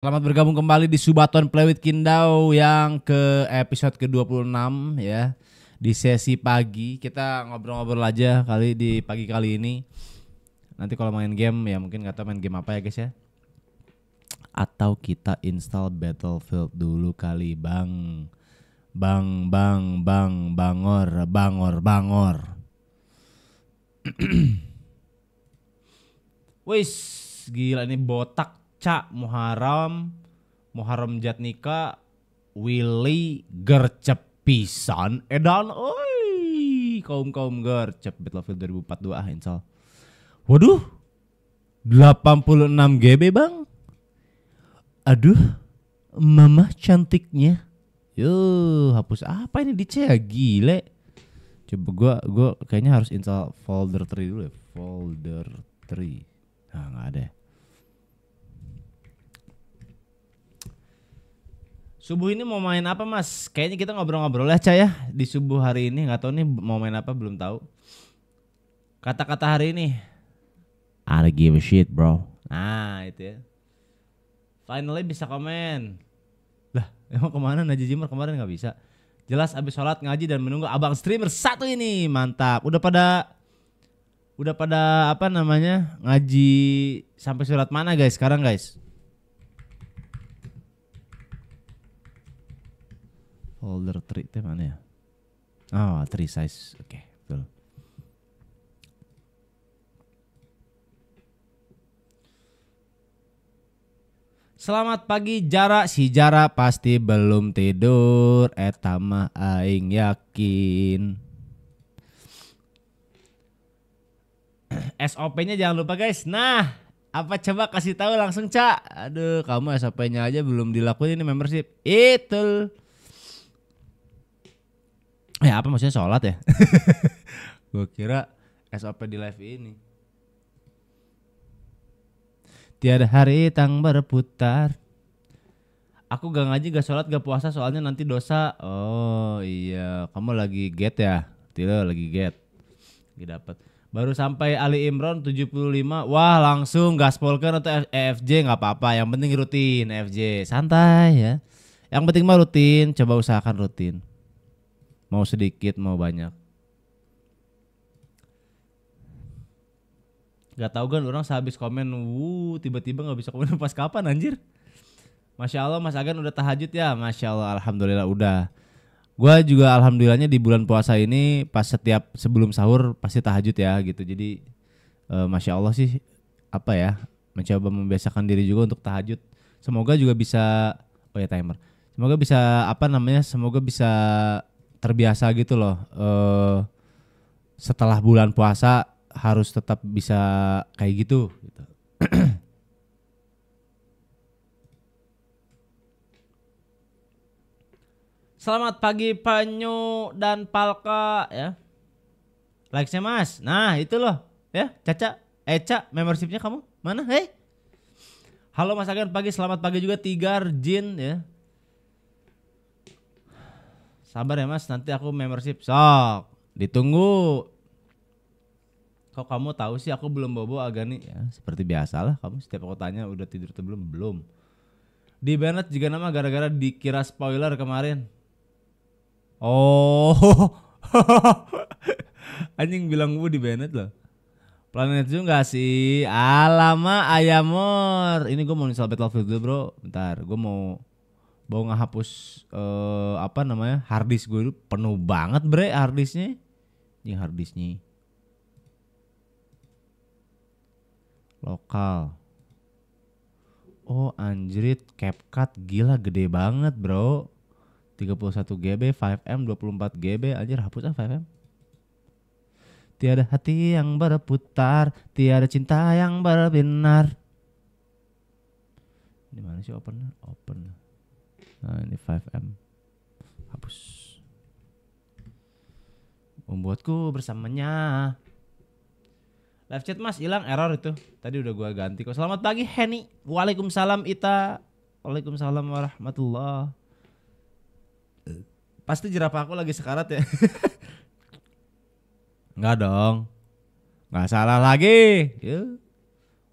Selamat bergabung kembali di Subaton Play Kindau yang ke episode ke-26 ya. Di sesi pagi kita ngobrol-ngobrol aja kali di pagi kali ini. Nanti kalau main game ya mungkin nggak tahu main game apa ya guys ya. Atau kita install Battlefield dulu kali bang. Bang bang bang bangor bangor bangor. Wis gila ini botak Cak Muharram Muharram Jatnika Willy gercep pisan. Edan oi kaum kaum gercep. Battlefield 2042 ah install waduh 86 GB bang. Aduh mama cantiknya. Yo hapus apa ini? Di ya gile. Coba gua gua kayaknya harus install folder 3 dulu ya. Folder 3 nah nggak ada. ya Subuh ini mau main apa mas? Kayaknya kita ngobrol-ngobrol aja ya di subuh hari ini. Gak tahu nih mau main apa belum tahu. Kata-kata hari ini. I don't give a shit bro. Nah itu ya. Finally bisa komen. Lah emang ke mana Najib Jimur kemarin nggak bisa. Jelas abis sholat ngaji dan menunggu abang streamer satu ini mantap. Udah pada udah pada apa namanya ngaji sampai surat mana guys sekarang guys? Folder 3 itu mana ya? Oh, 3 size. Oke, okay, betul. Selamat pagi Jara si Jara pasti belum tidur etama aing yakin SOP-nya jangan lupa guys. Nah, apa coba kasih tahu langsung Cak. Aduh, kamu SOP-nya aja belum dilakuin ini membership. Itu. Ya apa maksudnya sholat ya? gue kira SOP di live ini. Tiada hari tang berputar. Aku gak ngaji, gak sholat, gak puasa soalnya nanti dosa. Oh iya, kamu lagi get ya? Tidak lagi get. Lagi dapat. Baru sampai Ali Imron 75. Wah, langsung gaspolkan atau EFJ nggak apa-apa. Yang penting rutin EFJ. Santai ya. Yang penting mah rutin, coba usahakan rutin mau sedikit mau banyak. Gak tau kan orang sehabis komen wuh tiba-tiba gak bisa komen pas kapan anjir. Masya Allah Mas Agan udah tahajud ya? Masya Allah Alhamdulillah udah. Gue juga Alhamdulillahnya di bulan puasa ini Pas setiap sebelum sahur pasti tahajud ya gitu. Jadi uh, Masya Allah sih Apa ya Mencoba membiasakan diri juga untuk tahajud. Semoga juga bisa Oh ya timer. Semoga bisa apa namanya Semoga bisa terbiasa gitu loh. Uh, setelah bulan puasa harus tetap bisa kayak gitu. gitu. Selamat pagi Panyu dan Palka ya. Likesnya mas. Nah itu loh ya Caca. Eca membershipnya kamu mana? Hei. Halo Mas Agan pagi selamat pagi juga Tigar Jin ya. Sabar ya mas, nanti aku membership. Sok, ditunggu. Kok kamu tahu sih aku belum bobo agak nih? Ya, seperti biasa lah kamu setiap aku tanya udah tidur atau belum? Belum. Di Bennett juga nama gara-gara dikira spoiler kemarin. Oh, anjing bilang gue di Bennett loh. Planet Zoo gak sih? Alama ayamor. Ini gue mau install Battlefield dulu bro. Bentar, gue mau mau ngehapus uh, apa namanya harddisk gue itu penuh banget bre harddisknya ini harddisknya lokal. Oh anjrit CapCut gila gede banget bro. 31 GB 5M 24 GB anjir hapus ah 5M Tiada hati yang berputar Tiada cinta yang berbinar. Ini mana sih open Open Nah ini 5M. Hapus. Membuatku bersamanya. Live chat mas hilang error itu. Tadi udah gua ganti kok. Selamat pagi Henny. Waalaikumsalam Ita. Waalaikumsalam warahmatullah. Pasti jerapah aku lagi sekarat ya. Enggak dong. Enggak salah lagi.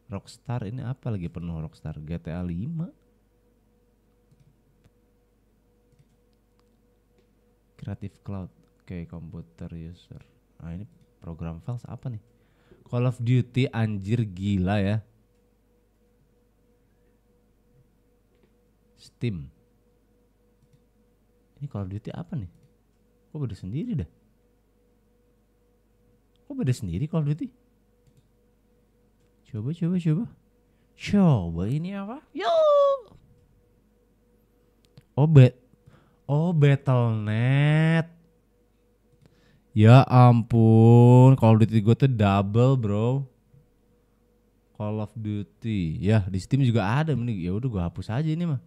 Rockstar ini apa lagi penuh Rockstar GTA 5. Creative Cloud. Oke, komputer user. Nah, ini program files apa nih? Call of Duty anjir gila ya. Steam. Ini Call of Duty apa nih? Kok beda sendiri dah? Kok beda sendiri Call of Duty? Coba, coba, coba. Coba ini apa? Yo. Oh. Oh, Battle.net. Ya ampun, Call of Duty gue tuh double, bro. Call of Duty. Ya, di Steam juga ada nih. Ya udah gue hapus aja ini mah.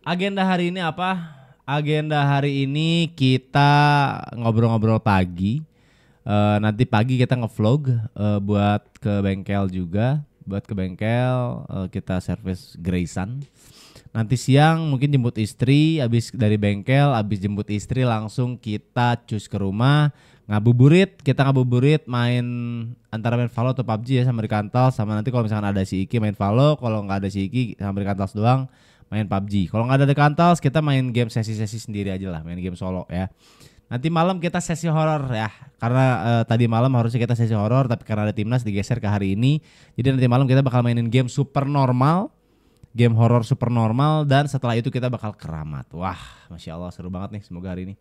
Agenda hari ini apa? Agenda hari ini kita ngobrol-ngobrol pagi. Uh, nanti pagi kita ngevlog uh, buat ke bengkel juga, buat ke bengkel uh, kita servis Grayson. Nanti siang mungkin jemput istri, habis dari bengkel, habis jemput istri langsung kita cus ke rumah, ngabuburit, kita ngabuburit main antara main Valo atau PUBG ya sama di kantor sama nanti kalau misalkan ada si Iki main Valo, kalau nggak ada si Iki sama di kantor doang main PUBG. Kalau nggak ada The Cantals, kita main game sesi-sesi sendiri aja lah, main game solo ya. Nanti malam kita sesi horor ya, karena uh, tadi malam harusnya kita sesi horor, tapi karena ada timnas digeser ke hari ini. Jadi nanti malam kita bakal mainin game super normal, game horor super normal, dan setelah itu kita bakal keramat. Wah, masya Allah seru banget nih, semoga hari ini.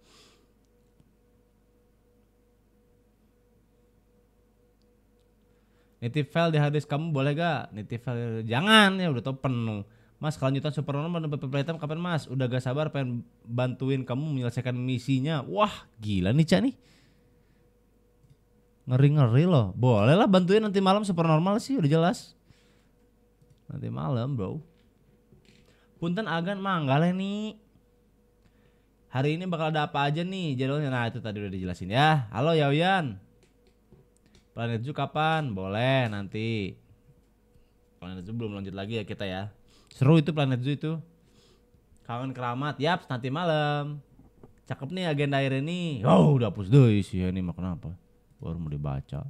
Nitip file di harddisk kamu boleh gak? Nitip file jangan ya udah tau penuh. Mas kelanjutan Supernormal dan PP Playtime kapan mas? Udah gak sabar pengen bantuin kamu menyelesaikan misinya. Wah gila nih Cak nih. Ngeri-ngeri loh. Boleh lah bantuin nanti malam Supernormal sih udah jelas. Nanti malam bro. Punten agan manggal nih. Hari ini bakal ada apa aja nih jadwalnya? Nah itu tadi udah dijelasin ya. Halo Yawian. Planet Zoo kapan? Boleh nanti. Planet Zoo belum lanjut lagi ya kita ya. Seru itu Planet Zoo itu. Kangen keramat, yap nanti malam. Cakep nih agenda air ini. Oh udah hapus deh sih ini mah kenapa? Baru mau dibaca.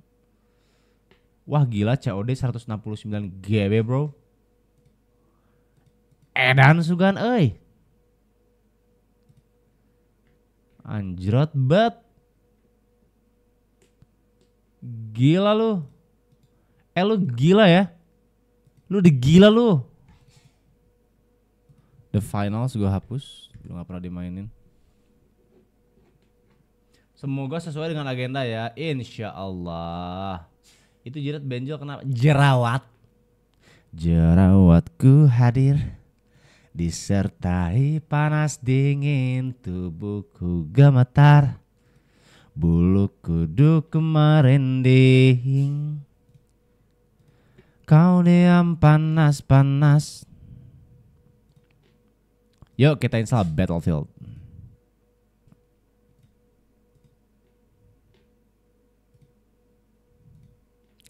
Wah gila COD 169 GB bro. Edan sugan euy. Anjrot bet. Gila lu. Eh lu gila ya. Lu udah gila lu. The Finals gue hapus, lu gak pernah dimainin. Semoga sesuai dengan agenda ya, insya Allah. Itu jerat benjol kenapa? Jerawat. Jerawatku hadir disertai panas dingin tubuhku gemetar bulu kuduk kemarin dingin kau diam panas-panas Yuk kita install Battlefield.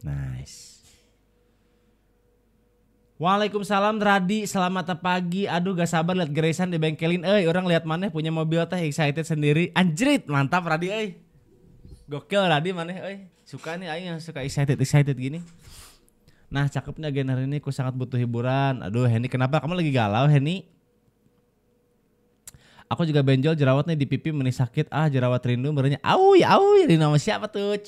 Nice. Waalaikumsalam Radi, selamat pagi. Aduh gak sabar lihat Grayson di bengkelin. Eh, orang lihat mana punya mobil teh excited sendiri. Anjrit, mantap Radi eh. Gokil Radi mana eh. Suka nih aing yang suka excited excited gini. Nah, cakepnya gen hari ini ku sangat butuh hiburan. Aduh, Henny kenapa kamu lagi galau, Henny? Aku juga benjol jerawat nih di pipi meni sakit. Ah jerawat rindu merenya. Au ya au ya nama siapa tuh?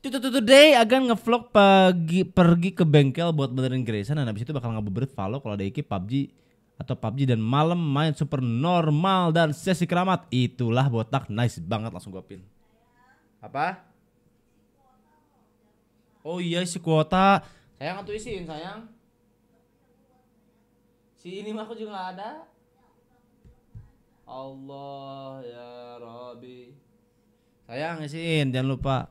Today akan ngevlog pagi pergi ke bengkel buat benerin Grayson dan habis itu bakal ngabuburit follow kalau ada iki PUBG atau PUBG dan malam main super normal dan sesi keramat. Itulah botak nice banget langsung gue pin. Apa? Oh iya si kuota. Sayang tuh isiin sayang. Si ini mah aku juga gak ada. Allah ya Rabbi. Sayang isiin jangan lupa.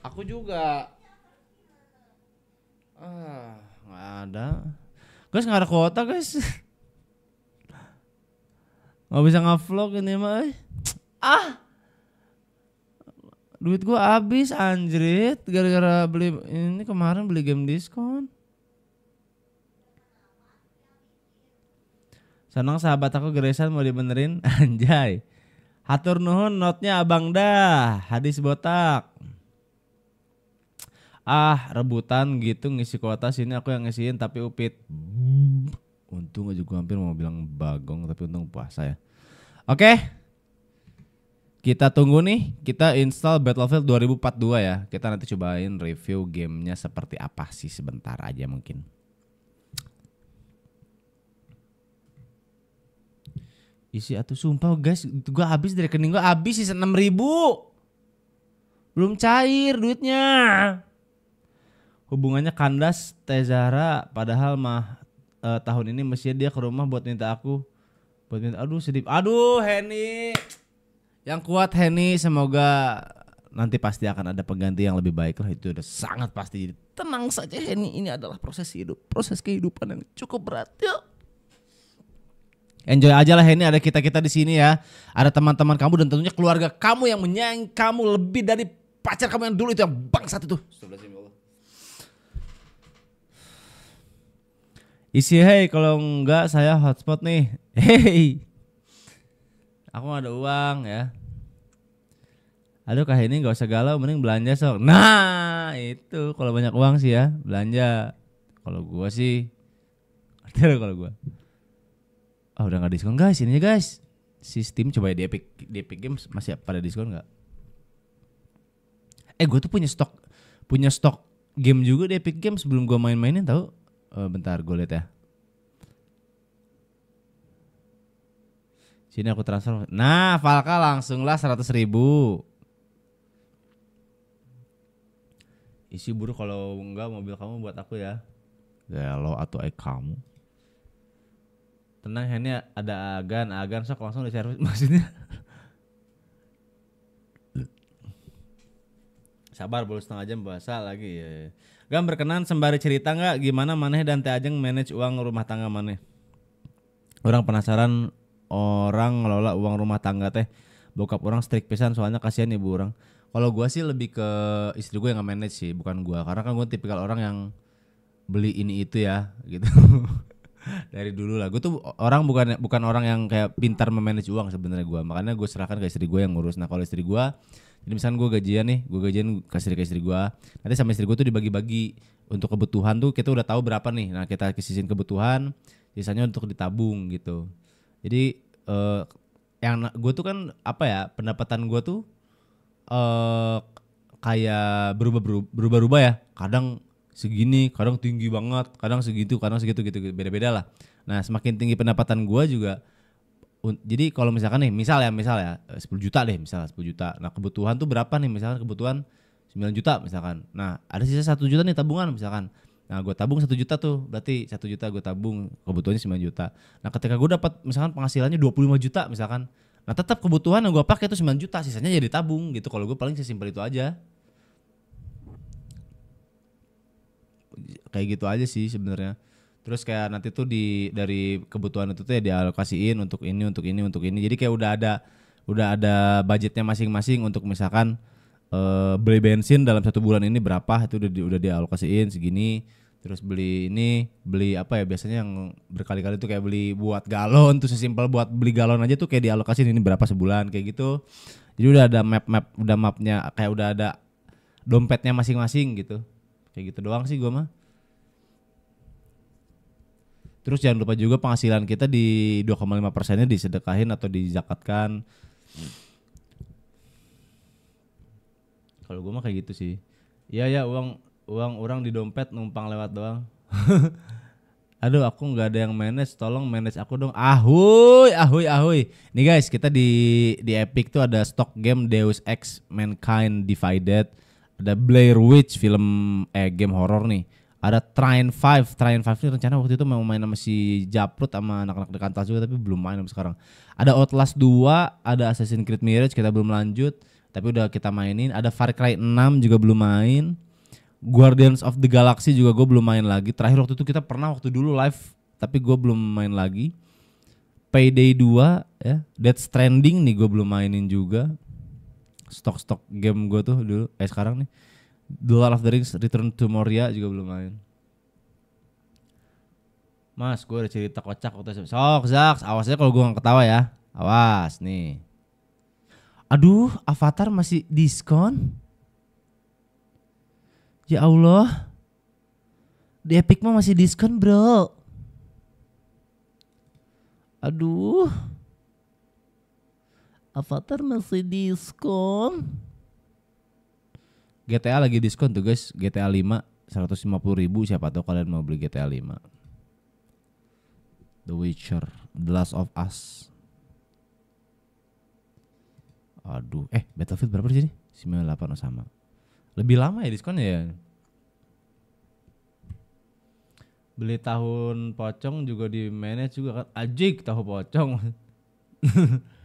Aku juga. Ah, nggak ada. Guys nggak ada kuota guys. Nggak bisa ngevlog ini mah. Eh. Ah. Duit gua habis anjrit gara-gara beli ini kemarin beli game diskon. Senang sahabat aku geresan mau dibenerin anjay. Hatur nuhun notnya abang dah, hadis botak. Ah, rebutan gitu ngisi kuota sini aku yang ngisiin tapi Upit. Untung aja gue hampir mau bilang bagong tapi untung puasa ya. Oke. Kita tunggu nih, kita install Battlefield 2042 ya. Kita nanti cobain review gamenya seperti apa sih sebentar aja mungkin. Isi atau sumpah guys, gua habis dari rekening gua habis sisa 6000 ribu. Belum cair duitnya. Hubungannya kandas Tezara padahal mah eh, tahun ini mestinya dia ke rumah buat minta aku buat minta aduh sedih. Aduh Henny. Yang kuat Henny semoga nanti pasti akan ada pengganti yang lebih baik lah itu udah sangat pasti. Tenang saja Henny ini adalah proses hidup, proses kehidupan yang cukup berat. Yuk. Enjoy aja lah ini ada kita-kita di sini ya. Ada teman-teman kamu dan tentunya keluarga kamu yang menyayangi kamu lebih dari pacar kamu yang dulu itu yang bangsat itu. Isi hey kalau enggak saya hotspot nih. Hey. Aku ada uang ya. Aduh kah ini nggak usah galau mending belanja sok. Nah itu kalau banyak uang sih ya belanja. Kalau gua sih, kalau gua. Oh udah nggak diskon guys ininya guys. Sistem coba ya di Epic di Epic Games masih pada diskon nggak? Eh gue tuh punya stok punya stok game juga di Epic Games sebelum gue main-mainin tahu. Oh, bentar gue lihat ya. Sini aku transfer. Nah, Valka langsung lah seratus ribu. Isi buru kalau enggak mobil kamu buat aku ya. Gelo atau eh kamu. Tenang ini ada agan, agan sok langsung di servis maksudnya. Sabar baru setengah jam bahasa lagi ya. Gam berkenan sembari cerita nggak gimana maneh dan Teh Ajeng manage uang rumah tangga maneh. Orang penasaran orang ngelola uang rumah tangga teh. Bokap orang strict pisan soalnya kasihan ibu orang. Kalau gua sih lebih ke istri gue yang manage sih, bukan gua. Karena kan gue tipikal orang yang beli ini itu ya gitu. dari dulu lah. Gue tuh orang bukan bukan orang yang kayak pintar memanage uang sebenarnya gue makanya gue serahkan ke istri gue yang ngurus. Nah kalau istri gue jadi misalnya gue gajian nih gue gajian kasih ke istri gue nanti sama istri gue tuh dibagi-bagi. Untuk kebutuhan tuh kita udah tahu berapa nih. Nah kita kisisin kebutuhan sisanya untuk ditabung gitu. Jadi eh, yang gue tuh kan apa ya pendapatan gue tuh eh kayak berubah berubah-ubah ya. Kadang segini, kadang tinggi banget, kadang segitu, kadang segitu gitu, beda-beda lah. Nah, semakin tinggi pendapatan gua juga jadi kalau misalkan nih, misal ya, misal ya 10 eh, juta deh, misal 10 juta. Nah, kebutuhan tuh berapa nih? Misalkan kebutuhan 9 juta misalkan. Nah, ada sisa 1 juta nih tabungan misalkan. Nah, gue tabung 1 juta tuh, berarti 1 juta gue tabung, kebutuhannya 9 juta. Nah, ketika gue dapat misalkan penghasilannya 25 juta misalkan. Nah, tetap kebutuhan yang gue pakai itu 9 juta, sisanya jadi tabung gitu. Kalau gue paling sesimpel itu aja. Kayak gitu aja sih sebenarnya. Terus kayak nanti tuh di dari kebutuhan itu tuh ya dialokasiin untuk ini untuk ini untuk ini. Jadi kayak udah ada udah ada budgetnya masing-masing untuk misalkan uh, beli bensin dalam satu bulan ini berapa itu udah di, udah dialokasiin segini. Terus beli ini beli apa ya biasanya yang berkali-kali tuh kayak beli buat galon tuh sesimpel buat beli galon aja tuh kayak dialokasiin ini berapa sebulan kayak gitu. Jadi udah ada map map udah mapnya kayak udah ada dompetnya masing-masing gitu kayak gitu doang sih gua mah Terus jangan lupa juga penghasilan kita di 2,5 persennya disedekahin atau dizakatkan. Kalau gue mah kayak gitu sih. Iya ya uang uang orang di dompet numpang lewat doang. Aduh aku nggak ada yang manage, tolong manage aku dong. Ahuy, ahuy, ahuy. Nih guys, kita di di Epic tuh ada stock game Deus Ex Mankind Divided, ada Blair Witch film eh game horror nih. Ada Train 5 Train 5 ini rencana waktu itu mau main sama si Japrut sama anak-anak dekantas juga tapi belum main sampai sekarang. Ada Outlast 2 ada Assassin's Creed Mirage kita belum lanjut tapi udah kita mainin. Ada Far Cry 6 juga belum main. Guardians of the Galaxy juga gue belum main lagi. Terakhir waktu itu kita pernah waktu dulu live tapi gue belum main lagi. Payday 2 ya. Dead Stranding nih gue belum mainin juga stok-stok game gue tuh dulu eh sekarang nih The Lord of the Rings Return to Moria juga belum main. Mas, gue ada cerita kocak waktu. Sok, Zak, awas aja kalau gue gak ketawa ya. Awas, nih. Aduh, Avatar masih diskon? Ya Allah. Di Epic mah masih diskon, Bro. Aduh. Avatar masih diskon. GTA lagi diskon tuh guys. GTA 5 150 ribu siapa tahu kalian mau beli GTA 5. The Witcher, The Last of Us. Aduh, eh Battlefield berapa sih? 98 sama. Lebih lama ya diskonnya ya. Beli tahun pocong juga di manage juga kan. Ajik tahu pocong.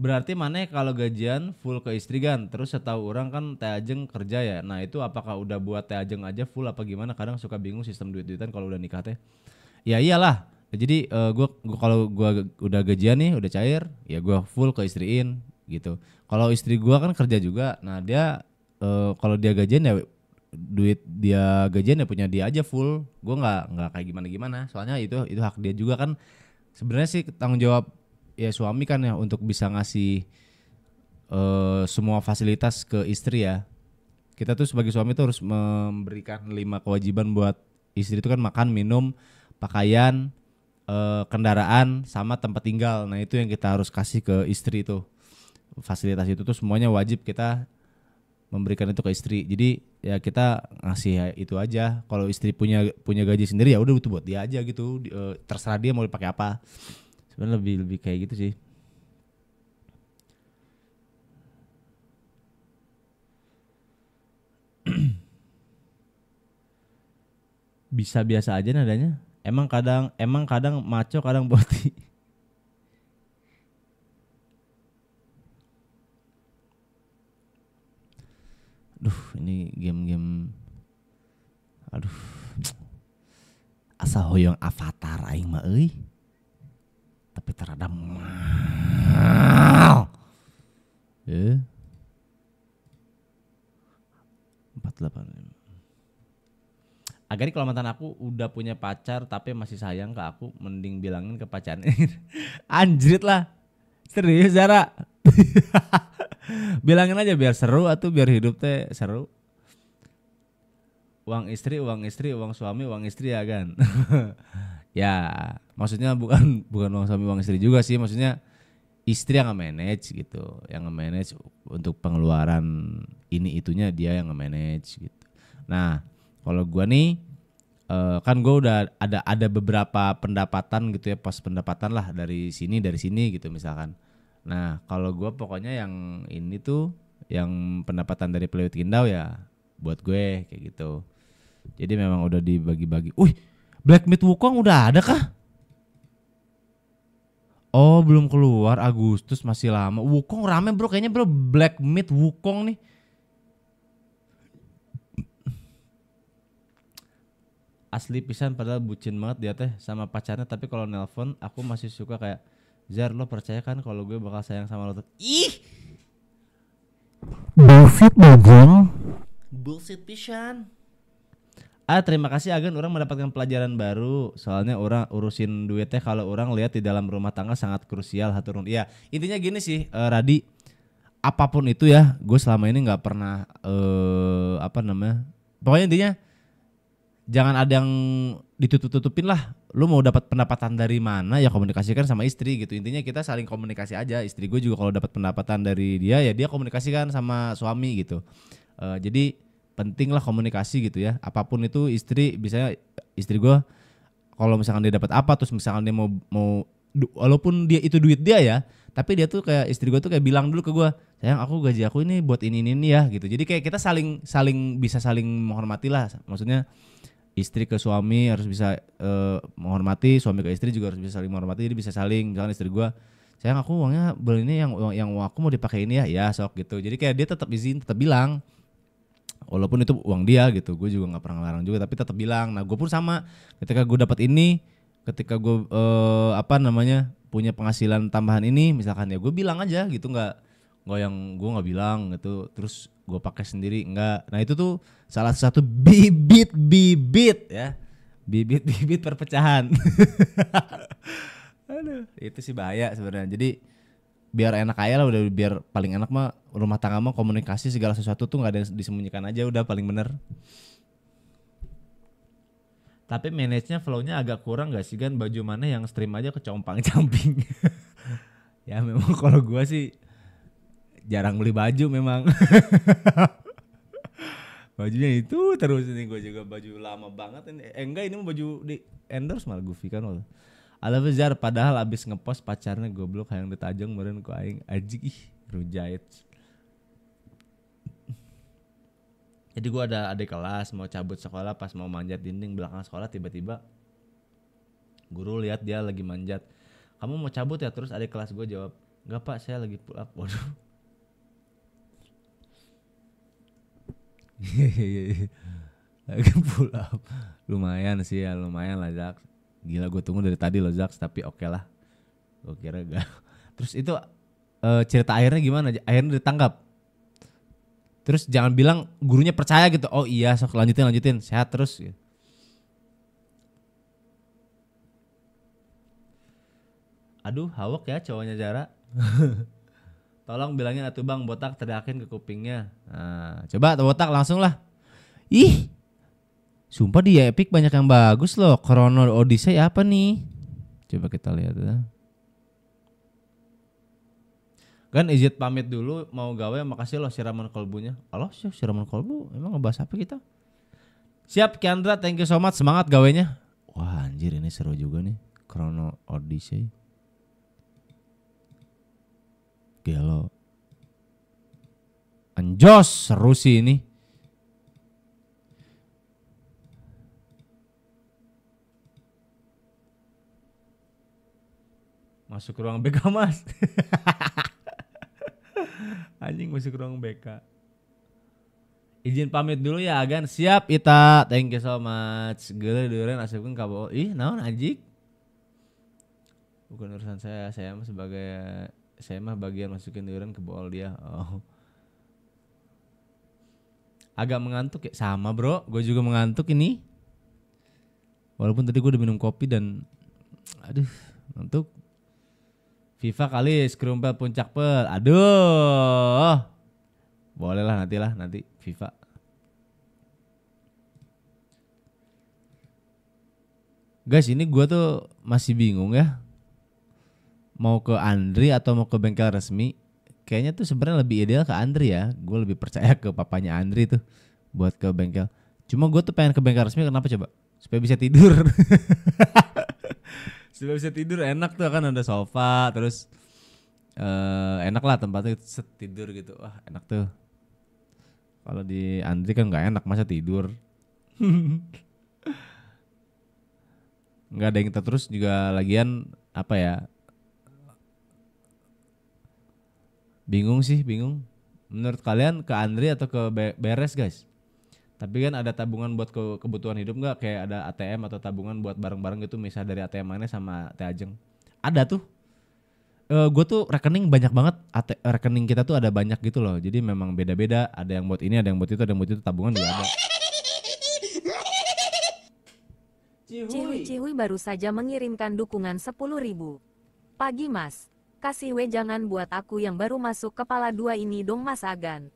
Berarti mana kalau gajian full ke istri kan? Terus setahu orang kan teh ajeng kerja ya. Nah itu apakah udah buat teh ajeng aja full apa gimana? Kadang suka bingung sistem duit-duitan kalau udah nikah teh. Ya iyalah. Jadi uh, gua, gua kalau gua udah gajian nih udah cair, ya gua full ke istriin gitu. Kalau istri gua kan kerja juga. Nah dia uh, kalau dia gajian ya duit dia gajian ya punya dia aja full. Gua nggak nggak kayak gimana gimana. Soalnya itu itu hak dia juga kan. Sebenarnya sih tanggung jawab ya suami kan ya untuk bisa ngasih uh, semua fasilitas ke istri ya. Kita tuh sebagai suami tuh harus memberikan lima kewajiban buat istri itu kan makan, minum, pakaian, uh, kendaraan sama tempat tinggal. Nah, itu yang kita harus kasih ke istri itu. Fasilitas itu tuh semuanya wajib kita memberikan itu ke istri. Jadi ya kita ngasih itu aja. Kalau istri punya punya gaji sendiri ya udah itu buat dia aja gitu. Uh, terserah dia mau dipakai apa sebenarnya lebih lebih kayak gitu sih. Bisa biasa aja nadanya. Emang kadang emang kadang maco kadang boti. Duh, ini game-game. Aduh. Asa hoyong avatar aing mah tapi terhadap mal. Ya. Empat delapan. Agar kalau mantan aku udah punya pacar tapi masih sayang ke aku, mending bilangin ke pacarnya. Anjrit lah. Serius Zara. bilangin aja biar seru atau biar hidup teh seru. Uang istri, uang istri, uang suami, uang istri ya kan. ya maksudnya bukan bukan uang suami uang istri juga sih maksudnya istri yang nge-manage gitu yang nge-manage untuk pengeluaran ini itunya dia yang nge-manage gitu nah kalau gua nih uh, kan gua udah ada ada beberapa pendapatan gitu ya pas pendapatan lah dari sini dari sini gitu misalkan nah kalau gua pokoknya yang ini tuh yang pendapatan dari Pelewit Kindau ya buat gue kayak gitu jadi memang udah dibagi-bagi. Wih, Black Meat Wukong udah ada kah? Oh belum keluar Agustus masih lama. Wukong rame bro kayaknya bro Black Meat Wukong nih. Asli pisan padahal bucin banget dia teh sama pacarnya tapi kalau nelpon aku masih suka kayak Zar lo percaya kan kalau gue bakal sayang sama lo tuh. Ih. Bullshit bajang. Bullshit pisan. Ah terima kasih Agen. Orang mendapatkan pelajaran baru. Soalnya orang urusin duitnya kalau orang lihat di dalam rumah tangga sangat krusial haturun. Iya intinya gini sih uh, Radi. Apa pun itu ya gue selama ini nggak pernah uh, apa namanya pokoknya intinya jangan ada yang ditutup-tutupin lah. Lu mau dapat pendapatan dari mana ya komunikasikan sama istri gitu. Intinya kita saling komunikasi aja. Istri gue juga kalau dapat pendapatan dari dia ya dia komunikasikan sama suami gitu. Uh, jadi penting lah komunikasi gitu ya. Apa pun itu istri bisa istri gue kalau misalkan dia dapat apa terus misalkan dia mau mau walaupun dia itu duit dia ya tapi dia tuh kayak istri gue tuh kayak bilang dulu ke gue sayang aku gaji aku ini buat ini ini, ya gitu. Jadi kayak kita saling saling bisa saling menghormati lah. Maksudnya istri ke suami harus bisa uh, menghormati suami ke istri juga harus bisa saling menghormati jadi bisa saling. Misalkan istri gue sayang aku uangnya beli ini yang yang aku mau dipakai ini ya. Ya sok gitu. Jadi kayak dia tetap izin tetap bilang walaupun itu uang dia gitu gue juga nggak pernah ngelarang juga tapi tetap bilang. Nah gue pun sama. Ketika gue dapat ini ketika gue uh, apa namanya punya penghasilan tambahan ini misalkan ya gue bilang aja gitu nggak nggak yang gue nggak bilang gitu. Terus gue pakai sendiri nggak. Nah itu tuh salah satu bibit bibit ya. Bibit bibit perpecahan. Aduh itu sih bahaya sebenarnya. Jadi biar enak aja lah udah biar paling enak mah rumah tangga mah komunikasi segala sesuatu tuh nggak ada yang disembunyikan aja udah paling bener. Tapi manage-nya flow-nya agak kurang gak sih kan baju mana yang stream aja ke compang camping ya memang kalau gua sih jarang beli baju memang. Bajunya itu terus ini gue juga baju lama banget eh, enggak ini baju di endorse malah Goofy kan loh Alafizar padahal abis ngepost pacarnya goblok yang ditajong meren ku aing. Ajik ih rujait. Jadi gua ada adik kelas mau cabut sekolah pas mau manjat dinding belakang sekolah tiba-tiba guru lihat dia lagi manjat. Kamu mau cabut ya? Terus adik kelas gue jawab enggak pak saya lagi pull up. Waduh. Lagi pull up. Lumayan sih ya lumayan lah Zak gila gue tunggu dari tadi loh Zak tapi oke lah. Gue kira gak terus itu eh, cerita akhirnya gimana? Akhirnya ditangkap. Terus jangan bilang gurunya percaya gitu. Oh iya sok lanjutin lanjutin. Sehat terus gitu. aduh hawak ya cowoknya Jara tolong bilangin atuh bang. Botak teriakin ke kupingnya. Nah, coba botak langsung lah. Ih sumpah di Epic banyak yang bagus loh. Chrono Odyssey apa nih? Coba kita lihat ya. Kan izin pamit dulu mau gawe makasih loh siraman kolbunya. Allah sih siraman kolbu emang ngebahas apa kita? Siap Kiandra thank you so much. Semangat gawenya. Wah anjir ini seru juga nih. Chrono Odyssey. Gelo. Anjos seru sih ini Masuk ruang BK mas. Anjing masuk ruang BK Izin pamit dulu ya Agan. Siap Ita. Thank you so much. Gila duren asupkan kabo Ih naon anjing? Bukan urusan saya. Saya mah sebagai Saya mah bagian masukin duren ke bool dia. Oh. Agak mengantuk ya? Sama bro. Gue juga mengantuk ini. Walaupun tadi gue udah minum kopi dan Aduh Ngantuk FIFA kali skrumpel puncak pel. Aduh. Boleh lah nanti lah nanti FIFA. Guys ini gua tuh masih bingung ya. Mau ke Andri atau mau ke bengkel resmi. Kayaknya tuh sebenarnya lebih ideal ke Andri ya. Gue lebih percaya ke papanya Andri tuh buat ke bengkel. Cuma gue tuh pengen ke bengkel resmi kenapa coba? Supaya bisa tidur. supaya bisa tidur enak tuh kan ada sofa terus eh enak lah tempatnya set tidur gitu. Wah enak tuh. Kalau di Andri kan nggak enak masa tidur? Nggak ada yang kita terus juga lagian apa ya? Bingung sih bingung. Menurut kalian ke Andri atau ke Be- beres guys tapi kan ada tabungan buat ke kebutuhan hidup nggak? Kayak ada ATM atau tabungan buat barang-barang gitu misal dari ATM mana sama Teh Ajeng. Ada tuh. Eh gue tuh rekening banyak banget. AT, rekening kita tuh ada banyak gitu loh. Jadi memang beda-beda. Ada yang buat ini ada yang buat itu ada yang buat itu tabungan juga ada. Cihui-cihui baru saja mengirimkan dukungan 10.000. Pagi mas, kasih wejangan buat aku yang baru masuk kepala dua ini dong mas Agan.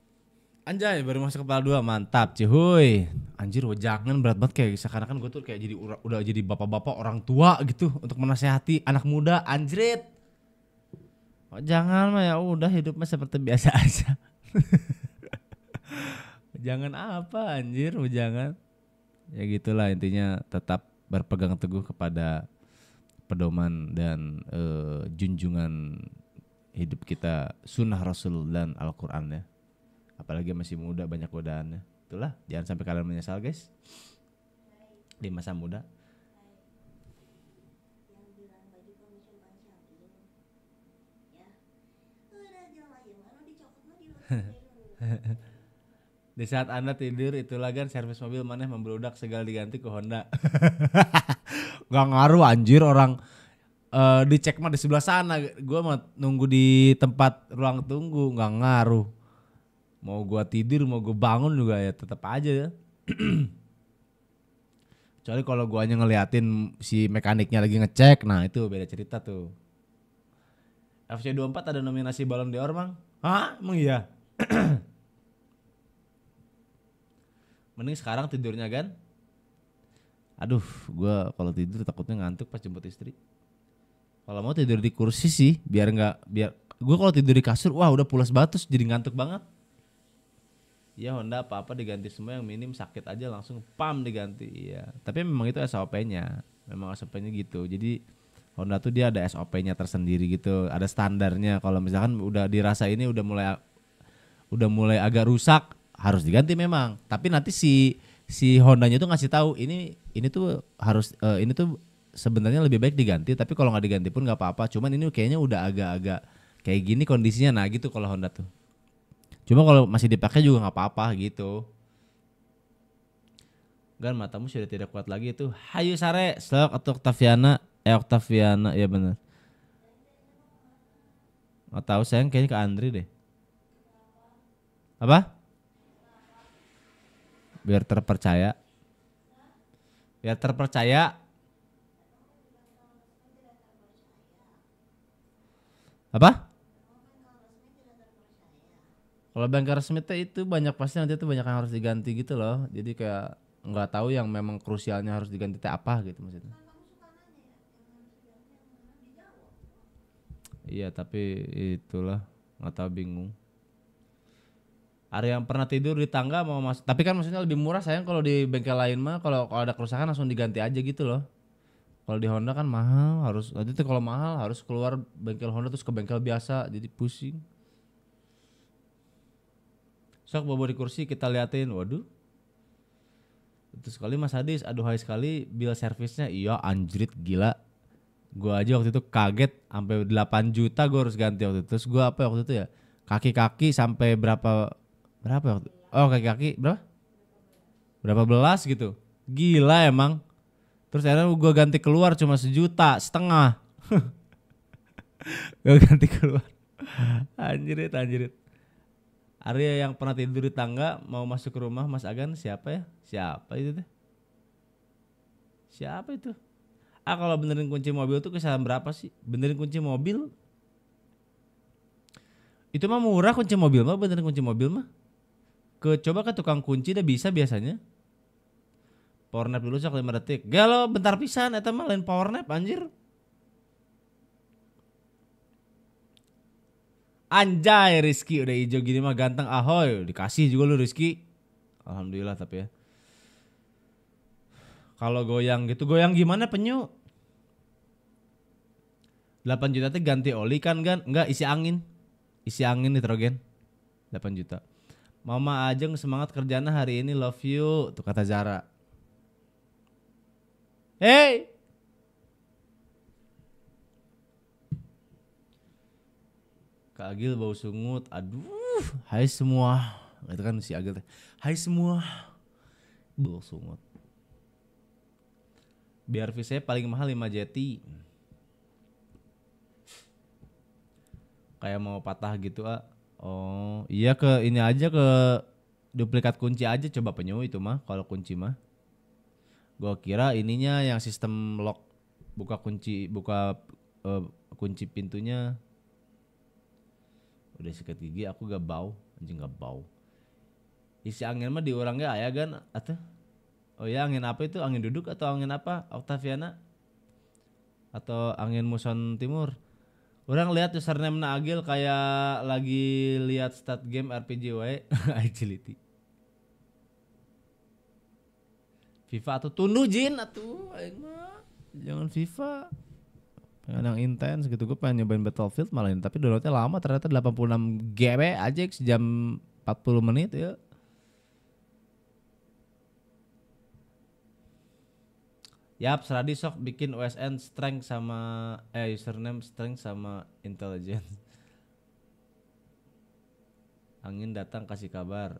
Anjay baru masuk kepala dua mantap cihuy Anjir wah jangan berat banget kayak seakan-akan gue tuh kayak jadi udah jadi bapak-bapak orang tua gitu Untuk menasehati anak muda anjrit. Oh, Jangan mah ya udah hidupnya seperti biasa aja. Jangan apa anjir jangan Ya gitulah intinya tetap berpegang teguh kepada pedoman dan eh, junjungan hidup kita sunnah Rasul dan Al-Quran ya apalagi masih muda banyak godaannya itulah jangan sampai kalian menyesal guys. Di masa muda. Di saat anda tidur itulah kan servis mobil mana membludak segala diganti ke Honda. Nggak ngaruh anjir orang. Eh, dicek mah di sebelah sana. Gua mah nunggu di tempat ruang tunggu nggak ngaruh mau gua tidur mau gua bangun juga ya tetap aja ya kecuali kalau guanya ngeliatin si mekaniknya lagi ngecek nah itu beda cerita tuh FC 24 ada nominasi Ballon d'Or, Mang? Hah? Emang iya? Mending sekarang tidurnya kan? Aduh, gua kalau tidur takutnya ngantuk pas jemput istri. Kalau mau tidur di kursi sih, biar nggak biar gua kalau tidur di kasur, wah udah pulas batus jadi ngantuk banget. Ya Honda apa-apa diganti semua yang minim sakit aja langsung pam diganti. Iya. Tapi memang itu SOP-nya. Memang SOP-nya gitu. Jadi Honda tuh dia ada SOP-nya tersendiri gitu, ada standarnya. Kalau misalkan udah dirasa ini udah mulai udah mulai agak rusak, harus diganti memang. Tapi nanti si si Hondanya tuh ngasih tahu ini ini tuh harus eh, ini tuh sebenarnya lebih baik diganti, tapi kalau nggak diganti pun nggak apa-apa. Cuman ini kayaknya udah agak-agak kayak gini kondisinya. Nah, gitu kalau Honda tuh. Cuma kalau masih dipakai juga nggak apa-apa gitu. Gan matamu sudah tidak kuat lagi itu. Hayu sare, stok atau Octaviana, eh Octaviana ya benar. Nggak tahu sayang kayaknya ke Andri deh. Apa? Biar terpercaya. Biar terpercaya. Apa? Kalau bengkel resmi teh itu banyak pasti nanti tuh banyak yang harus diganti gitu loh. Jadi kayak nggak tahu yang memang krusialnya harus diganti teh apa gitu maksudnya. Iya tapi itulah nggak tahu bingung. Ada yang pernah tidur di tangga mau mas, tapi kan maksudnya lebih murah sayang kalau di bengkel lain mah kalau kalau ada kerusakan langsung diganti aja gitu loh. Kalau di Honda kan mahal harus nanti tuh kalau mahal harus keluar bengkel Honda terus ke bengkel biasa jadi pusing. Sok bawa di kursi kita liatin, waduh. Itu sekali Mas Hadis, aduhai sekali bill servisnya, iya anjrit gila. Gua aja waktu itu kaget sampai 8 juta gua harus ganti waktu itu. Terus gua apa waktu itu ya? Kaki-kaki sampai berapa berapa waktu? Oh, kaki-kaki berapa? Berapa belas gitu. Gila emang. Terus akhirnya gua ganti keluar cuma sejuta setengah. gua ganti keluar. Anjrit, anjrit. Arya yang pernah tidur di tangga mau masuk ke rumah Mas Agan siapa ya? Siapa itu teh? Siapa itu? Ah kalau benerin kunci mobil tuh kesalahan berapa sih? Benerin kunci mobil? Itu mah murah kunci mobil mah benerin kunci mobil mah. Ke coba ke tukang kunci udah bisa biasanya. Power nap dulu sok 5 detik. Galo bentar pisan eta mah lain power nap anjir. Anjay Rizky udah hijau gini mah ganteng ahoy. Dikasih juga lu Rizky. Alhamdulillah tapi ya. Kalau goyang gitu goyang gimana penyu? 8 juta teh ganti oli kan kan enggak isi angin. Isi angin nitrogen. 8 juta. Mama Ajeng semangat kerjana hari ini love you tuh kata Zara. Hey Kak Agil bau sungut. Aduh, hai semua. Itu kan si Agil teh. Hai semua. Bau sungut. BRV saya paling mahal 5 jeti. Kayak mau patah gitu ah. Oh, iya ke ini aja ke duplikat kunci aja coba penyu itu mah kalau kunci mah. Gua kira ininya yang sistem lock buka kunci buka eh, kunci pintunya udah sikat gigi aku gak bau anjing gak bau isi angin mah di orangnya ayah kan atau oh ya angin apa itu? Angin duduk atau angin apa? Octaviana? Atau angin muson timur? Orang lihat username na Agil kayak lagi lihat stat game RPG wae. Agility FIFA atau tunduk jin? Atuh aing jangan FIFA yang intens gitu gue pengen nyobain Battlefield malah ini tapi downloadnya lama ternyata 86 GB aja sejam 40 menit ya Yap, Seradi sok bikin OSN strength sama eh username strength sama intelligence. Angin datang kasih kabar.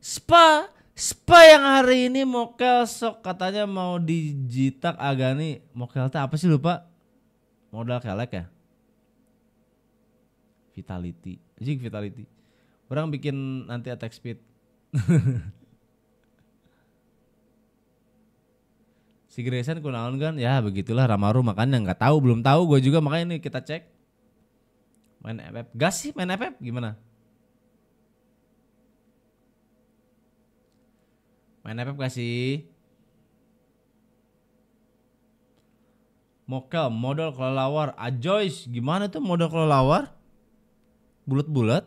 Spa, Spa yang hari ini mokel sok katanya mau dijitak agani. Mokel apa sih lupa? Modal kelek ya? Vitality. Jig Vitality. Orang bikin nanti attack speed. Si Grayson kunaon kan? Ya begitulah Ramaru makanya nggak tahu belum tahu gue juga makanya ini kita cek. Main FF. Gas sih main FF gimana? Main FF gak sih? Mokel, modal kelelawar. Ajois, gimana tuh modal kelelawar? Bulat-bulat.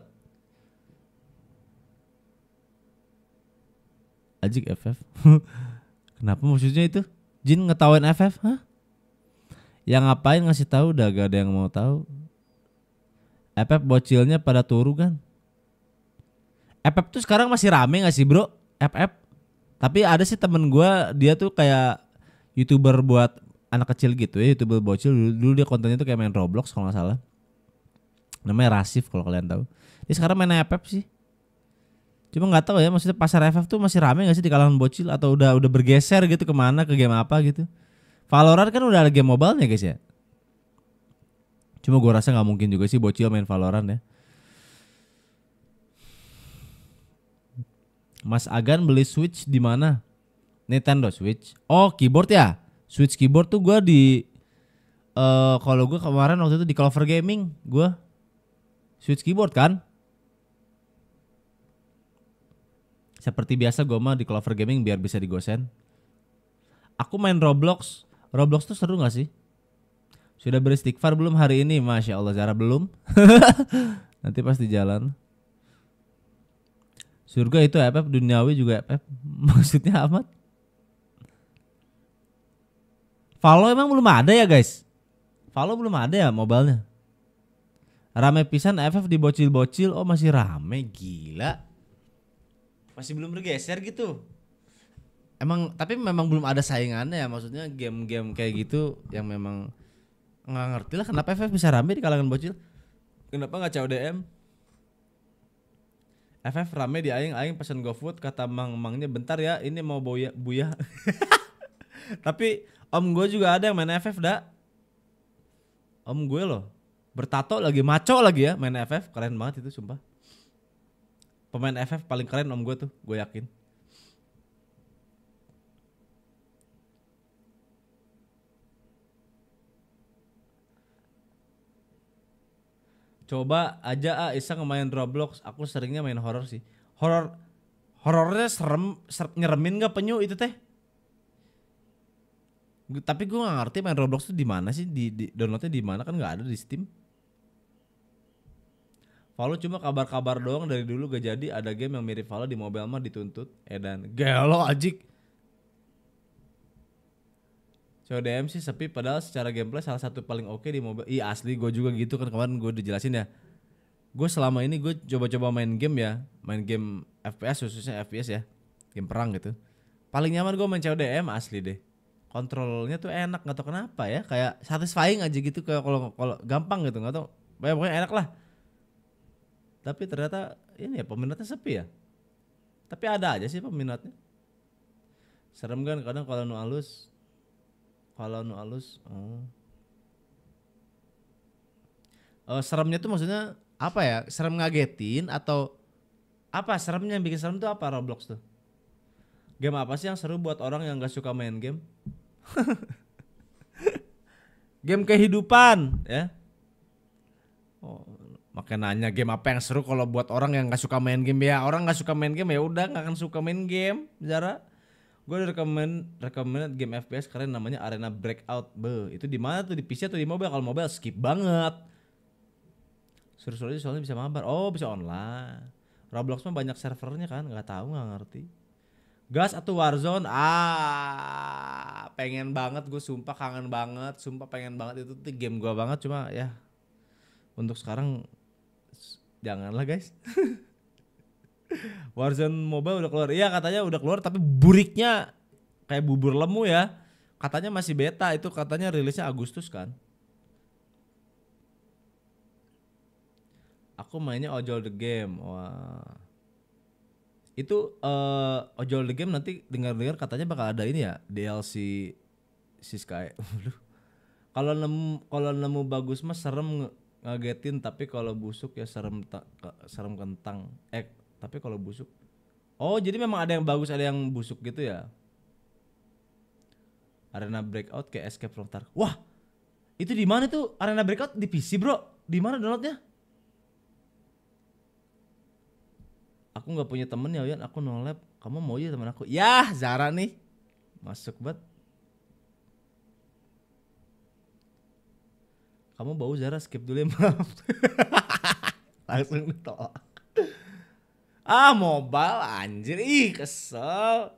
Ajik FF. Kenapa maksudnya itu? Jin ngetawain FF, hah? Yang ngapain ngasih tahu udah gak ada yang mau tahu. FF bocilnya pada turu kan? FF tuh sekarang masih rame gak sih bro? FF. Tapi ada sih temen gua dia tuh kayak youtuber buat anak kecil gitu ya, youtuber bocil dulu, dulu dia kontennya tuh kayak main Roblox kalau nggak salah. Namanya Rasif kalau kalian tahu. Dia sekarang main FF sih. Cuma nggak tahu ya maksudnya pasar FF tuh masih rame gak sih di kalangan bocil atau udah udah bergeser gitu ke mana ke game apa gitu. Valorant kan udah ada game mobile-nya guys ya. Cuma gua rasa nggak mungkin juga sih bocil main Valorant ya. Mas Agan beli Switch di mana? Nintendo Switch. Oh, keyboard ya? Switch keyboard tuh gua di eh kalau gua kemarin waktu itu di Clover Gaming, gua Switch keyboard kan? Seperti biasa gua mah di Clover Gaming biar bisa digosen. Aku main Roblox. Roblox tuh seru gak sih? Sudah beristighfar belum hari ini? Masya Allah Zara belum. Nanti pas di jalan. Surga itu FF, duniawi juga FF. Maksudnya amat. Follow emang belum ada ya guys? Follow belum ada ya mobilenya? Rame pisan FF di bocil-bocil. Oh masih rame gila. Masih belum bergeser gitu. Emang tapi memang belum ada saingannya ya maksudnya game-game kayak gitu yang memang nggak ngerti lah kenapa FF bisa rame di kalangan bocil. Kenapa nggak CODM? FF rame di aing aing pesen GoFood kata mang mangnya bentar ya ini mau boya buya. Tapi om gue juga ada yang main FF dah. Om gue loh bertato lagi maco lagi ya main FF keren banget itu sumpah. Pemain FF paling keren om gue tuh gue yakin. Coba aja ah Isa ngemain Roblox. Aku seringnya main horror sih. Horror horornya serem, ser- nyeremin gak penyu itu teh? Tapi gue gak ngerti main Roblox tuh di mana sih? Di, di downloadnya di mana kan nggak ada di Steam. Valo cuma kabar-kabar doang dari dulu gak jadi ada game yang mirip Valo di mobile mah dituntut. Edan. Gelo ajik. CODM sih sepi padahal secara gameplay salah satu paling oke di mobile. Iya asli gue juga gitu kan kemarin gue udah jelasin ya. Gue selama ini gue coba-coba main game ya, main game FPS khususnya FPS ya, game perang gitu. Paling nyaman gue main CODM asli deh. Kontrolnya tuh enak nggak tau kenapa ya, kayak satisfying aja gitu kayak kalau kalau gampang gitu nggak tau. Ya, pokoknya enak lah. Tapi ternyata ini ya peminatnya sepi ya. Tapi ada aja sih peminatnya. Serem kan kadang kalau nu halus kalau nu halus oh. Eh, seremnya tuh maksudnya apa ya? Serem ngagetin atau apa? Seremnya yang bikin serem tuh apa Roblox tuh? Game apa sih yang seru buat orang yang gak suka main game? game kehidupan ya. Oh, makanya nanya game apa yang seru kalau buat orang yang gak suka main game ya orang gak suka main game ya udah nggak akan suka main game Zara gue udah rekomend recommended game FPS keren namanya Arena Breakout be. Itu di mana tuh? Di PC atau di mobile? Kalau mobile skip banget. Seru-seru aja soalnya bisa mabar. Oh bisa online. Roblox mah banyak servernya kan? Nggak tahu nggak ngerti. Gas atau Warzone? Ah pengen banget gue sumpah kangen banget. Sumpah pengen banget. Itu tuh game gue banget. Cuma ya untuk sekarang janganlah guys Warzone Mobile udah keluar. Iya katanya udah keluar tapi buriknya kayak bubur lemu ya. Katanya masih beta itu katanya rilisnya Agustus kan. Aku mainnya ojol the game. Wah. Itu eh ojol the game nanti dengar-dengar katanya bakal ada ini ya DLC si Sky. Kalau nemu kalau nemu bagus mah serem ngagetin tapi kalau busuk ya serem ta- serem kentang. Eh tapi kalau busuk Oh, jadi memang ada yang bagus, ada yang busuk gitu ya? Arena Breakout kayak Escape from Tarkov. Wah, itu di mana tuh Arena Breakout di PC bro? Di mana downloadnya? Aku nggak punya temen ya Uyan, aku no lab. Kamu mau ya teman aku? Yah, Zara nih. Masuk banget. Kamu bau Zara skip dulu ya maaf. Langsung ditolak. Ah mobile anjir ih kesel.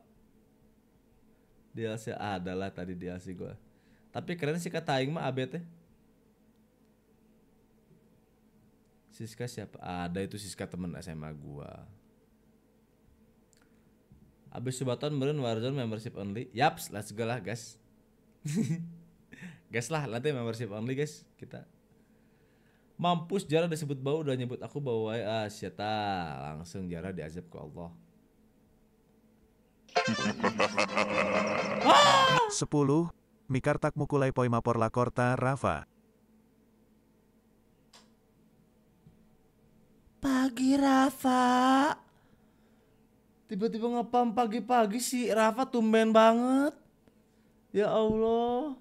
DLC adalah tadi DLC gua. Tapi keren sih kata aing mah ABT. Siska siapa? Ada itu Siska temen SMA gua. Abis Subaton beren Warzone membership only. Yaps, let's go lah guys. guys lah, nanti membership only guys kita. Mampus Jara disebut bau udah nyebut aku bau wae ah syata langsung Jara diazab ke Allah. 10. Mikartak mukulai poimapor la korta Rafa. Pagi Rafa. Tiba-tiba ngepam pagi-pagi sih Rafa tumben banget. Ya Allah.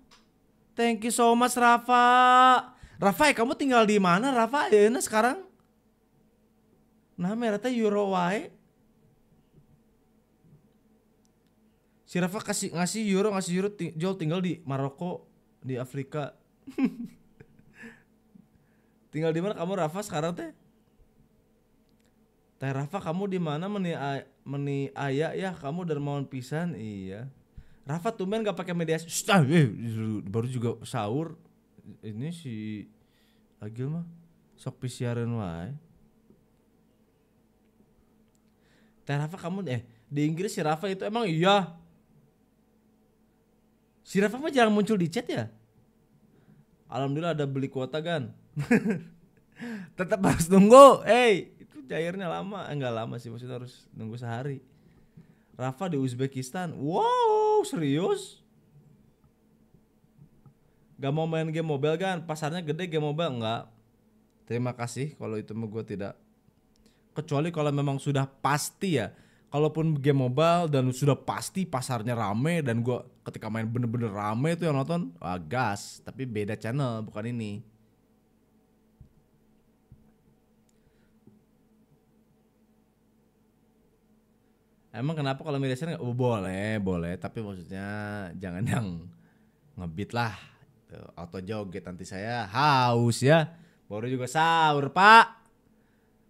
Thank you so much Rafa. Rafa, eh, kamu tinggal di mana Rafa? Ya ini sekarang. Nah, merata euro wae. Si Rafa kasih ngasih euro ngasih euro ting- jual tinggal di Maroko di Afrika. tinggal di mana kamu Rafa sekarang teh? Teh Rafa kamu di mana meni meni aya ya kamu dermawan pisan iya. Rafa tumben gak pakai media Shh, eh, baru juga sahur. Ini si Agil mah sok pisiaran wae. Teh Rafa kamu eh di Inggris si Rafa itu emang iya. Si Rafa mah jarang muncul di chat ya. Alhamdulillah ada beli kuota kan. Tetap harus nunggu. Hey, itu cairnya lama. Eh, enggak lama sih maksudnya harus nunggu sehari. Rafa di Uzbekistan. Wow, serius? Gak mau main game mobile kan? Pasarnya gede game mobile enggak? Terima kasih kalau itu mah gue tidak. Kecuali kalau memang sudah pasti ya. Kalaupun game mobile dan sudah pasti pasarnya rame dan gua ketika main bener-bener rame tuh yang nonton, wah gas. Tapi beda channel bukan ini. Emang kenapa kalau share nggak? Oh, boleh, boleh. Tapi maksudnya jangan yang ngebit lah. Tuh, auto joget nanti saya haus ya. Baru juga sahur pak.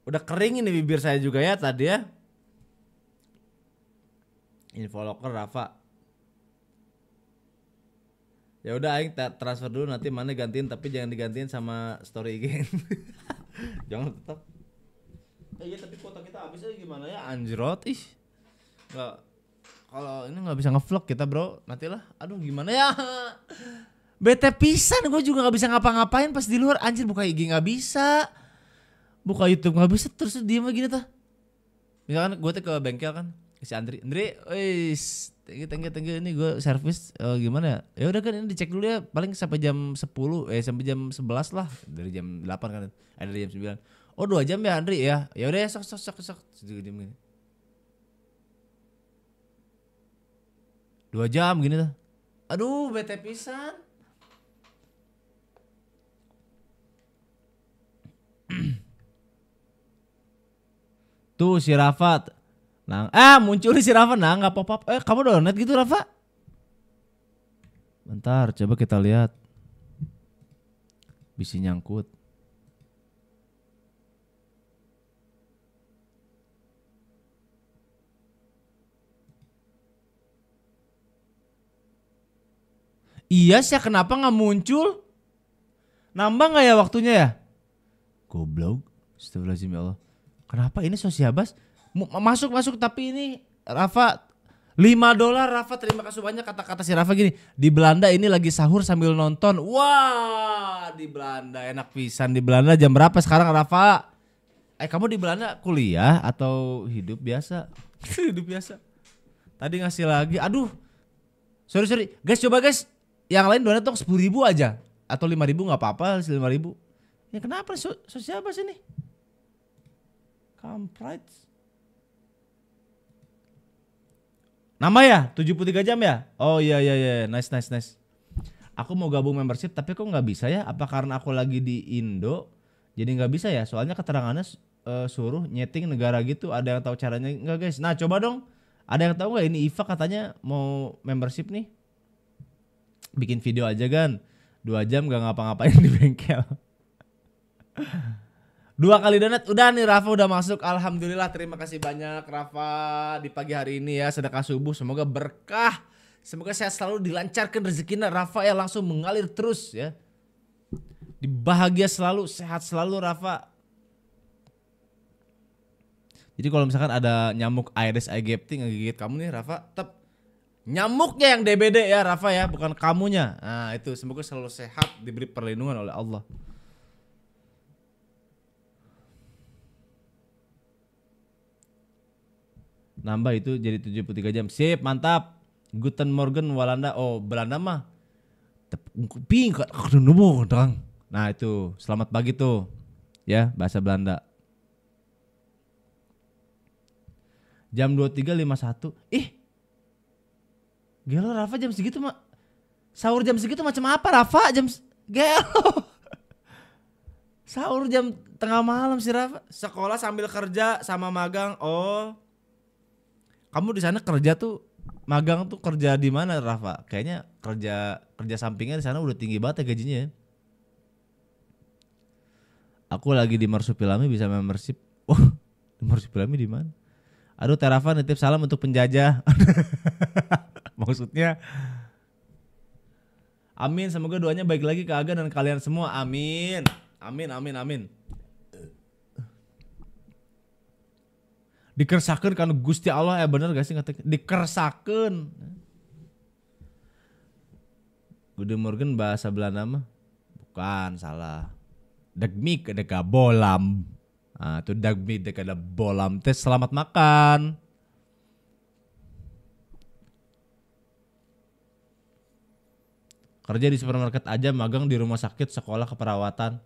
Udah kering ini bibir saya juga ya tadi ya. Info locker Rafa. Ya udah aing transfer dulu nanti mana gantiin tapi jangan digantiin sama story IG. jangan tetap. Eh, iya tapi kuota kita habis aja gimana ya anjrot ih. Nggak kalau ini nggak bisa ngevlog kita bro nanti lah aduh gimana ya bete pisan gue juga nggak bisa ngapa-ngapain pas di luar. Anjir buka IG nggak bisa. Buka YouTube nggak bisa terus diem gini tuh. Misalkan gue tuh ke bengkel kan si Andri. Andri wis tinggi tinggi tinggi ini gue servis eh, gimana ya? Ya udah kan ini dicek dulu ya paling sampai jam 10 eh sampai jam 11 lah dari jam 8 kan eh dari jam 9 oh dua jam ya Andri ya? Ya udah ya sok sok sok sok. Dia gini. Dua jam gini tuh. Aduh bete pisan tuh si Rafa nah ah muncul si Rafa nah nggak pop up eh kamu download gitu Rafa bentar coba kita lihat bisa nyangkut Iya sih kenapa nggak muncul? Nambah nggak ya waktunya ya? Goblok. Astagfirullahaladzim ya Allah. Kenapa ini sosiabas? Masuk masuk tapi ini Rafa 5 dolar. Rafa terima kasih banyak. Kata-kata si Rafa gini di Belanda ini lagi sahur sambil nonton. Wah di Belanda enak pisan. Di Belanda jam berapa sekarang Rafa? Eh kamu di Belanda kuliah atau hidup biasa? Hidup biasa. Tadi ngasih lagi aduh. Sorry sorry. Guys coba guys. Yang lain donat dong sepuluh ribu aja. Atau lima ribu nggak apa-apa lima ribu. Ya kenapa so, sosial apa sih kampret Nambah ya? 73 jam ya? Oh iya iya iya, nice nice nice. Aku mau gabung membership tapi kok nggak bisa ya? Apa karena aku lagi di Indo jadi nggak bisa ya? Soalnya keterangannya eh, suruh nyeting negara gitu. Ada yang tahu caranya nggak guys? Nah coba dong. Ada yang tahu nggak ini Iva katanya mau membership nih? Bikin video aja kan? Dua jam gak ngapa-ngapain di bengkel. Dua kali donat udah nih Rafa udah masuk. Alhamdulillah terima kasih banyak Rafa di pagi hari ini ya sedekah subuh semoga berkah. Semoga sehat selalu dilancarkan rezekinya Rafa ya langsung mengalir terus ya. Dibahagia selalu, sehat selalu Rafa. Jadi kalau misalkan ada nyamuk Aedes aegypti ngegigit kamu nih Rafa, tetap nyamuknya yang DBD ya Rafa ya, bukan kamunya. Nah itu semoga selalu sehat, diberi perlindungan oleh Allah. Nambah itu jadi 73 jam. Sip, mantap. Guten Morgen Walanda. Oh, Belanda mah. Ping Nah, itu. Selamat pagi tuh. Ya, bahasa Belanda. Jam 23.51. Ih. Gelo Rafa jam segitu mah. Sahur jam segitu macam apa Rafa? Jam Gelo. Sahur jam tengah malam sih Rafa. Sekolah sambil kerja sama magang. Oh. Kamu di sana kerja tuh magang tuh kerja di mana Rafa? Kayaknya kerja kerja sampingnya di sana udah tinggi banget ya gajinya ya. Aku lagi di Marsupilami bisa membership. Oh, di Marsupilami di mana? Aduh Terafa nitip salam untuk penjajah. Maksudnya Amin, semoga doanya baik lagi ke Aga dan kalian semua. Amin. Amin, amin, amin. Dikersakan kan Gusti Allah ya bener gak sih ngata dikersakan. Gede Morgan bahasa Belanda mah bukan salah. Dagmik ada bolam. Ah tuh dagmik ada bolam teh selamat makan. Kerja di supermarket aja magang di rumah sakit sekolah keperawatan.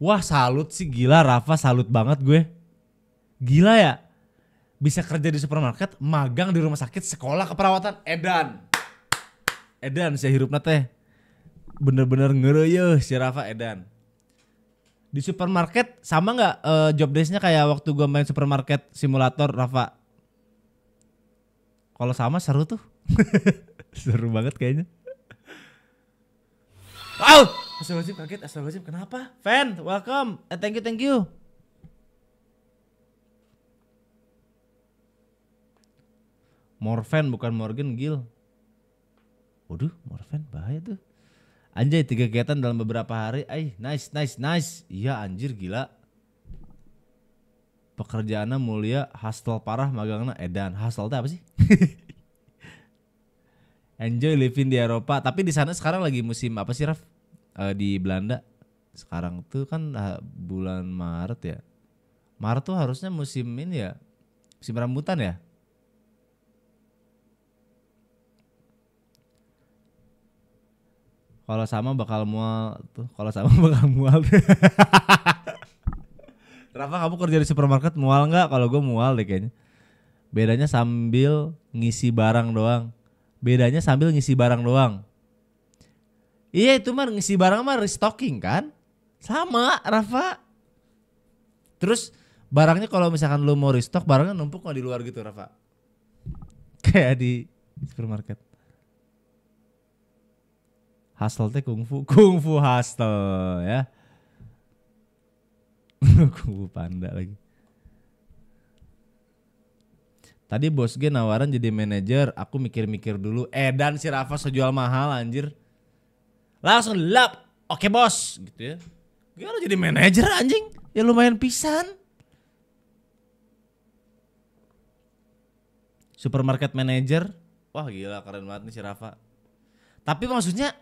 Wah salut sih gila Rafa salut banget gue. Gila ya bisa kerja di supermarket, magang di rumah sakit, sekolah keperawatan, edan. Edan saya hirup teh. Bener-bener ngereyeh si Rafa edan. Di supermarket sama nggak eh, job desk-nya kayak waktu gua main supermarket simulator Rafa? Kalau sama seru tuh. seru banget kayaknya. Wow, Astagfirullahaladzim kaget, astagfirullahaladzim kenapa? Fan, welcome, eh, thank you, thank you. Morfen bukan Morgan Gil. Waduh, Morfen bahaya tuh. Anjay, tiga kegiatan dalam beberapa hari. Ay, nice, nice, nice. Iya anjir gila. Pekerjaannya mulia, hustle parah, magangnya edan. Hustle itu apa sih? Enjoy living di Eropa. Tapi di sana sekarang lagi musim apa sih, Raf? Eh, di Belanda. Sekarang tuh kan bulan Maret ya. Maret tuh harusnya musim ini ya. Musim rambutan ya. Kalau sama bakal mual tuh. Kalau sama bakal mual. Rafa kamu kerja di supermarket mual nggak? Kalau gue mual deh kayaknya. Bedanya sambil ngisi barang doang. Bedanya sambil ngisi barang doang. Iya itu mah ngisi barang mah restocking kan? Sama Rafa. Terus barangnya kalau misalkan lu mau restock barangnya numpuk nggak di luar gitu Rafa? Kayak di supermarket. Hustle teh kungfu, kungfu hustle ya. kungfu panda lagi. Tadi bos gue nawaran jadi manajer, aku mikir-mikir dulu. Edan si Rafa sejual mahal anjir. Langsung lap, oke bos gitu ya. Gue jadi manajer anjing, ya lumayan pisan. Supermarket manager, wah gila keren banget nih si Rafa. Tapi maksudnya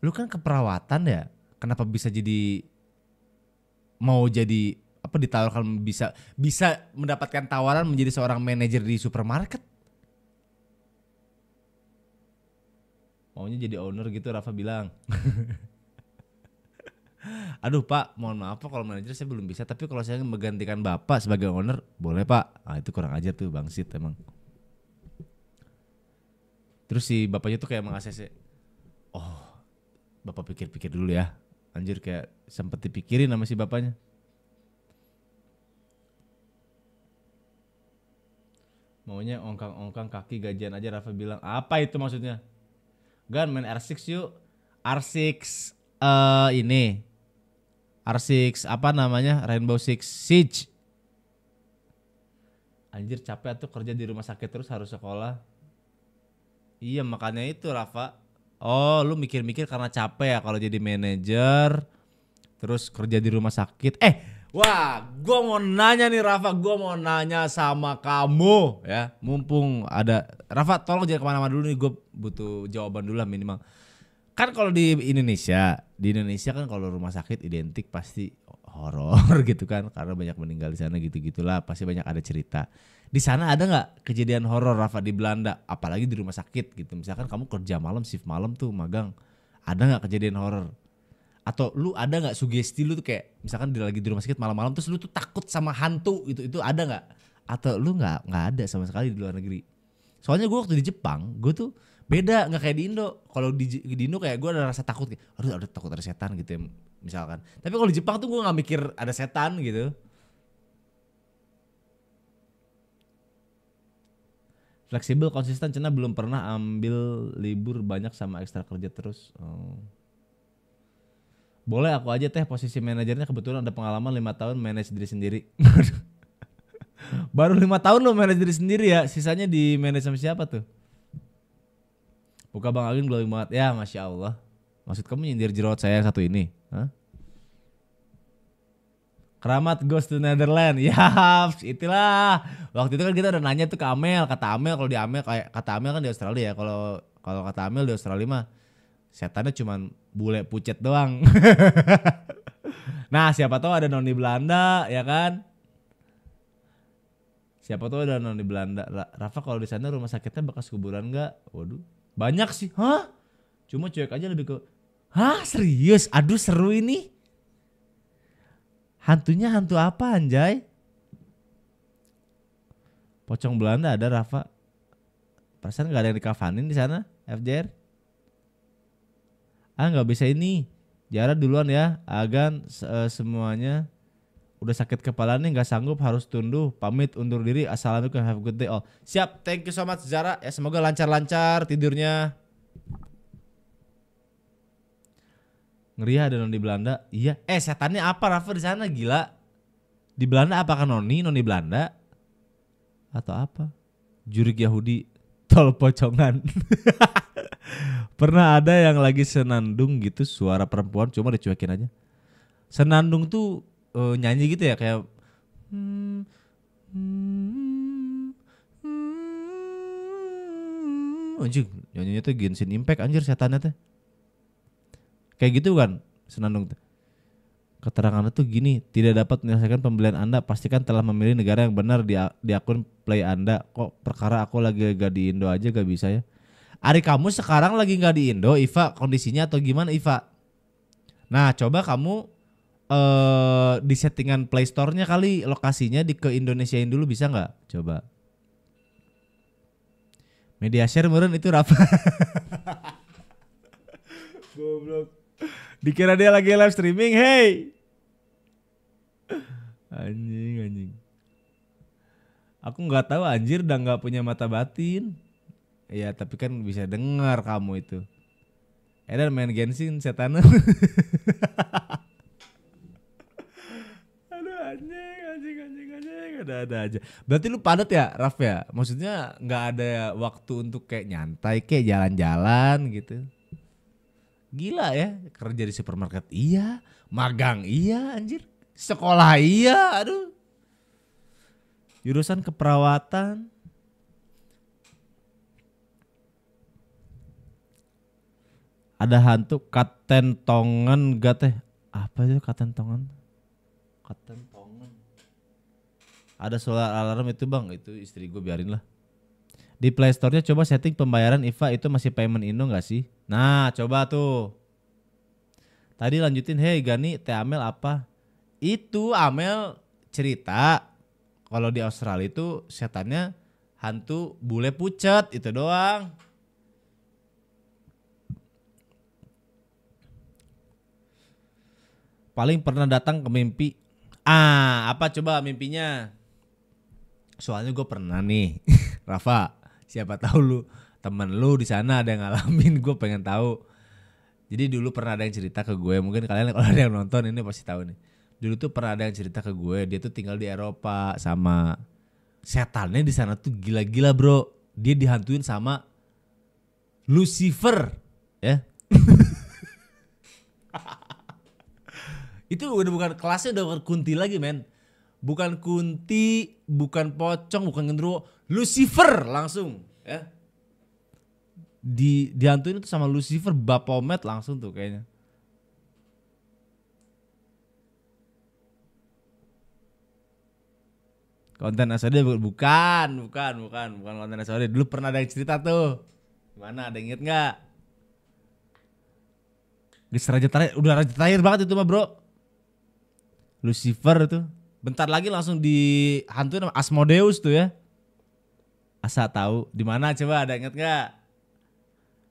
lu kan keperawatan ya? Kenapa bisa jadi mau jadi apa ditawarkan bisa bisa mendapatkan tawaran menjadi seorang manajer di supermarket? Maunya jadi owner gitu Rafa bilang. Aduh pak mohon maaf pak kalau manajer saya belum bisa. Tapi kalau saya menggantikan bapak sebagai owner boleh pak. Ah itu kurang ajar tuh bangsit emang. Terus si bapaknya tuh kayak. Oh, bapak pikir-pikir dulu ya. Anjir kayak sempet dipikirin sama si bapaknya. Maunya ongkang-ongkang kaki gajian aja Rafa bilang. Apa itu maksudnya? Gan main R6 yuk. R6 eh ini. R6 apa namanya? Rainbow Six Siege. Anjir capek tuh kerja di rumah sakit terus harus sekolah. Iya makanya itu Rafa. Oh lu mikir-mikir karena capek ya kalau jadi manajer. Terus kerja di rumah sakit. Eh wah gua mau nanya nih Rafa. Gua mau nanya sama kamu ya. Mumpung ada. Rafa tolong jangan ke mana-mana dulu nih. Gue butuh jawaban dulu lah minimal. Kan kalau di Indonesia. Di Indonesia kan kalau rumah sakit identik pasti horor gitu kan karena banyak meninggal di sana gitu-gitulah pasti banyak ada cerita di sana ada nggak kejadian horor Rafa di Belanda? Apalagi di rumah sakit gitu. Misalkan kamu kerja malam shift malam tuh magang. Ada nggak kejadian horor? Atau lu ada nggak sugesti lu tuh kayak misalkan di lagi di rumah sakit malam-malam terus lu tuh takut sama hantu itu itu ada nggak? Atau lu nggak nggak ada sama sekali di luar negeri? Soalnya gue waktu di Jepang gue tuh beda nggak kayak di Indo. Kalau di, di Indo kayak gue ada rasa takut kayak aduh ada takut ada setan gitu ya misalkan. Tapi kalau di Jepang tuh gue nggak mikir ada setan gitu fleksibel konsisten Cina belum pernah ambil libur banyak sama ekstra kerja terus oh. boleh aku aja teh posisi manajernya kebetulan ada pengalaman lima tahun manage diri sendiri baru lima tahun lo manage diri sendiri ya sisanya di manage sama siapa tuh Buka Bang Agin glowing banget. Ya, Masya Allah. Maksud kamu nyindir jerawat saya yang satu ini? Hah? Keramat goes to Netherlands. Ya, itulah. Waktu itu kan kita udah nanya tuh ke Amel, kata Amel kalau di Amel kayak kata Amel kan di Australia ya. Kalau kalau kata Amel di Australia mah setannya cuman bule pucet doang. nah, siapa tahu ada noni Belanda, ya kan? Siapa tahu ada noni Belanda. Rafa kalau di sana rumah sakitnya bekas kuburan nggak? Waduh. Banyak sih. Hah? Cuma cuek aja lebih ke Hah serius? Aduh seru ini. Hantunya hantu apa anjay? Pocong Belanda ada Rafa. Perasaan nggak ada yang dikafanin di sana, FJR. Ah nggak bisa ini. Jara duluan ya. Agan uh, semuanya udah sakit kepala nih nggak sanggup harus tunduh pamit undur diri assalamualaikum have a good day all siap thank you so much Zara ya semoga lancar-lancar tidurnya ngeri ada noni Belanda? Iya. Eh setannya apa? Rafa di sana? Gila. Di Belanda apakah noni? Noni Belanda? Atau apa? Jurik Yahudi. Tol pocongan. Pernah ada yang lagi senandung gitu suara perempuan cuma dicuekin aja. Senandung tuh uh, nyanyi gitu ya kayak hmm, hmm, hmm, anjing nyanyinya tuh Genshin Impact anjir setannya tuh kayak gitu kan senandung keterangannya tuh gini tidak dapat menyelesaikan pembelian anda pastikan telah memilih negara yang benar di, di akun play anda kok perkara aku lagi gak di Indo aja gak bisa ya Ari kamu sekarang lagi nggak di Indo Iva kondisinya atau gimana Iva nah coba kamu uh, di settingan Play Store-nya kali lokasinya di ke Indonesiain dulu bisa nggak? Coba. Media share meren itu apa? Goblok. Dikira dia lagi live streaming, hey. Anjing, anjing. Aku nggak tahu anjir dan nggak punya mata batin. Iya, tapi kan bisa dengar kamu itu. Edan main Genshin setan. anjing anjing anjing anjing ada ada aja berarti lu padat ya Raf ya maksudnya nggak ada waktu untuk kayak nyantai kayak jalan-jalan gitu gila ya kerja di supermarket. Iya magang. Iya anjir. Sekolah iya aduh. Jurusan keperawatan. Ada hantu katentongan gak teh? Apa itu katentongan? Katentongan. Ada solar alarm itu bang. Itu istri gue biarin lah di Play Store-nya coba setting pembayaran IVA itu masih payment Indo nggak sih? Nah, coba tuh. Tadi lanjutin, hei Gani, teh Amel apa?" Itu Amel cerita kalau di Australia itu setannya hantu bule pucat itu doang. Paling pernah datang ke mimpi. Ah, apa coba mimpinya? Soalnya gue pernah nih, Rafa Siapa tahu lu temen lu di sana ada yang ngalamin, gue pengen tahu. Jadi dulu pernah ada yang cerita ke gue, mungkin kalian kalau ada yang nonton ini pasti tahu nih. Dulu tuh pernah ada yang cerita ke gue, dia tuh tinggal di Eropa sama setannya di sana tuh gila-gila bro. Dia dihantuin sama Lucifer, ya. itu udah bukan kelasnya udah bukan kunti lagi men bukan kunti bukan pocong bukan gendruwo Lucifer langsung ya. Di dihantuin itu sama Lucifer Bapomet langsung tuh kayaknya. Konten SOD bukan bukan bukan bukan konten SOD dulu pernah ada yang cerita tuh. Gimana ada yang inget nggak? Gis raja terakhir udah raja terakhir banget itu mah bro. Lucifer itu. Bentar lagi langsung dihantuin sama Asmodeus tuh ya asa tahu. Di mana? Coba ada inget nggak?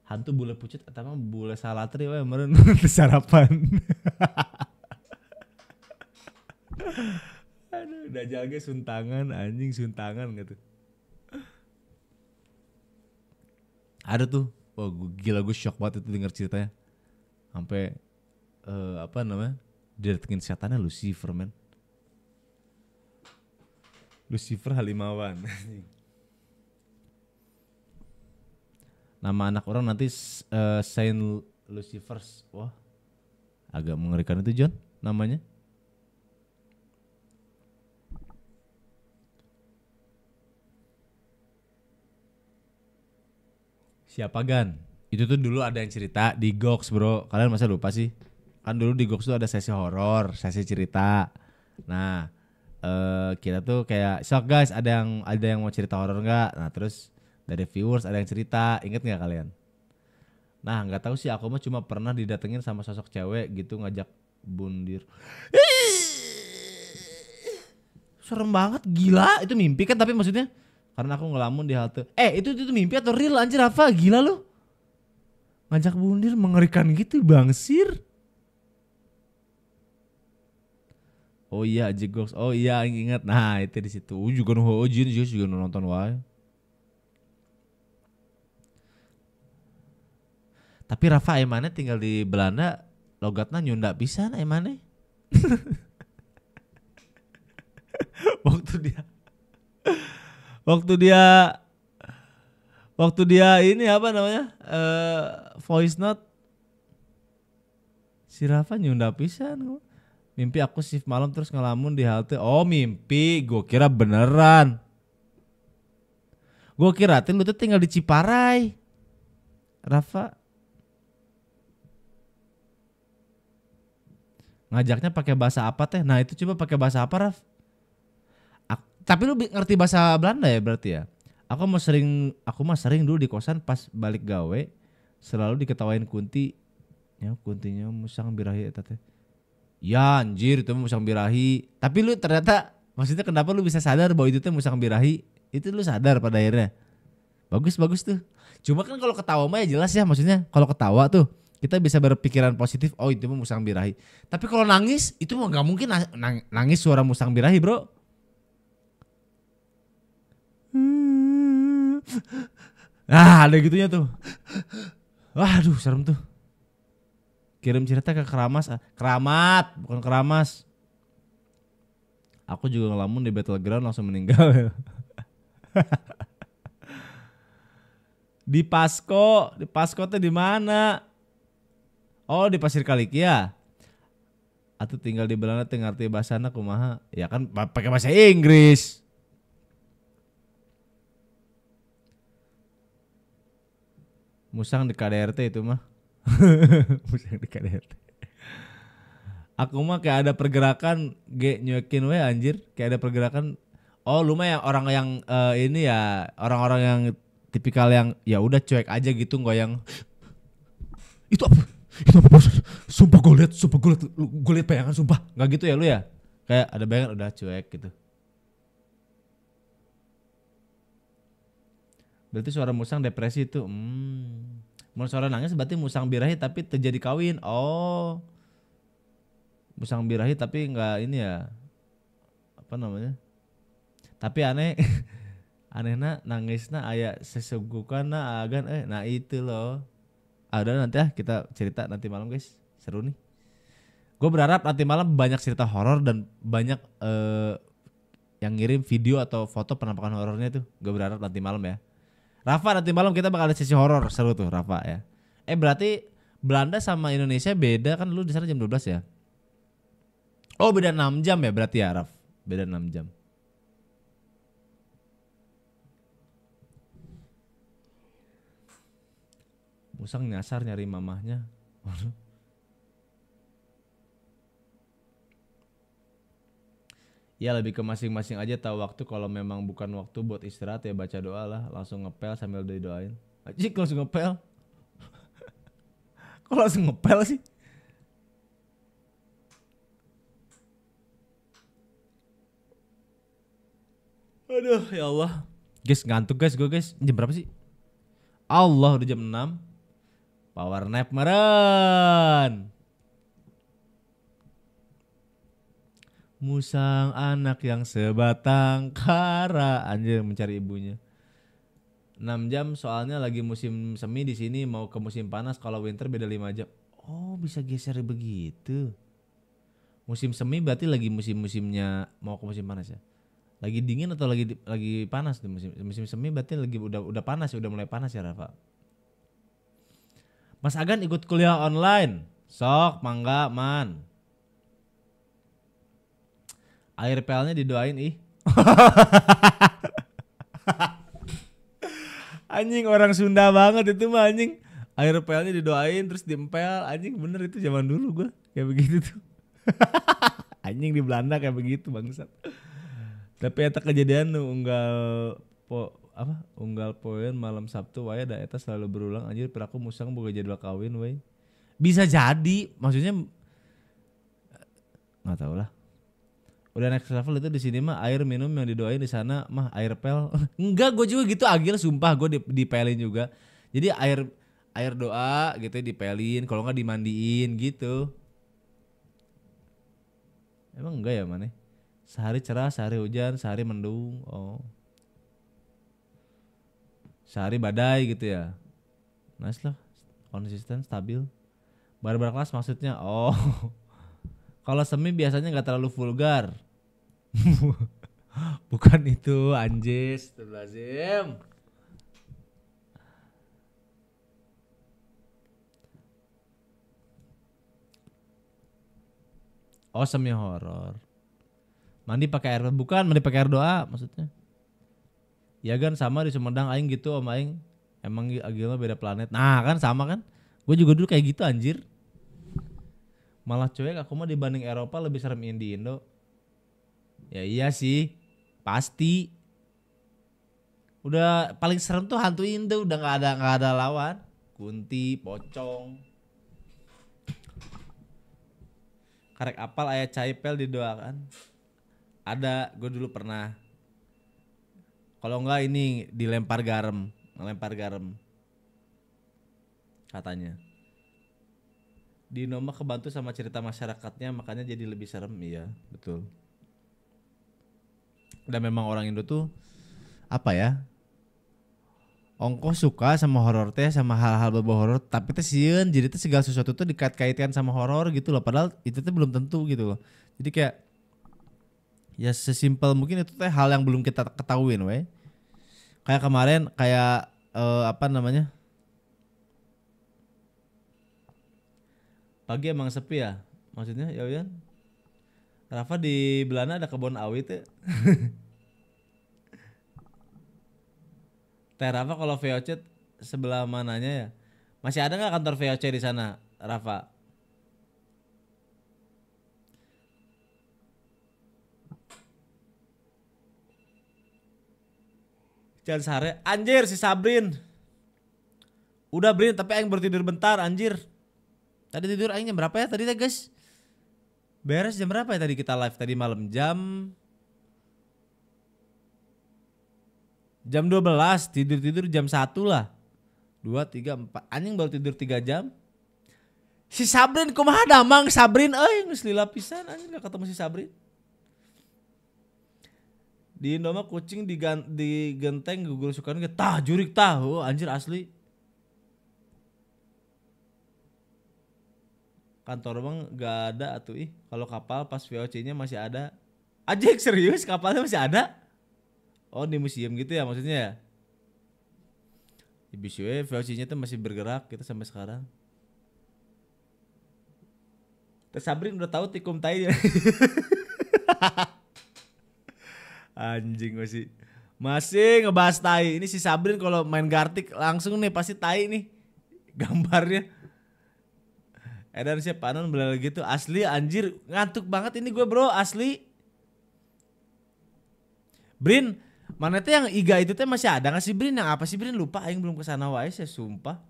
Hantu bule pucet atau bule salatri weh meren. Sarapan. Aduh udah jaga suntangan anjing suntangan gitu. Ada tuh. Wah gua, gila gue shock banget itu denger ceritanya. Sampai eh, apa namanya? Didatengin setannya Lucifer men. Lucifer Halimawan nama anak orang nanti eh, Saint Lucifer wah agak mengerikan itu John namanya Siapa Gan? Itu tuh dulu ada yang cerita di Gox bro. Kalian masa lupa sih? Kan dulu di Gox tuh ada sesi horor, sesi cerita. Nah, eh kita tuh kayak shock guys, ada yang ada yang mau cerita horor nggak? Nah terus dari viewers ada yang cerita, inget nggak kalian? Nah nggak tahu sih, aku mah cuma pernah didatengin sama sosok cewek gitu ngajak bundir. Serem banget, gila. Itu mimpi kan tapi maksudnya karena aku ngelamun di halte. Eh itu itu mimpi atau real anjir apa? Gila lu. Ngajak bundir mengerikan gitu bangsir. Oh iya Jigox. Oh iya ingat. Nah itu di situ. Juga ojin juga nonton wae. Tapi Rafa emane tinggal di Belanda logatnya nyunda pisan emane. Waktu dia waktu dia waktu dia ini apa namanya? Eh voice note. Si Rafa nyunda pisan. Mimpi aku shift malam terus ngelamun di halte. Oh mimpi? Gue kira beneran. Gue kira lu tuh tinggal di Ciparai. Rafa ngajaknya pakai bahasa apa teh? Nah itu coba pakai bahasa apa Raf? Ak- tapi lu ngerti bahasa Belanda ya berarti ya? Aku mau sering aku mah sering dulu di kosan pas balik gawe selalu diketawain Kunti. Ya Kuntinya musang birahi eta teh. Ya anjir itu musang birahi. Tapi lu ternyata maksudnya kenapa lu bisa sadar bahwa itu teh musang birahi? Itu lu sadar pada akhirnya. Bagus bagus tuh. Cuma kan kalau ketawa mah ya jelas ya maksudnya. Kalau ketawa tuh kita bisa berpikiran positif oh itu mah musang birahi tapi kalau nangis itu mah nggak mungkin na- nang- nangis suara musang birahi bro Ah, ada gitunya tuh. Waduh, serem tuh. Kirim cerita ke keramas, ah. keramat, bukan keramas. Aku juga ngelamun di battleground langsung meninggal. di Pasko, di Pasko tuh di mana? Oh, di Pasir Kalikia. Atau tinggal di Belanda teu ngarti bahasana kumaha? Ya kan pa- pakai bahasa Inggris. Musang di KDRT itu mah. Musang di KDRT. Aku mah kayak ada pergerakan ge nyuekin we anjir, kayak ada pergerakan oh lu yang orang yang eh, ini ya, orang-orang yang tipikal yang ya udah cuek aja gitu nggak yang itu apa? Itu apa bos? Sumpah gue liat, sumpah gue liat, gue liat bayangan sumpah. Nggak gitu ya lu ya? Kayak ada bayangan udah cuek gitu. Berarti suara musang depresi itu. Hmm. Mau suara nangis berarti musang birahi tapi terjadi kawin. Oh. musang birahi tapi nggak ini ya apa namanya tapi aneh anehna nangisna aya sesugukan na agan eh nah itu loh ada nanti ah kita cerita nanti malam guys. Seru nih. Gue berharap nanti malam banyak cerita horor dan banyak eh, yang ngirim video atau foto penampakan horornya tuh. Gue berharap nanti malam ya. Rafa nanti malam kita bakal ada sesi horor. Seru tuh Rafa ya. Eh berarti Belanda sama Indonesia beda. Kan lu di sana jam 12 ya? Oh beda 6 jam ya berarti ya Raf? Beda 6 jam Musang nyasar nyari mamahnya. Ya lebih ke masing-masing aja tahu waktu kalau memang bukan waktu buat istirahat ya baca doa lah langsung ngepel sambil didoain. Ajik langsung ngepel. Kok langsung ngepel sih? Aduh ya Allah. Guys ngantuk guys gue guys. Jam berapa sih? Allah udah jam 6. Power nap meren. Musang anak yang sebatang kara anjir mencari ibunya. 6 jam soalnya lagi musim semi di sini mau ke musim panas kalau winter beda 5 jam. Oh, bisa geser begitu. Musim semi berarti lagi musim-musimnya mau ke musim panas ya. Lagi dingin atau lagi di- lagi panas tuh musim musim semi berarti lagi udah udah panas ya udah mulai panas ya Rafa. Mas Agan ikut kuliah online. Sok, mangga, man. Air pelnya didoain ih. anjing orang Sunda banget itu mah anjing. Air pelnya didoain terus diempel. Anjing bener itu zaman dulu gua kayak begitu tuh. anjing di Belanda kayak begitu bangsat. Tapi eta kejadian nu unggal po apa unggal poin malam Sabtu wae da eta selalu berulang anjir piraku musang boga jadwal kawin we. Bisa jadi, maksudnya nggak tahu lah. Udah next level itu di sini mah air minum yang didoain di sana mah air pel. Enggak, gue juga gitu agil sumpah gue di, dipelin juga. Jadi air air doa gitu dipelin, kalau nggak dimandiin gitu. Emang enggak ya mana? Sehari cerah, sehari hujan, sehari mendung. Oh. Sehari badai gitu ya. Nice lah. Konsisten, stabil. Barbar kelas maksudnya. Oh. Kalau semi biasanya nggak terlalu vulgar. Bukan itu anjis, Lazim. Oh semi horor. Mandi pakai air bukan, mandi pakai air doa maksudnya. Ya kan sama di Sumedang aing gitu om aing. Emang agilnya beda planet. Nah, kan sama kan? Gue juga dulu kayak gitu anjir. Malah cuek aku mah dibanding Eropa lebih serem di Indo. Ya iya sih. Pasti. Udah paling serem tuh hantu Indo udah nggak ada nggak ada lawan. Kunti, pocong. Karek apal ayah caipel didoakan. Ada, gue dulu pernah. Kalau enggak ini dilempar garam, ngelempar garam. Katanya. Di Noma kebantu sama cerita masyarakatnya makanya jadi lebih serem iya, betul. Dan memang orang Indo tuh apa ya? Ongko suka sama horor teh sama hal-hal berbau horor tapi teh sieun jadi teh segala sesuatu tuh dikait-kaitkan sama horor gitu loh padahal itu tuh belum tentu gitu loh. Jadi kayak ya sesimpel mungkin itu teh hal yang belum kita ketahuin we kayak kemarin kayak eh, apa namanya? Pagi emang sepi ya maksudnya ya Wian Rafa di Belanda ada kebun awit ya? Teh Rafa kalau VOC sebelah mananya ya? Masih ada nggak kantor VOC di sana Rafa Jangan sare. Anjir si Sabrin. Udah Brin tapi aing tidur bentar anjir. Tadi tidur aing jam berapa ya tadi teh guys? Beres jam berapa ya tadi kita live tadi malam jam Jam 12 tidur-tidur jam 1 lah. 2 3 4 anjing baru tidur 3 jam. Si Sabrin kumaha damang Sabrin euy geus lila pisan anjing gak ketemu si Sabrin. Di mah kucing digan, digenteng sukan ge tah jurik tah oh, anjir asli. Kantor bang gak ada atuh ih. Kalau kapal pas VOC-nya masih ada. Ajek serius kapalnya masih ada? Oh di museum gitu ya maksudnya ya? Di BCW VOC-nya tuh masih bergerak kita sampai sekarang. Teh Sabrin udah tahu tikum tai. Anjing masih masih ngebahas tai. Ini si Sabrin kalau main Gartik langsung nih pasti tai nih gambarnya. Edan siap panon belal gitu asli anjir ngantuk banget ini gue bro asli. Brin, mana tuh yang iga itu teh masih ada nggak sih Brin? Yang apa sih Brin? Lupa aing belum ke sana wae sih sumpah.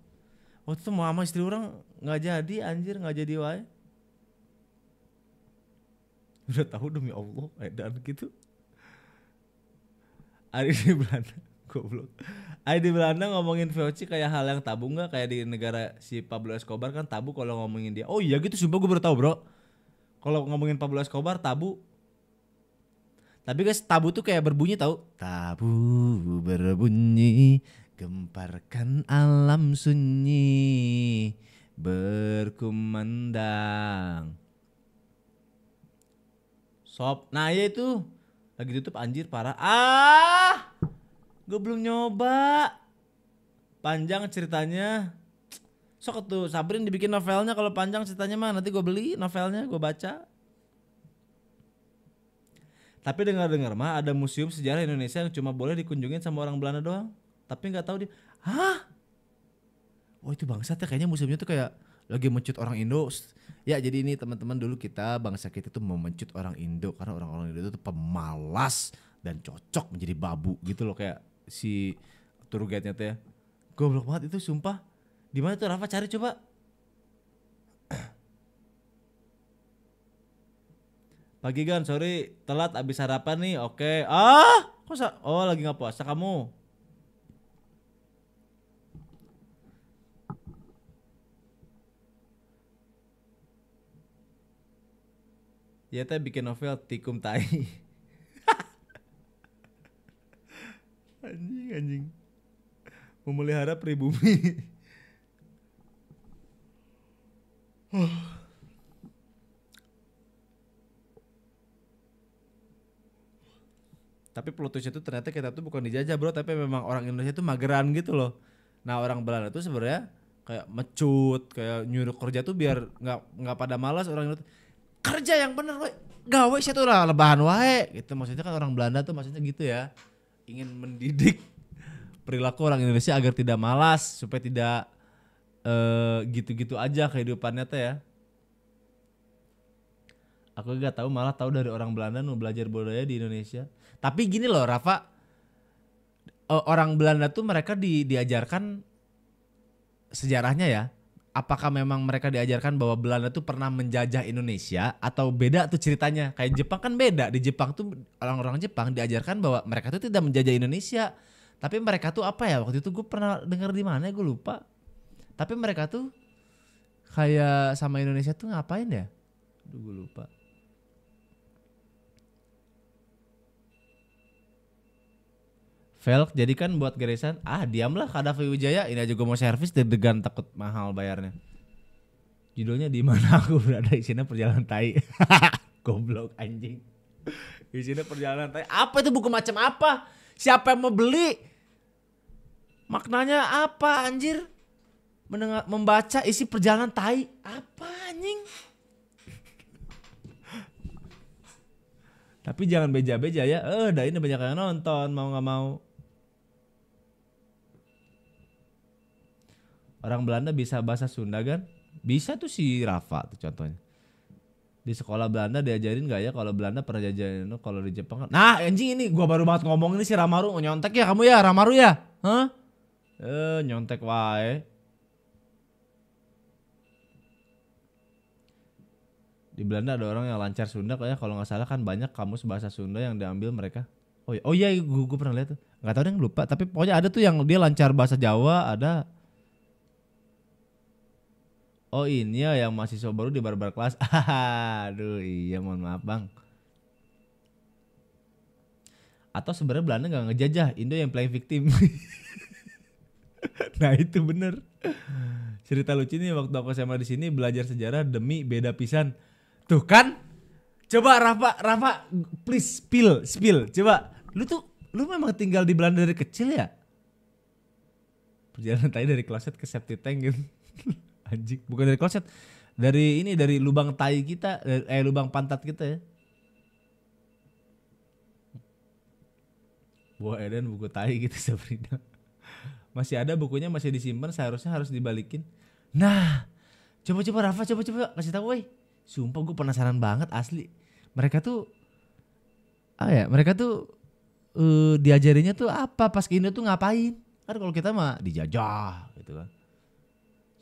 Waktu itu mau sama istri orang nggak jadi anjir nggak jadi wae udah tahu demi Allah edan gitu Ari di Belanda goblok. Ari di Belanda ngomongin VOC kayak hal yang tabu nggak? Kayak di negara si Pablo Escobar kan tabu kalau ngomongin dia. Oh iya gitu sumpah gue baru tahu bro. Kalau ngomongin Pablo Escobar tabu. Tapi guys tabu tuh kayak berbunyi tahu tabu berbunyi gemparkan alam sunyi berkumandang. Sop. Nah ya itu lagi tutup anjir parah. Ah, gue belum nyoba. Panjang ceritanya. Sok tuh Sabrin dibikin novelnya kalau panjang ceritanya mah nanti gue beli novelnya gue baca. Tapi dengar-dengar mah ada museum sejarah Indonesia yang cuma boleh dikunjungin sama orang Belanda doang. Tapi nggak tahu dia. Hah? Oh itu bangsat ya kayaknya museumnya tuh kayak lagi mencut orang Indo Ya jadi ini teman-teman dulu kita bangsa kita tuh memencut orang Indo karena orang-orang Indo itu pemalas dan cocok menjadi babu gitu loh kayak si tour guide-nya tuh ya. Goblok banget itu sumpah. Di mana tuh Rafa cari coba? Pagi kan, sorry telat abis sarapan nih. Oke. Ah, kok sa oh lagi nggak puasa kamu? Ya teh bikin novel tikum tai. anjing anjing. Memelihara pribumi. tapi plot itu ternyata kita tuh bukan dijajah bro tapi memang orang Indonesia tuh mageran gitu loh nah orang Belanda tuh sebenarnya kayak mecut kayak nyuruh kerja tuh biar nggak nggak pada malas orang Indonesia kerja yang bener we. gawe sih tuh lah lebahan wae gitu. Maksudnya kan orang Belanda tuh maksudnya gitu ya. Ingin mendidik perilaku orang Indonesia agar tidak malas supaya tidak uh, gitu-gitu aja kehidupannya teh ya. Aku gak tahu malah tahu dari orang Belanda nu belajar budaya di Indonesia. Tapi gini loh Rafa. Uh, orang Belanda tuh mereka di, diajarkan sejarahnya ya apakah memang mereka diajarkan bahwa Belanda tuh pernah menjajah Indonesia atau beda tuh ceritanya? Kayak Jepang kan beda. Di Jepang tuh orang-orang Jepang diajarkan bahwa mereka tuh tidak menjajah Indonesia. Tapi mereka tuh apa ya? Waktu itu gue pernah dengar di mana gue lupa. Tapi mereka tuh kayak sama Indonesia tuh ngapain ya? Aduh gue lupa. Velg jadi kan buat garisan ah diamlah Kadafi Wijaya ini aja gue mau servis deg-degan takut mahal bayarnya. Judulnya di mana aku berada? Isinya perjalanan tai. Goblok anjing. Isinya perjalanan tai. Apa itu buku macam apa? Siapa yang mau beli? Maknanya apa anjir? Mendengar membaca isi perjalanan tai. Apa anjing? Tapi jangan beja-beja ya. Eh dah ini banyak yang nonton mau nggak mau orang Belanda bisa bahasa Sunda kan? Bisa tuh si Rafa tuh contohnya. Di sekolah Belanda diajarin gak ya kalau Belanda pernah jajanin kalau di Jepang kan? Nah anjing ini gua baru banget ngomong ini si Ramaru oh, nyontek ya kamu ya Ramaru ya? Hah? Eh nyontek wae. Di Belanda ada orang yang lancar Sunda kayak kalau nggak salah kan banyak kamus bahasa Sunda yang diambil mereka. Oh iya, oh iya gue, pernah lihat tuh. Nggak tahu deh lupa. Tapi pokoknya ada tuh yang dia lancar bahasa Jawa, ada Oh ini ya yang mahasiswa baru di barbar kelas. Aduh iya mohon maaf bang. Atau sebenarnya Belanda nggak ngejajah, Indo yang playing victim. nah itu bener. Cerita lucu nih waktu aku SMA di sini belajar sejarah demi beda pisan. Tuh kan? Coba Rafa, Rafa, please spill, spill. Coba, lu tuh, lu memang tinggal di Belanda dari kecil ya? Perjalanan tadi dari kloset ke septic tank gitu. Anjing, bukan dari kloset. Dari ini dari lubang tai kita, eh lubang pantat kita ya. Buah Eden buku tai gitu Sabrina. Masih ada bukunya masih disimpan seharusnya harus dibalikin. Nah, coba-coba Rafa coba-coba kasih tahu woi. Sumpah gue penasaran banget asli. Mereka tuh ah ya, mereka tuh uh, diajarinya tuh apa pas ke Indo tuh ngapain? Kan kalau kita mah dijajah gitu kan.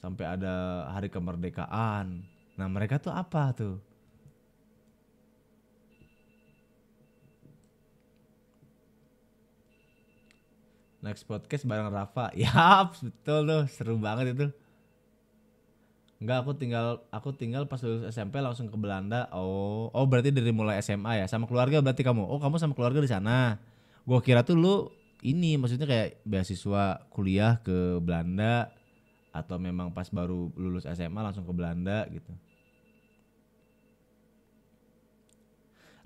Sampai ada hari kemerdekaan. Nah, mereka tuh apa tuh? Next podcast bareng Rafa. Yap, betul tuh, seru banget itu. Enggak, aku tinggal aku tinggal pas lulus SMP langsung ke Belanda. Oh, oh berarti dari mulai SMA ya. Sama keluarga berarti kamu. Oh, kamu sama keluarga di sana. Gua kira tuh lu ini maksudnya kayak beasiswa kuliah ke Belanda atau memang pas baru lulus SMA langsung ke Belanda gitu.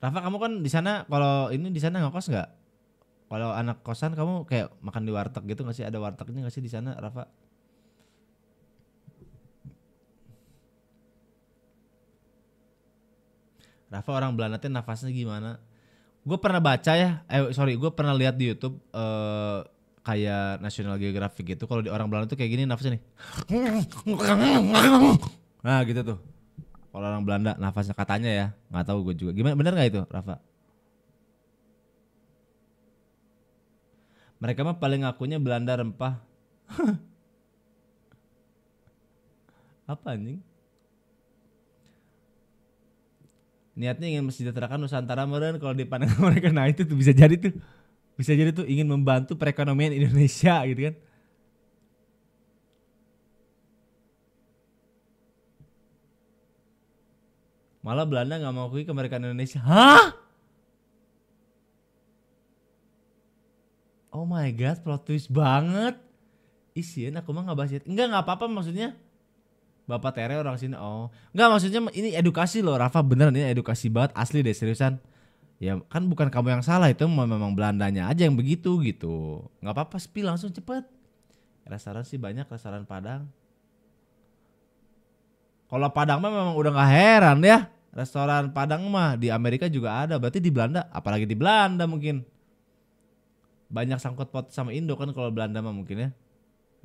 Rafa kamu kan di sana kalau ini di sana ngekos nggak? Kalau anak kosan kamu kayak makan di warteg gitu nggak sih? Ada wartegnya nggak sih di sana, Rafa? Rafa orang Belanda tuh nafasnya gimana? Gue pernah baca ya, eh sorry, gue pernah lihat di YouTube eh, kayak National Geographic gitu. Kalau di orang Belanda tuh kayak gini nafasnya nih. Nah gitu tuh. Kalau orang Belanda nafasnya katanya ya, nggak tahu gue juga. Gimana bener nggak itu, Rafa? Mereka mah paling ngakunya Belanda rempah. Apa anjing? Niatnya ingin mensejahterakan Nusantara meren kalau di pandangan mereka nah itu tuh bisa jadi tuh. Bisa jadi tuh ingin membantu perekonomian Indonesia gitu kan. Malah Belanda nggak mau akui kemerdekaan Indonesia. Hah? Oh my god, plot twist banget. Isian aku mah nggak bahas itu. Enggak nggak apa-apa maksudnya. Bapak Tere orang sini. Oh, enggak maksudnya ini edukasi loh, Rafa beneran ini edukasi banget asli deh seriusan. Ya kan bukan kamu yang salah itu memang Belandanya aja yang begitu gitu. Nggak apa-apa spill langsung cepet. Restoran sih banyak restoran Padang. Kalau Padang mah memang udah nggak heran ya. Restoran Padang mah di Amerika juga ada. Berarti di Belanda, apalagi di Belanda mungkin banyak sangkut pot sama Indo kan kalau Belanda mah mungkin ya.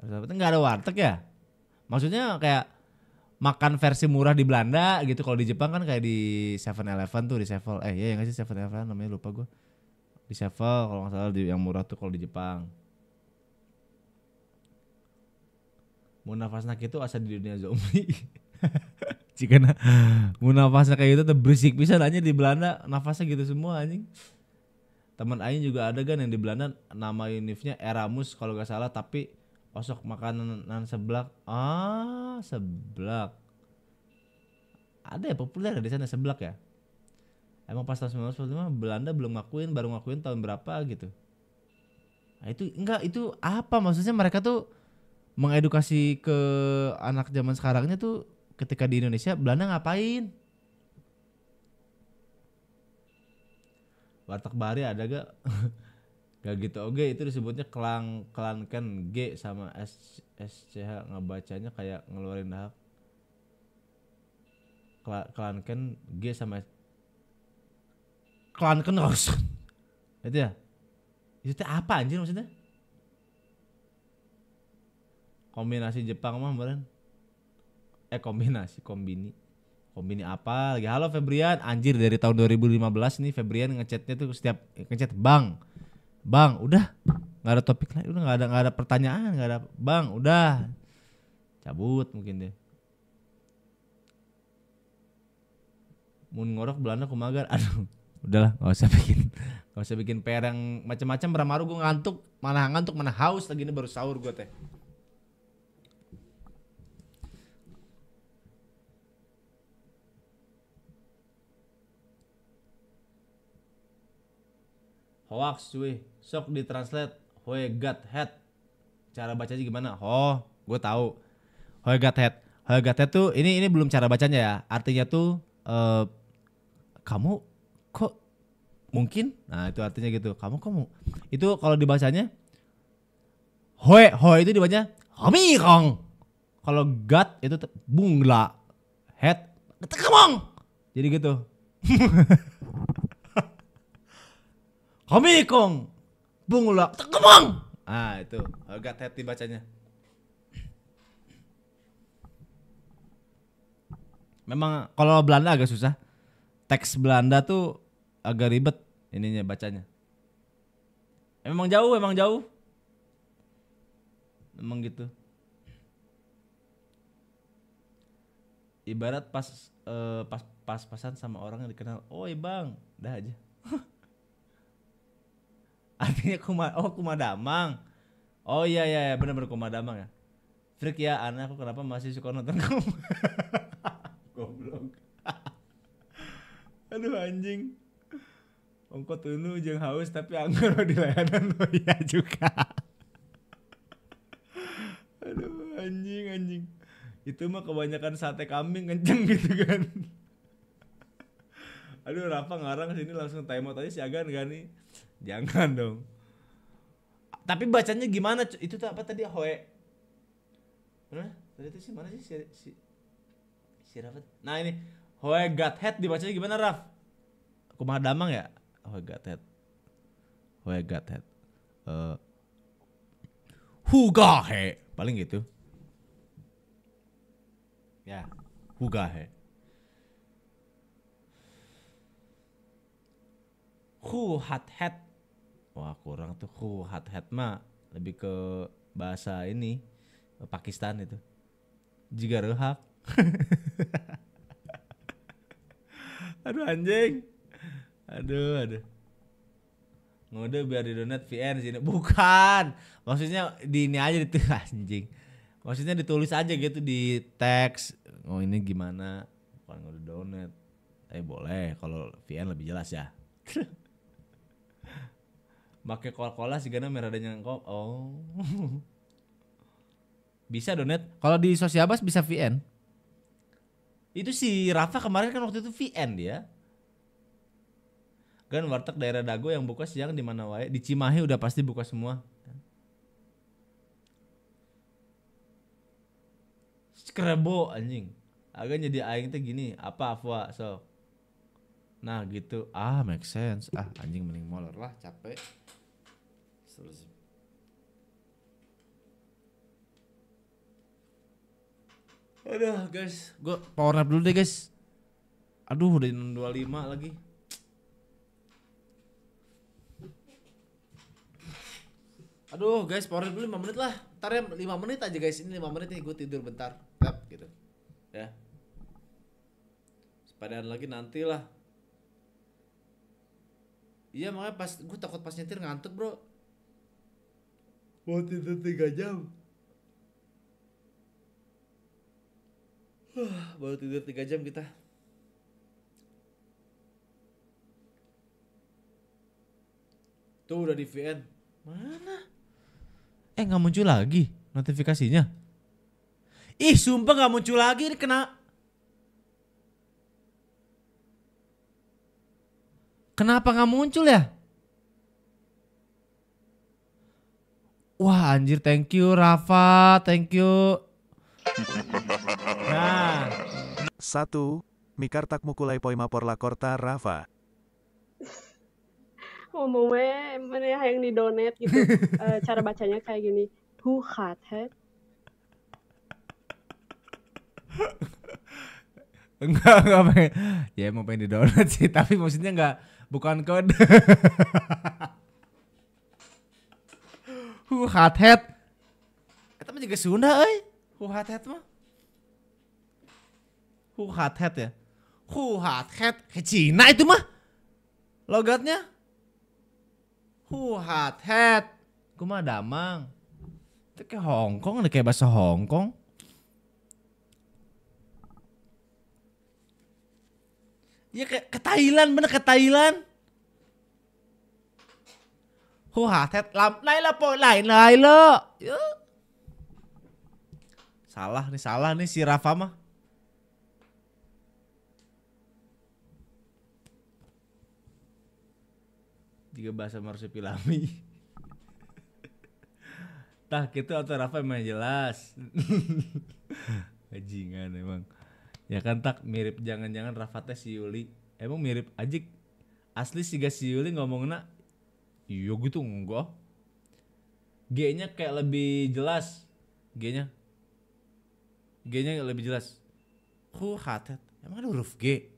Nggak ada warteg ya? Maksudnya kayak makan versi murah di Belanda gitu. Kalau di Jepang kan kayak di Seven Eleven tuh di Sevel. Eh iya nggak sih Seven Eleven namanya lupa gue. Di Sevel kalau nggak salah di, yang murah tuh kalau di Jepang. Mau nafasnya itu asa di dunia zombie. Jika na, mau nafasnya kayak gitu tuh berisik bisa nanya di Belanda nafasnya gitu semua anjing teman Aing juga ada kan yang di Belanda nama univnya Eramus kalau gak salah tapi osok makanan seblak. Ah seblak. Ada ya populer di sana seblak ya? Emang pas tahun 1945 Belanda belum ngakuin baru ngakuin tahun berapa gitu? Nah, itu enggak itu apa? Maksudnya mereka tuh mengedukasi ke anak zaman sekarangnya tuh ketika di Indonesia Belanda ngapain? Warteg bari ada gak gak gitu. Oke itu disebutnya kelang kelankan G sama S SCH ngebacanya kayak ngeluarin hak. Kelankan G sama kelankan harus itu ya? Itu apa anjir maksudnya? Kombinasi Jepang mah kemarin. Eh kombinasi kombini. Kombini apa lagi? Halo Febrian, anjir dari tahun 2015 nih Febrian ngechatnya tuh setiap ngechat Bang, bang udah. Nggak ada topik lagi, udah nggak ada nggak ada pertanyaan nggak ada bang udah. Cabut mungkin deh. mun ngorok Belanda kumagar aduh udahlah nggak usah bikin nggak usah bikin PR yang macam-macam. Beramaru gue ngantuk mana ngantuk mana haus lagi ini baru sahur gue teh. Hoax cuy. Sok Hoe got head. Cara bacanya gimana? Oh, gue tahu. Hoe got head. Hoe got head tuh ini ini belum cara bacanya ya. Artinya tuh eh kamu kok mungkin? Nah, itu artinya gitu. Kamu kok mau? Itu kalau dibacanya Hoe, hoe itu dibacanya Hami kong. Kalau got itu bungla. Head tekemong. Jadi gitu. Kami kong bungla tekemong. Ah itu agak got head dibacanya. Memang kalau Belanda agak susah. Teks Belanda tuh agak ribet ininya bacanya. Memang jauh, memang jauh. Memang gitu. Ibarat pas eh, pas pas-pasan sama orang yang dikenal. Oh, bang, dah aja. Artinya kuma oh kumadamang. Oh iya iya, iya benar-benar kumadamang ya. Freak ya, anak aku kenapa masih suka nonton kamu? Goblok. Aduh anjing. Ongko tunu jeung haus tapi anggar di layanan oh iya juga. Aduh anjing anjing. Itu mah kebanyakan sate kambing kenceng gitu kan. Aduh Rafa ngarang sini langsung time out aja si Agan gak nih? Jangan dong. Tapi bacanya gimana? Itu tuh apa tadi hoe? Mana? Tadi itu sih mana sih si si, si Rafa? Nah ini hoe got head dibacanya gimana Raf? Kumaha damang ya? Hoe got head. Hoe got head. Eh Hugahe paling gitu. Ya, Hugahe. Hu hat hat. Wah kurang tuh hu hat hat mah lebih ke bahasa ini Pakistan itu. Jika rehak. aduh anjing. Aduh aduh. Ngode biar di donat VN sini. Bukan. Maksudnya di ini aja itu anjing. Maksudnya ditulis aja gitu di teks. Oh ini gimana? Bukan ngode donat. Eh boleh kalau VN lebih jelas ya. Make Coca-Cola sih karena merah dan kok. Oh. bisa donet. Kalau di Sosiabas bisa VN. Itu si Rafa kemarin kan waktu itu VN dia. Kan warteg daerah Dago yang buka siang di mana wae. Di Cimahi udah pasti buka semua. Skrebo anjing. Agak jadi aing teh gini, apa afwa so. Nah gitu. Ah make sense. Ah anjing mending molor lah capek. Selesai. Aduh guys, gua power nap dulu deh guys. Aduh udah 625 lagi. Aduh guys, power nap dulu 5 menit lah. Ntar ya 5 menit aja guys. Ini 5 menit nih gue tidur bentar. Tap gitu. Ya. Sepedaan lagi nanti lah. Iya makanya pas gue takut pas nyetir ngantuk bro. Mau tidur 3 jam. Baru tidur 3 jam kita. Tuh udah di VN. Mana? Eh nggak muncul lagi notifikasinya. Ih sumpah nggak muncul lagi ini kena. Kenapa nggak muncul ya? Wah anjir thank you Rafa, thank you. Nah, 1. Mikartak mukulai poima por la corta Rafa. ngomongnya mana yang di donate gitu Eh, cara bacanya kayak gini who had head enggak enggak pengen. Ya emang pengen di download sih, tapi maksudnya enggak bukan kode. Who hat head? Kita mah juga Sunda euy. Who hat head mah? Who hat head ya? Who hat head? Ke Cina itu mah. Logatnya. Who hat head? Kumaha damang. Itu kayak Hongkong, ada kayak bahasa Hongkong. Ya ke, ke Thailand, bener ke Thailand. Hu hatet lam lai la po lai lai lo. Ya. Salah nih, salah nih si Rafa mah. Jika bahasa marsupilami. Tah gitu atau Rafa emang jelas. Bajingan emang. Ya kan tak mirip jangan-jangan Rafa teh si Yuli. Emang mirip ajik. Asli si si Yuli ngomongnya Iya gitu enggak. G-nya kayak lebih jelas. G-nya. G-nya lebih jelas. Had head? Emang ada huruf G?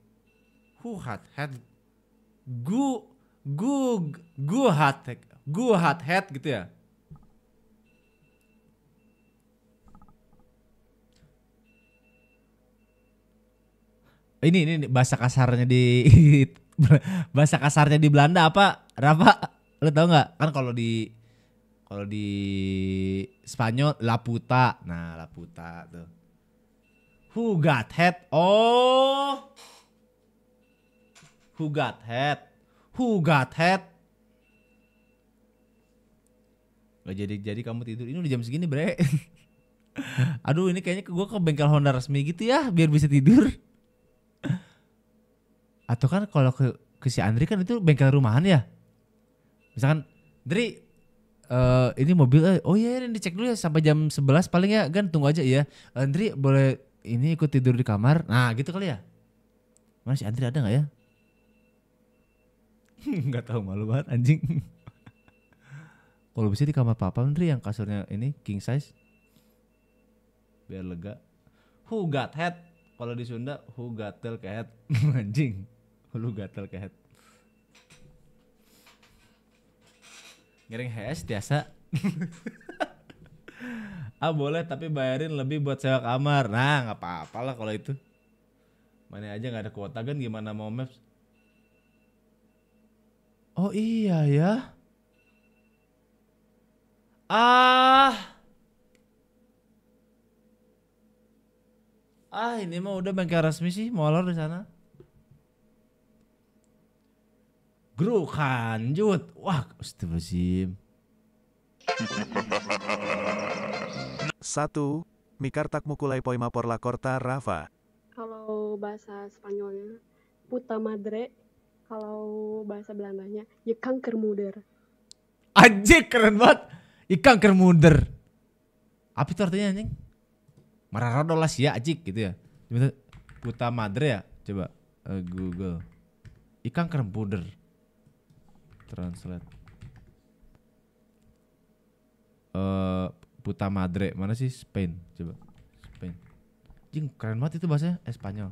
Who had head? Gu gu gu head. Gu had head gitu ya. Ini ini ini, bahasa kasarnya di bahasa kasarnya di Belanda apa? Rafa, lu tau nggak? Kan kalau di kalau di Spanyol laputa. Nah, laputa tuh. Who got head? Oh. Who got head? Who got head? Gak jadi jadi kamu tidur. Ini udah jam segini, Bre. Aduh, ini kayaknya gue ke bengkel Honda resmi gitu ya, biar bisa tidur. Atau kan kalau ke ke si Andri kan itu bengkel rumahan ya. Misalkan, Andri eh ini mobil eh, oh iya ini dicek dulu ya sampai jam 11 paling ya kan tunggu aja ya. Andri boleh ini ikut tidur di kamar. Nah, gitu kali ya. Mana si Andri ada nggak ya? Nggak tahu malu banget anjing. Kalau bisa di kamar papa Andri yang kasurnya ini king size. Biar lega. Who got head? Kalau di Sunda, who gatel ke head? anjing. Lu gatel ke head. Ngiring HS biasa. ah boleh tapi bayarin lebih buat sewa kamar. Nah nggak apa-apa lah kalau itu. Mana aja nggak ada kuota kan gimana mau maps? Oh iya ya. Ah. Ah ini mah udah bengkel resmi sih molor di sana. Gru kanjut. Wah, astagfirullahaladzim. 1. Mikartak mukulai poima por la corta Rafa. Kalau bahasa Spanyolnya puta madre, kalau bahasa Belandanya ya kankermoeder. Anjing keren banget. Ikan kermunder. Apa itu artinya anjing? Mararadolas ya ajik gitu ya. Coba puta madre ya. Coba eh, Google. Ikan kermunder. Translate. Eh puta madre mana sih Spain? Coba Spain. Jing keren banget itu bahasanya Espanyol.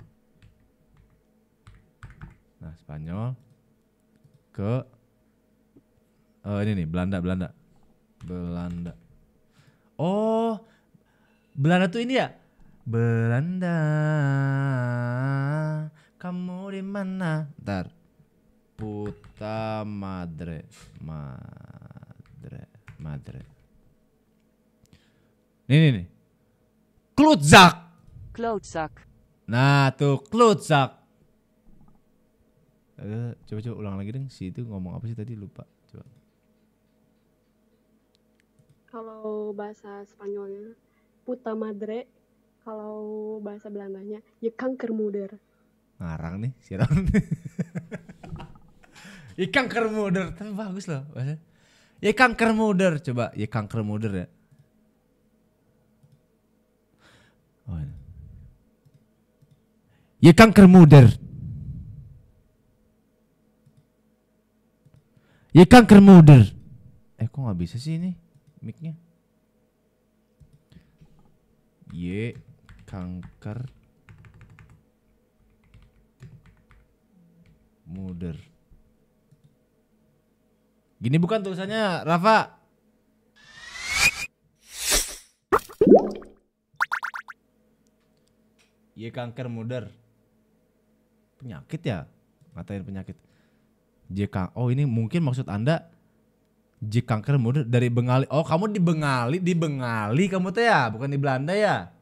Nah Spanyol ke eh ini nih Belanda Belanda Belanda. Oh, Belanda tuh ini ya? Belanda, kamu di mana? Ntar, puta madre, madre, madre. Nih nih nih, Klutzak. Klootzak. Nah tuh Klutzak. Eh, coba coba ulang lagi dong. Si itu ngomong apa sih tadi lupa. Coba. Kalau bahasa Spanyolnya puta madre, kalau bahasa Belandanya ya kankermoeder. ngarang nih si Ron. Ikan kermuder, tapi bagus loh bahasa. Ikan kermuder, coba ikan kermuder ya. Oh, ini. Ikan kermuder. Ikan kermuder. Eh kok nggak bisa sih ini mic-nya? Y kanker muder. Gini bukan tulisannya, Rafa. Iya kanker muder. Penyakit ya? Ngatain penyakit. J oh ini mungkin maksud Anda J kanker muder dari Bengali. Oh, kamu di Bengali, di Bengali kamu tuh ya, bukan di Belanda ya?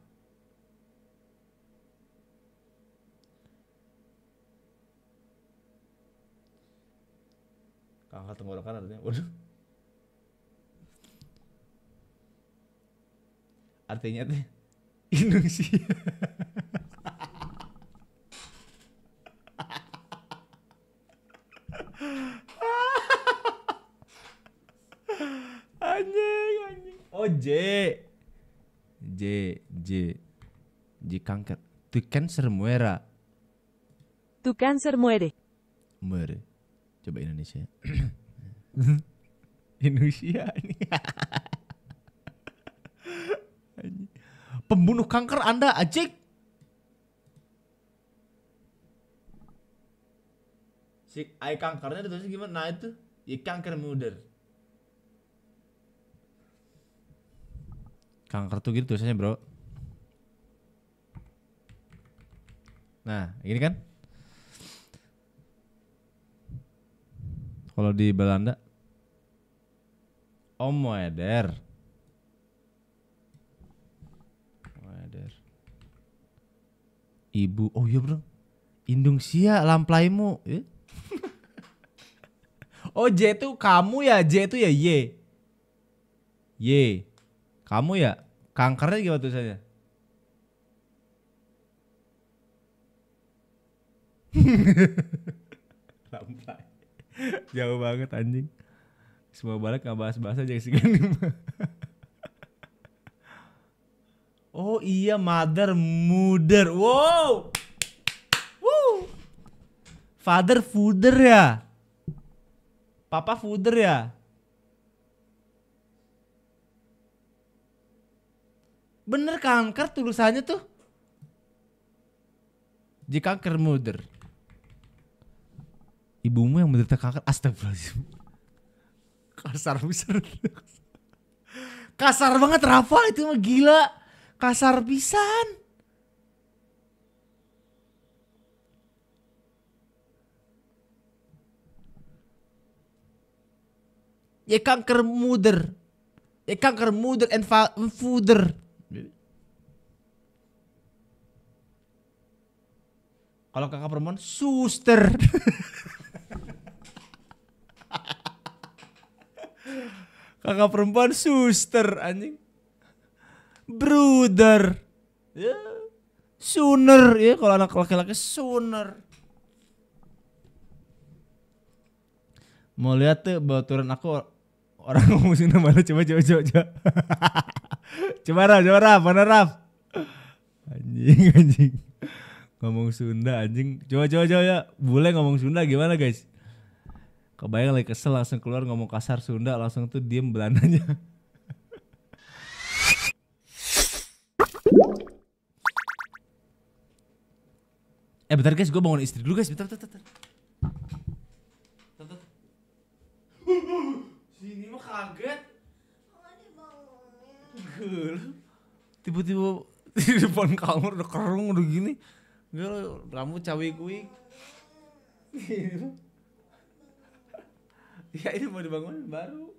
tenggorokan artinya waduh. Artinya tuh induksi anjing anjing. Oh J. J J. J kanker. Tu cancer muera. Tu cancer muere. Muere. Coba Indonesia. Indonesia ini. Pembunuh kanker Anda, Ajik. Si ai kankernya ditulisnya gimana? Nah itu, ya kanker muder. Kanker tuh gitu tulisannya, Bro. Nah, gini kan? Kalau di Belanda Om Moeder. Moeder. Ibu. Oh iya, Bro. Indung sia lamplaimu. Eh? oh, J itu kamu ya, J itu ya Y. Y. Kamu ya? Kankernya gimana tulisannya? Lamplai. Jauh banget anjing. Semua balik nggak bahas bahasa aja sih Oh iya mother mother. Wow. Woo. Father fooder ya. Papa fooder ya. Bener kanker tulisannya tuh. Jika kanker mother. Ibumu yang menderita kanker astagfirullahaladzim. Kasar besar. Kasar banget Rafa itu mah gila. Kasar pisan. Ya kanker muder. Ya kanker muder and fa- fooder. Kalau kakak perempuan suster. kakak perempuan suster anjing. Brother. Ya. Sooner ya kalau anak laki-laki sooner. Mau lihat tuh baturan aku orang ngomong Sunda mana coba coba coba coba. coba Raf, coba Raf, mana Raf? Anjing anjing. Ngomong Sunda anjing. Coba coba coba ya. Bule ngomong Sunda gimana guys? Kebayang lagi kesel langsung keluar ngomong kasar Sunda langsung tuh diem Belandanya. eh bentar guys, gue bangun istri dulu guys, bentar bentar bentar. Sini mah kaget. Tiba-tiba di depan kamar udah kerung udah gini. Gila, kamu cawe kuing. Ya ini mau dibangunin baru.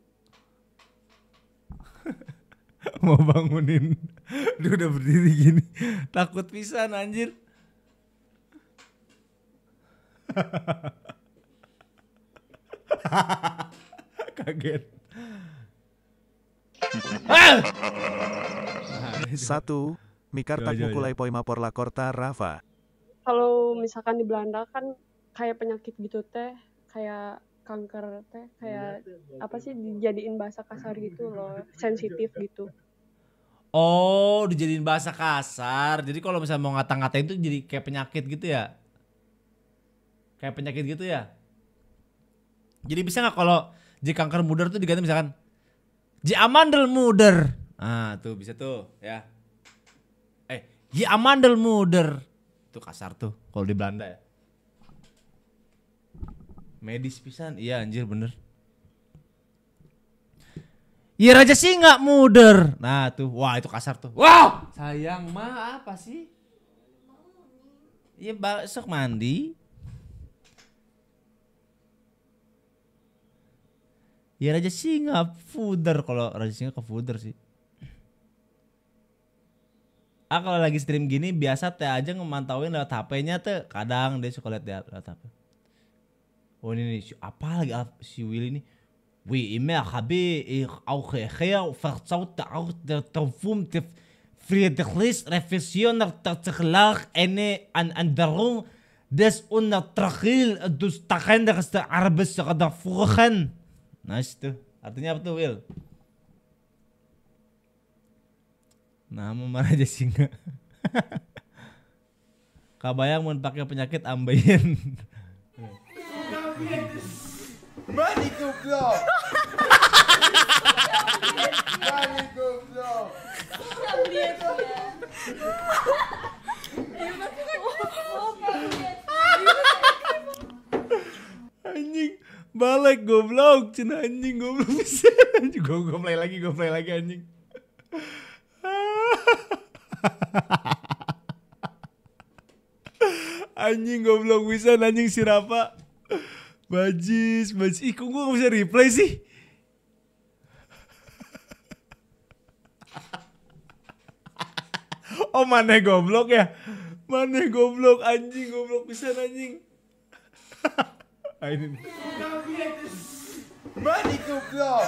mau bangunin. Dia udah berdiri gini. Takut pisan anjir. Kaget. Ah! 1. Mikartak Yo, yo, yo. mukulai poima por la corta Rafa. Kalau misalkan di Belanda kan kayak penyakit gitu teh, kayak kanker teh, kayak apa sih dijadiin bahasa kasar gitu loh, sensitif gitu. Oh, dijadiin bahasa kasar. Jadi kalau misalnya mau ngata-ngatain itu jadi kayak penyakit gitu ya? Kayak penyakit gitu ya? Jadi bisa nggak kalau J kanker muder tuh diganti misalkan J amandel muder. Ah, tuh bisa tuh ya. Eh, J amandel muder. Itu kasar tuh kalau di Belanda ya. Medis pisan. Iya anjir bener. Iya raja sih nggak muder. Nah tuh, wah itu kasar tuh. Wow, sayang mah apa sih? Iya besok mandi. Ya raja singa fooder kalau raja singa ke fooder sih. Ah kalau lagi stream gini biasa teh aja ngemantauin lewat HP-nya kadang dia suka lihat lewat HP oh ini nih apa lagi ah, si Willy ini? Oui, immer habe ich auch her verzaut auch der Traum der Friedrichs Reflexion eine an Änderung des Unertragil des Tachenderes der Arbes der Furchen. Nice tuh. Artinya apa tuh, Will? Nama mana aja singa. Kabayang mau pakai penyakit ambeien. Mani goblok. Mani goblok. anjing balik goblok cina anjing goblok bisa gue gue play lagi gue play lagi anjing anjing goblok bisa anjing si Rafa bajis bajis ih kok gue gak bisa replay sih? Oh mana goblok ya? Mana goblok anjing goblok bisa anjing Ah, ini nih. Mani goblok.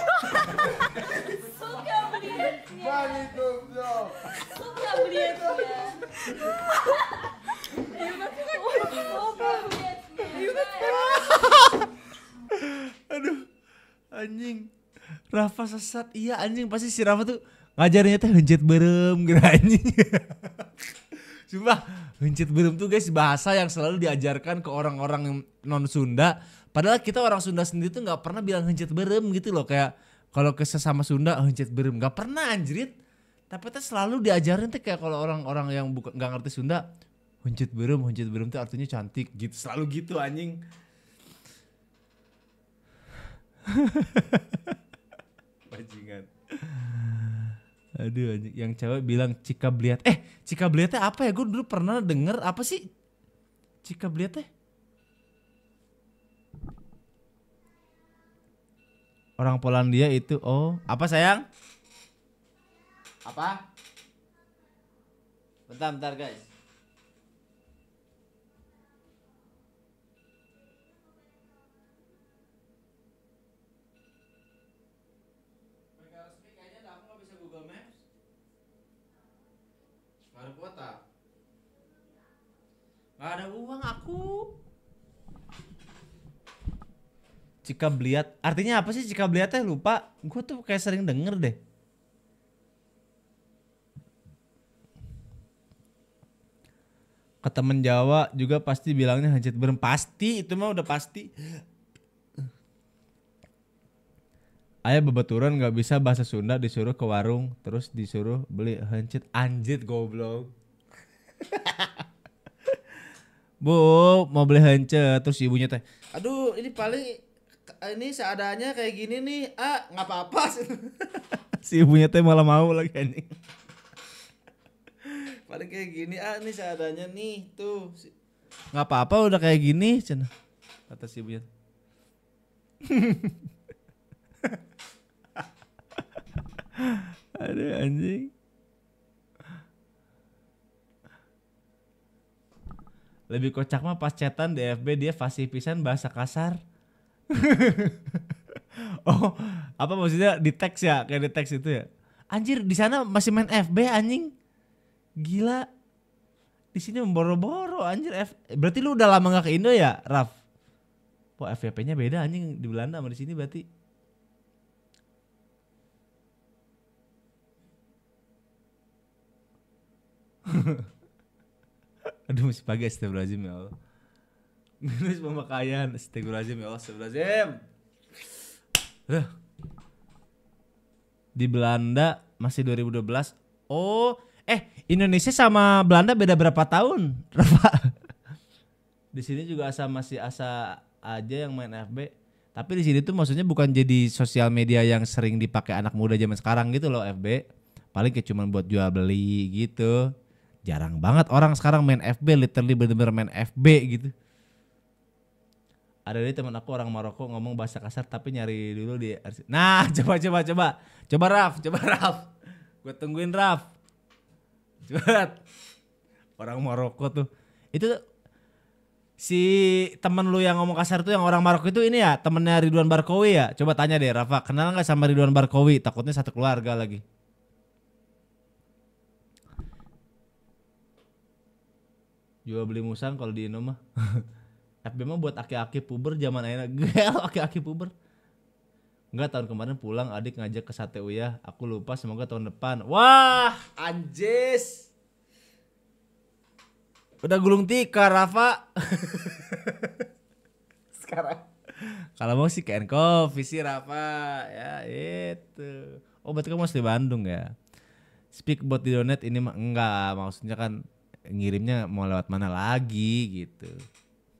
Mani goblok. Aduh, anjing. Rafa sesat. Iya anjing pasti si Rafa tuh ngajarinnya teh hencit berem gitu anjing. Sumpah, hencit berem tuh guys bahasa yang selalu diajarkan ke orang-orang yang non Sunda. Padahal kita orang Sunda sendiri tuh nggak pernah bilang hencit berem gitu loh kayak kalau ke sesama Sunda hencit berem nggak pernah anjrit. Tapi tuh selalu diajarin tuh kayak kalau orang-orang yang bukan nggak ngerti Sunda hencit berem, hencit berem tuh artinya cantik gitu. Selalu gitu anjing. Bajingan. Aduh anjing. Yang cewek bilang Cika Bliat. Eh Cika Bliatnya apa ya? Gue dulu pernah denger apa sih? Cika Bliatnya? Orang Polandia itu oh apa sayang? Apa? Bentar bentar guys. Gak ada kuota. Gak ada uang aku. Cika Bliat, artinya apa sih Cika Bliatnya lupa? Gue tuh kayak sering denger deh. Ke temen Jawa juga pasti bilangnya hancit berem. Pasti, itu mah udah pasti. Ayah bebaturan nggak bisa bahasa Sunda disuruh ke warung terus disuruh beli hancit anjit goblok. Bu mau beli hancit terus ibunya teh. Aduh ini paling ini seadanya kayak gini nih. Ah nggak apa-apa. si ibunya teh malah mau lagi anjing. paling kayak gini ah ini seadanya nih tuh. Nggak apa-apa udah kayak gini cina. Kata si ibunya. Aduh anjing. Lebih kocak mah pas chatan di FB dia fasih pisan bahasa kasar. oh, apa maksudnya di teks ya? Kayak di teks itu ya. Anjir, di sana masih main FB anjing. Gila. Di sini memboro-boro anjir. F berarti lu udah lama gak ke Indo ya, Raf? Wah, FVP-nya beda anjing di Belanda sama di sini berarti. Aduh masih pagi astagfirullahaladzim ya Allah Minus pemakaian. Astagfirullahaladzim ya Allah astagfirullahaladzim. Di Belanda masih 2012 Oh eh Indonesia sama Belanda beda berapa tahun? Rafa? Di sini juga asa masih asa aja yang main FB tapi di sini tuh maksudnya bukan jadi sosial media yang sering dipakai anak muda zaman sekarang gitu loh FB paling kayak cuman buat jual beli gitu. Jarang banget orang sekarang main FB literally bener-bener main FB gitu ada di teman aku orang Maroko ngomong bahasa kasar tapi nyari dulu di nah coba coba coba. Coba Raf coba Raf. Gue tungguin Raf. Cepat. Orang Maroko tuh. Itu tuh, si temen lu yang ngomong kasar tuh yang orang Maroko itu ini ya temennya Ridwan Barkowi ya? Coba tanya deh Rafa kenal nggak sama Ridwan Barkowi? Takutnya satu keluarga lagi. Jual beli musang kalau di Indo mah. FB mah buat aki-aki puber zaman ayeuna. Gel aki-aki puber. Enggak tahun kemarin pulang adik ngajak ke Sate Uya. Aku lupa semoga tahun depan. Wah, anjis. Udah gulung tikar Rafa. Sekarang kalau mau sih Coffee sih Rafa ya itu. Oh berarti kamu asli Bandung ya. Speak about di donate ini enggak maksudnya kan ngirimnya mau lewat mana lagi gitu.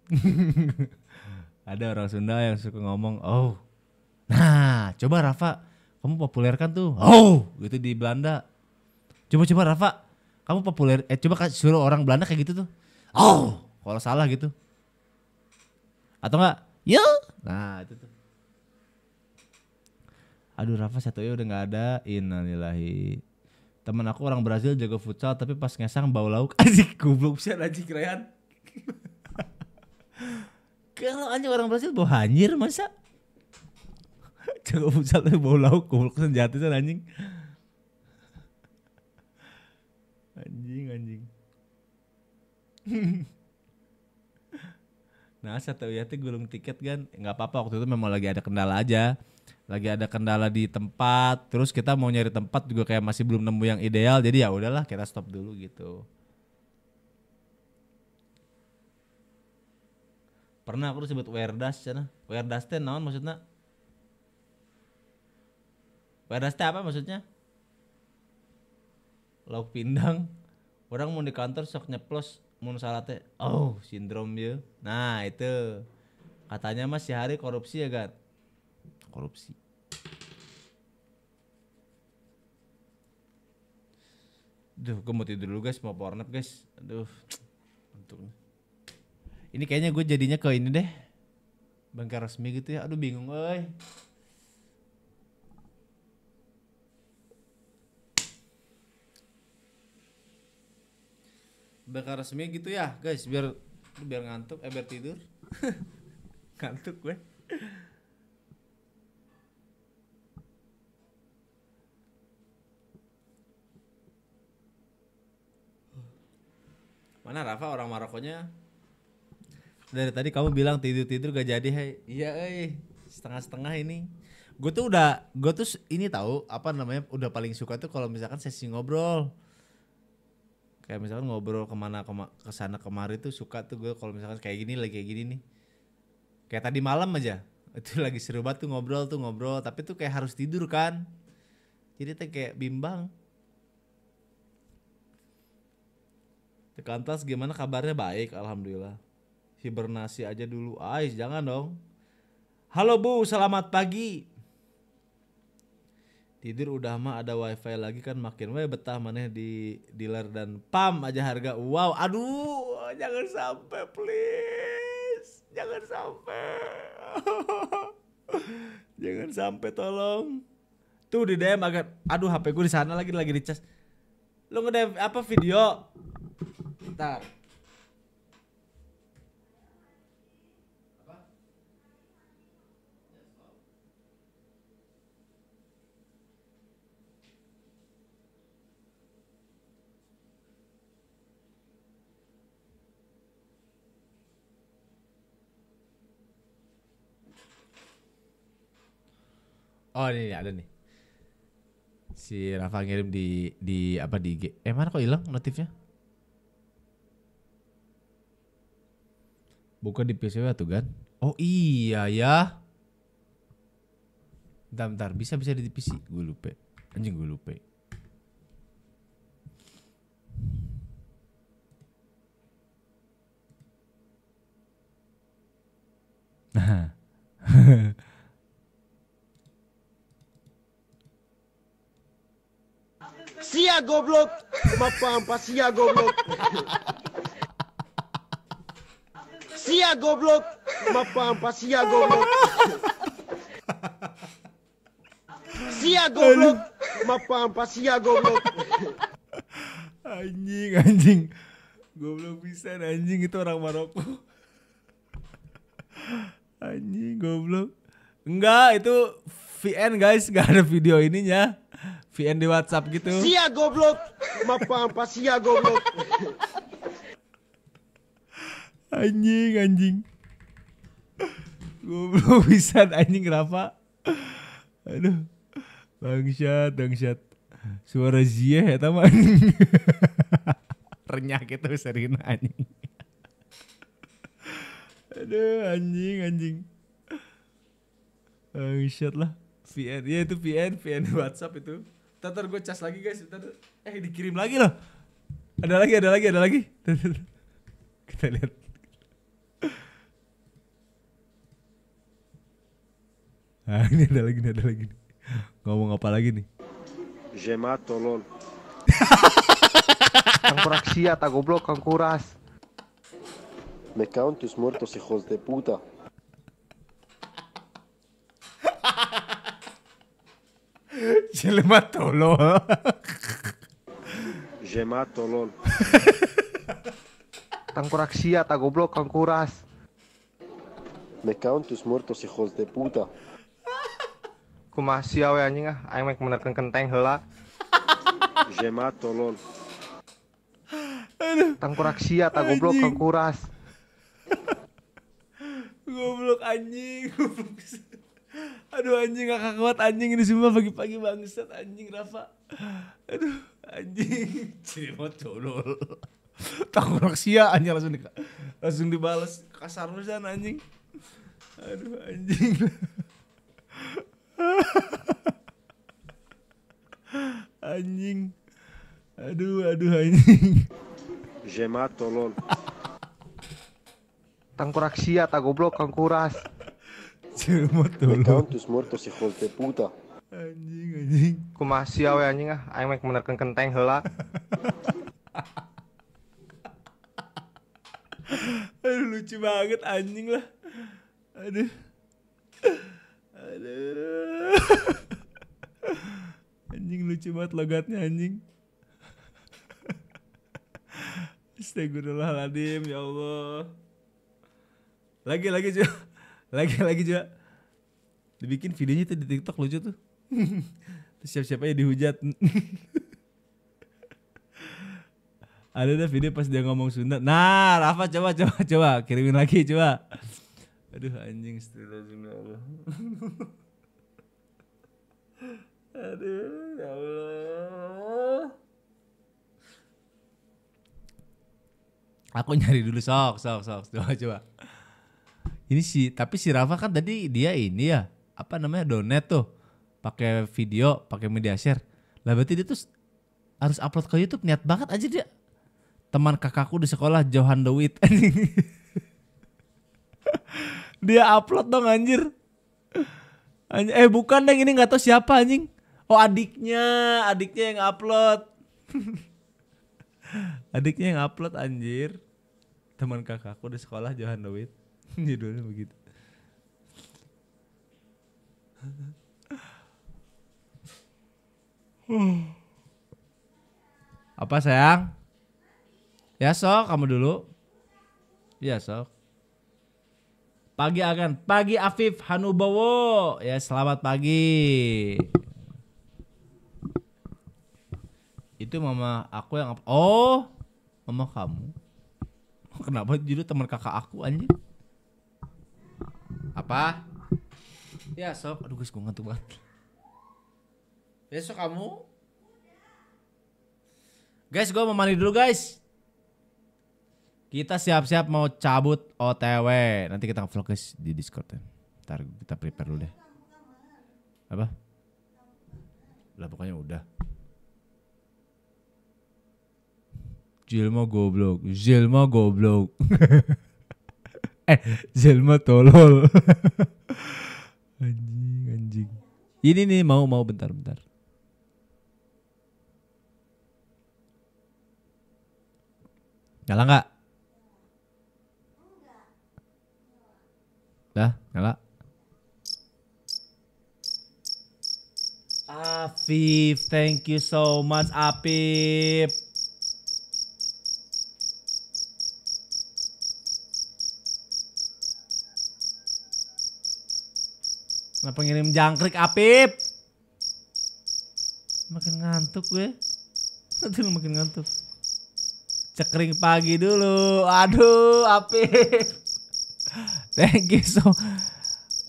Ada orang Sunda yang suka ngomong, oh, nah coba Rafa, kamu populerkan tuh, oh, gitu di Belanda. Coba-coba Rafa, kamu populer, eh coba suruh orang Belanda kayak gitu tuh, oh, kalau salah gitu. Atau enggak, ya, nah itu tuh. Aduh Rafa satu ya udah nggak ada, innalillahi. Temen aku orang Brazil jago futsal tapi pas ngesang bau lauk anjing goblok sih anjing keren. Kalau anjing orang Brazil bau anjir masa? Futsal tapi bau lauk goblok senjata sih anjing. Anjing anjing. nah satu ya tuh gulung tiket kan nggak apa-apa waktu itu memang lagi ada kendala aja lagi ada kendala di tempat terus kita mau nyari tempat juga kayak masih belum nemu yang ideal jadi ya udahlah kita stop dulu gitu pernah aku disebut werdas sana werdas teh naon maksudnya werdas teh apa maksudnya? Lauk pindang. Orang mau di kantor sok nyeplos mau salah teh oh sindrom ya nah itu. Katanya mas si hari korupsi ya kan korupsi. Duh, gue mau tidur dulu guys, mau power nap guys. Aduh, untuknya. Ini kayaknya gue jadinya ke ini deh. Bangkai resmi gitu ya. Aduh bingung euy. Bangkai resmi gitu ya, guys, biar biar ngantuk, eh biar tidur. ngantuk gue. Mana Rafa orang Marokonya? Dari tadi kamu bilang tidur-tidur gak jadi, hei. Iya, eh. Setengah-setengah ini. Gue tuh udah, gue tuh ini tahu apa namanya udah paling suka tuh kalau misalkan sesi ngobrol. Kayak misalkan ngobrol ke mana kema ke sana kemari tuh suka tuh gue kalau misalkan kayak gini lagi kayak gini nih. Kayak tadi malam aja. Itu lagi seru banget tuh ngobrol tuh ngobrol, tapi tuh kayak harus tidur kan. Jadi tuh kayak bimbang. Tekantas gimana kabarnya baik alhamdulillah. Hibernasi aja dulu. Ais jangan dong. Halo Bu, selamat pagi. Tidur udah mah ada wifi lagi kan makin we betah maneh di dealer dan pam aja harga. Wow, aduh, jangan sampai please. Jangan sampai. jangan sampai tolong. Tuh di DM agak aduh HP gue di sana lagi lagi dicas. Lu nge apa video? Bentar. Oh ini ada nih. Si Rafa ngirim di di apa di IG. Eh mana kok hilang notifnya? Buka di PC tuh kan? Oh iya ya. Bentar, bentar. Bisa bisa di PC. Gue lupa. Anjing gue lupa. Sia goblok. Mapampa sia goblok. Sia goblok. Mapampa sia goblok. Sia goblok. Mapampa sia goblok. Anjing, anjing. Goblok bisa anjing itu orang Maroko. Anjing goblok. Enggak, itu VN guys, enggak ada video ininya. VN di WhatsApp gitu. Sia goblok. Mapampa sia goblok. Anjing, anjing. Goblok bisa anjing Rafa. Aduh. Bangsat, bangsat. Suara Zia ya taman. Renyah gitu Serina anjing. Aduh, anjing, anjing. Bangsat lah. VN, ya itu VN, VN WhatsApp itu. Ntar, gue cas lagi guys. Ntar, eh dikirim lagi loh. Ada lagi, ada lagi, ada lagi. Kita lihat. Ah, ini ada lagi, nih, ada lagi. Ngomong apa lagi nih? Gemato lol. Kang Praxia, tá goblok, Kang Kuras. Me cago en tus muertos, hijos de puta. Kang Praxia, tá goblok, Kang Kuras. Me cago en tus muertos, hijos de puta. Kumaha sia we anjing ah, aing mah menerkeun kenteng heula. Gemato lol. Kang Praxia, tá goblok, Kang Kuras. Goblok anjing. goblok. Aduh anjing gak kuat anjing ini semua pagi-pagi bangsat anjing Rafa. Aduh anjing. Jelema tolol. Tangkrak sia anjing langsung di, langsung dibalas kasar lusan anjing. Aduh anjing. anjing. Aduh aduh anjing. Gemato lol. Kang Praxia, tá goblok, Kang Tolol. en tus muertos, hijos de puta. Anjing anjing. Kumaha sia we anjing ah, aing mah menerkeun kenteng heula. Aduh lucu banget anjing lah. Aduh. Aduh. Anjing lucu banget logatnya anjing. Astagfirullahaladzim ya Allah. Lagi lagi juga. Lagi lagi juga. Dibikin videonya tuh di TikTok lucu tuh. Terus siap-siap aja dihujat. Ada dah video pas dia ngomong Sunda. Nah, Rafa coba coba coba kirimin lagi coba. Aduh anjing astagfirullahaladzim ya Allah. Aduh ya Allah. Aku nyari dulu sok sok sok coba coba. Ini sih tapi si Rafa kan tadi dia ini ya apa namanya donet tuh. Pakai video pakai media share. Lah berarti dia tuh harus upload ke YouTube. Niat banget aja dia. Teman kakakku di sekolah Johan Dewit dia upload dong anjir. Anj- eh bukan deng. Ini nggak tahu siapa anjing. Oh adiknya. Adiknya yang upload. Adiknya yang upload anjir. Teman kakakku di sekolah Johan Dewit judulnya begitu apa sayang Ya sok kamu dulu. Ya sok. Pagi akan pagi Afif Hanubowo. Ya selamat pagi. Itu mama aku yang Oh, mama kamu. Kenapa jadi teman kakak aku anjing? Apa? Ya sok. Aduh guys gue ngantuk banget. Besok kamu. Guys, gue mau mandi dulu guys. Kita siap-siap mau cabut OTW. Nanti kita vlog guys di Discord ya. Ntar kita prepare dulu deh. Apa? Lah pokoknya udah. Jelma goblok, Jelma goblok. eh, Jelma tolol. anjing, anjing. Ini nih mau mau bentar bentar. Nyala nggak? Dah, nyala. Afif, thank you so much Afif. Kenapa ngirim jangkrik Apip? Makin ngantuk gue. Aduh makin ngantuk. Cekring pagi dulu. Aduh, Apip. Thank you so.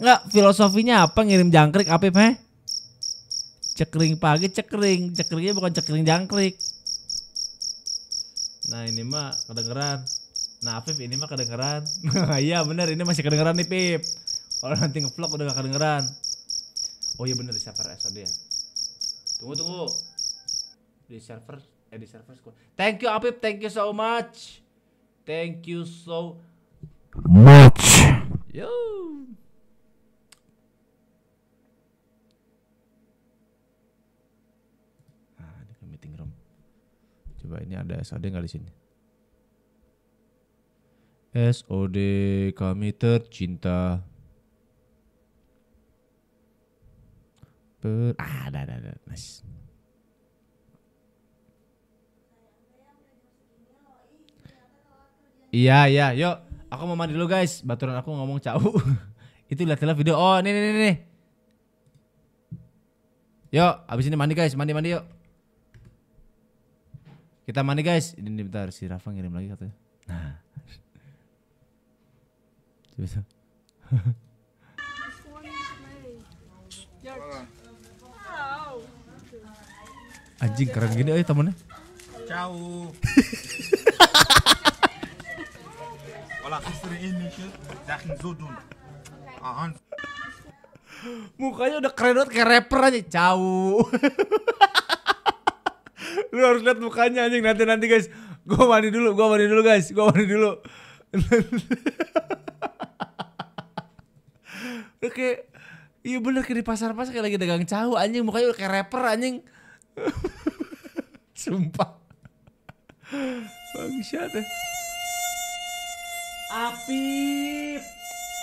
Enggak, filosofinya apa ngirim jangkrik Apip, heh? Cekring pagi, cekring. Cekringnya bukan cekring jangkrik. Nah, ini mah kedengeran. Nah, Apip ini mah kedengeran. Iya, bener ini masih kedengeran nih, Pip. Kalau nanti ngevlog udah gak kedengeran. Oh iya bener di server SOD ya. Tunggu tunggu. Di server eh di server squad. Thank you Apip, thank you so much. Thank you so much. Yo. Ah, ini ke meeting room. Coba ini ada SOD nggak di sini? SOD kami tercinta. Per ah, ada ada ada. Nice. Iya iya, yuk. Aku mau mandi dulu guys. Baturan aku ngomong cau. Itu lihat-lihat video. Oh, ini nih nih nih. Yuk, abis ini mandi guys, mandi mandi yuk. Kita mandi guys. Ini nih, bentar si Rafa ngirim lagi katanya. Nah. Coba. Anjing keren gini eh temennya. Ciao. Mukanya udah keren banget kayak rapper aja. Cau. Lu harus lihat mukanya anjing nanti nanti guys. Gua mandi dulu, gua mandi dulu guys. Gua mandi dulu. Kayak Iya bener kayak di pasar-pasar kayak lagi dagang cau anjing mukanya udah kayak rapper anjing. Sumpah. Bangsat deh. Apip.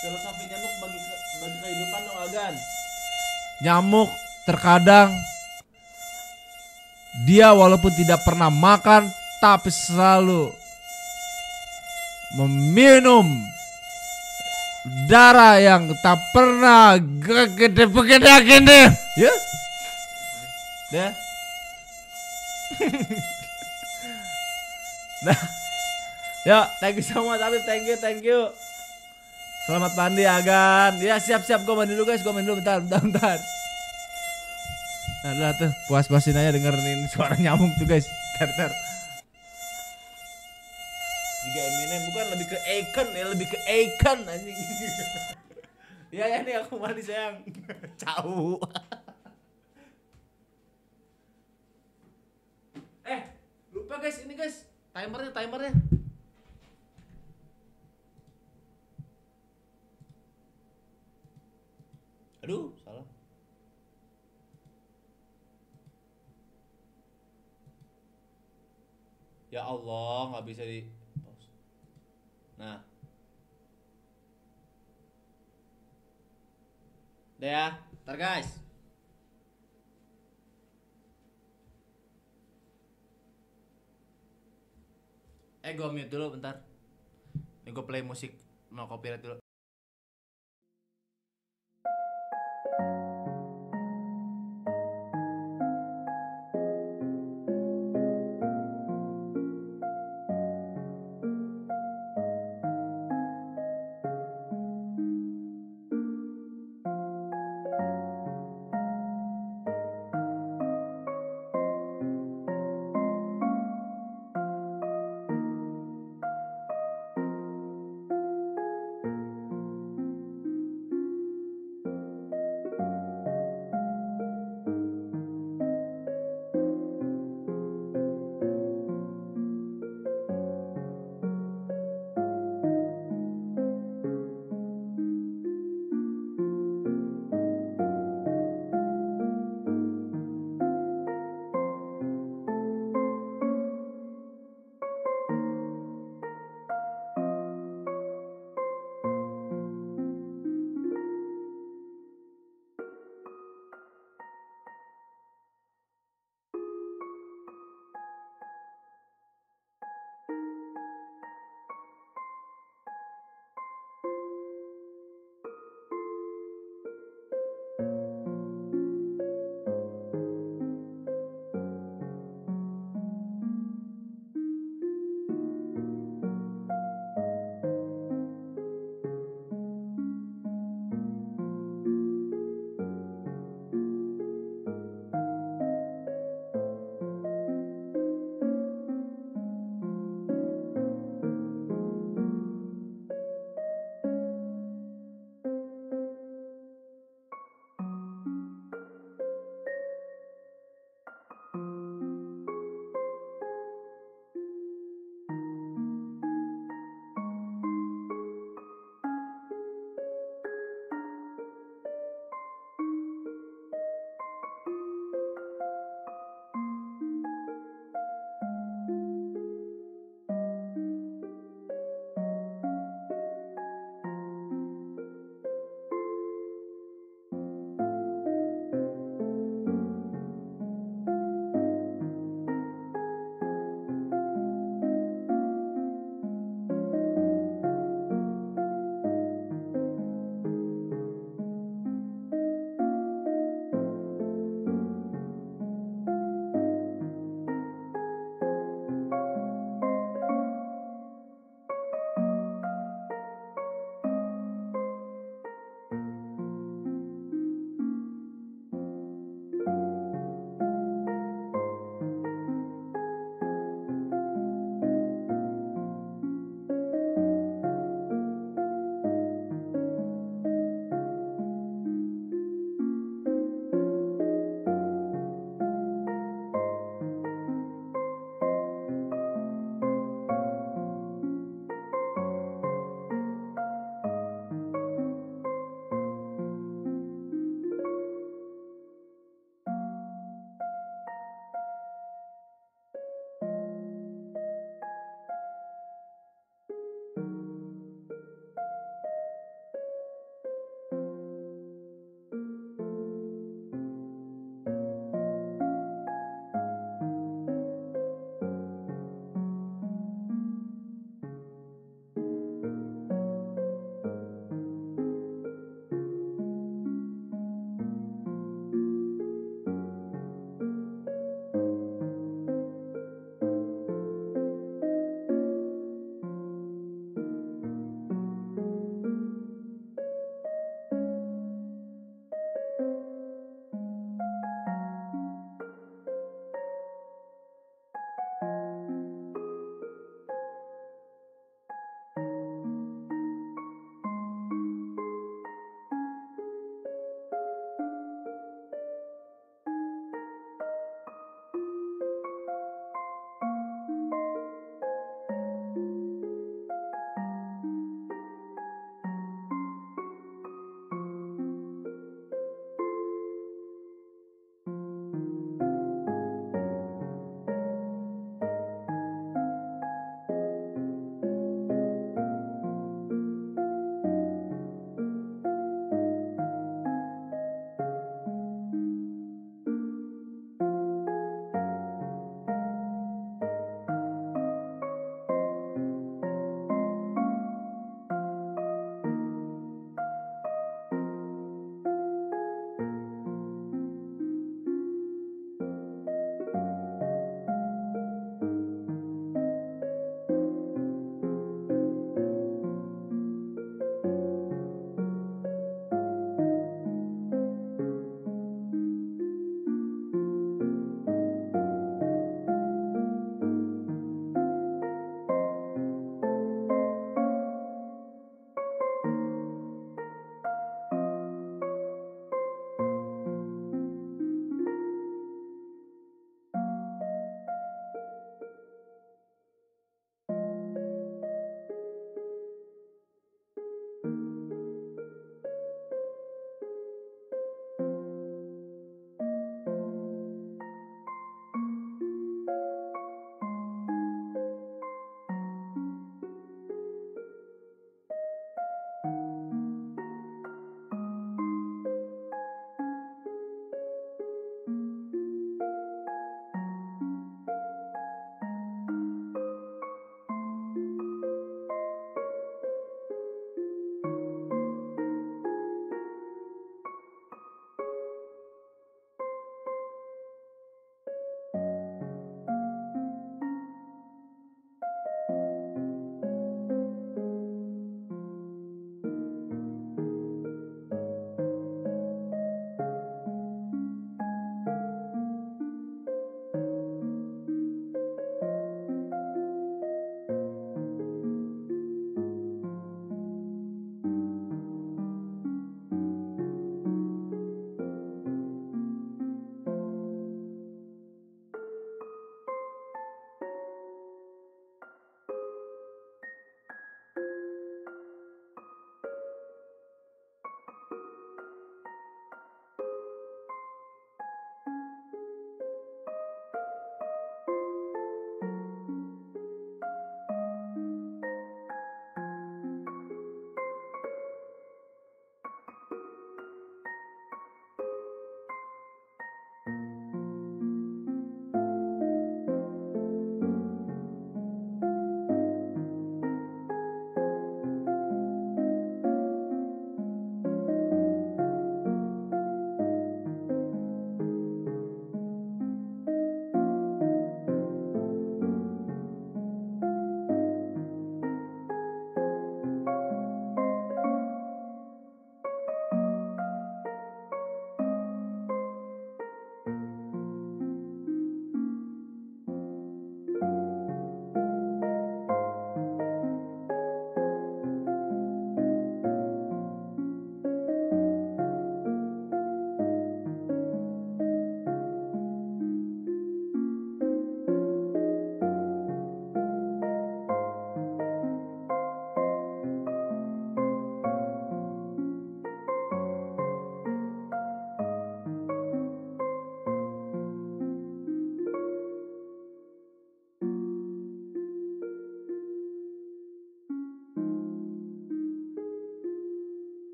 Filosofi nyamuk bagi bagi kehidupan dong Agan. Nyamuk terkadang dia walaupun tidak pernah makan tapi selalu meminum darah yang tak pernah gede begede gede. Ya? Dah. Nah. Ya, thank you so much thank you, thank you. Selamat mandi Agan. Ya siap-siap gue mandi dulu guys, gue mandi dulu bentar, bentar, bentar. Nah, udah tuh, puas-puasin aja dengerin suara nyamuk tuh guys. Ter ter. Jika Eminem bukan lebih ke Akon ya, lebih ke Akon anjing. ya ya nih aku mandi sayang. Cau. Eh, lupa guys, ini guys. Timernya, timernya. Aduh, salah. Ya Allah, nggak bisa di. Nah. Udah ya, ntar guys. Eh, gue mute dulu bentar. Ini gue play musik no copyright dulu.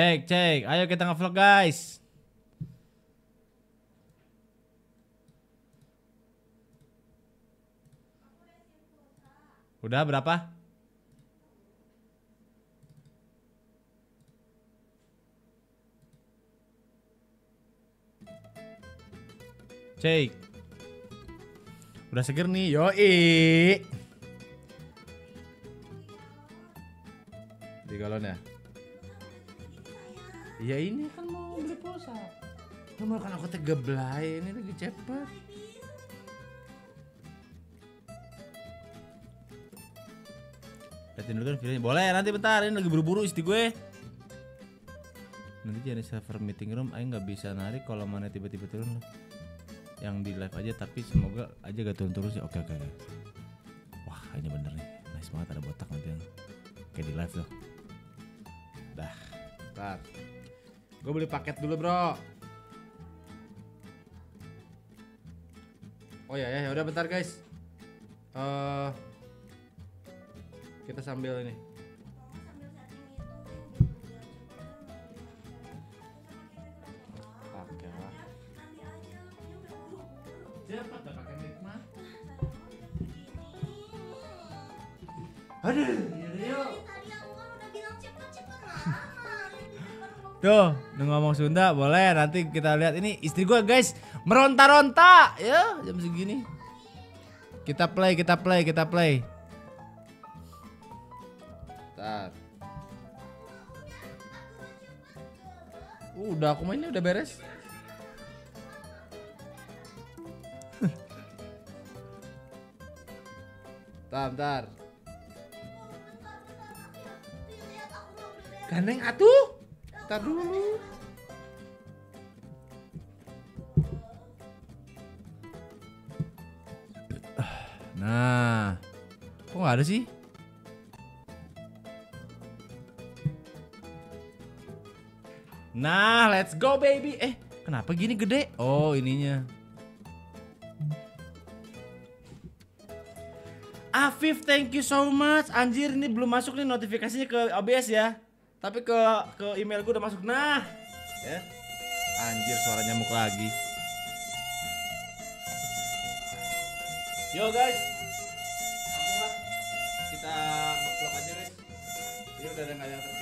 Cek, cek. Ayo kita ngevlog guys. Udah berapa? Cek. Udah seger nih, yoi. Geblay, ini lagi cepet. Liatin dulu kan videonya. Boleh nanti bentar, ini lagi buru-buru istri gue. Nanti jadi server meeting room, ayo nggak bisa narik kalau mana tiba-tiba turun loh. Yang di live aja, tapi semoga aja gak turun terus ya. Oke oke oke. Wah ini bener nih, nice banget ada botak nanti yang kayak di live tuh. Dah, ntar. Gue beli paket dulu bro. Oh ya ya udah bentar guys. Eh kita sambil ini. Ngomong Sunda boleh nanti kita lihat ini istri gua guys meronta-ronta ya jam segini. Kita play, kita play, kita play. Bentar. Uh, udah aku mainnya udah beres. Bentar, bentar. Gandeng atuh. Bentar dulu. Nah, kok nggak ada sih? Nah, let's go baby. Eh, kenapa gini gede? Oh, ininya. Afif, thank you so much. Anjir, ini belum masuk nih notifikasinya ke OBS ya. Tapi ke ke email gue udah masuk. Nah, ya. Anjir, suara nyamuk lagi. Yo guys, Ini udah ada nggak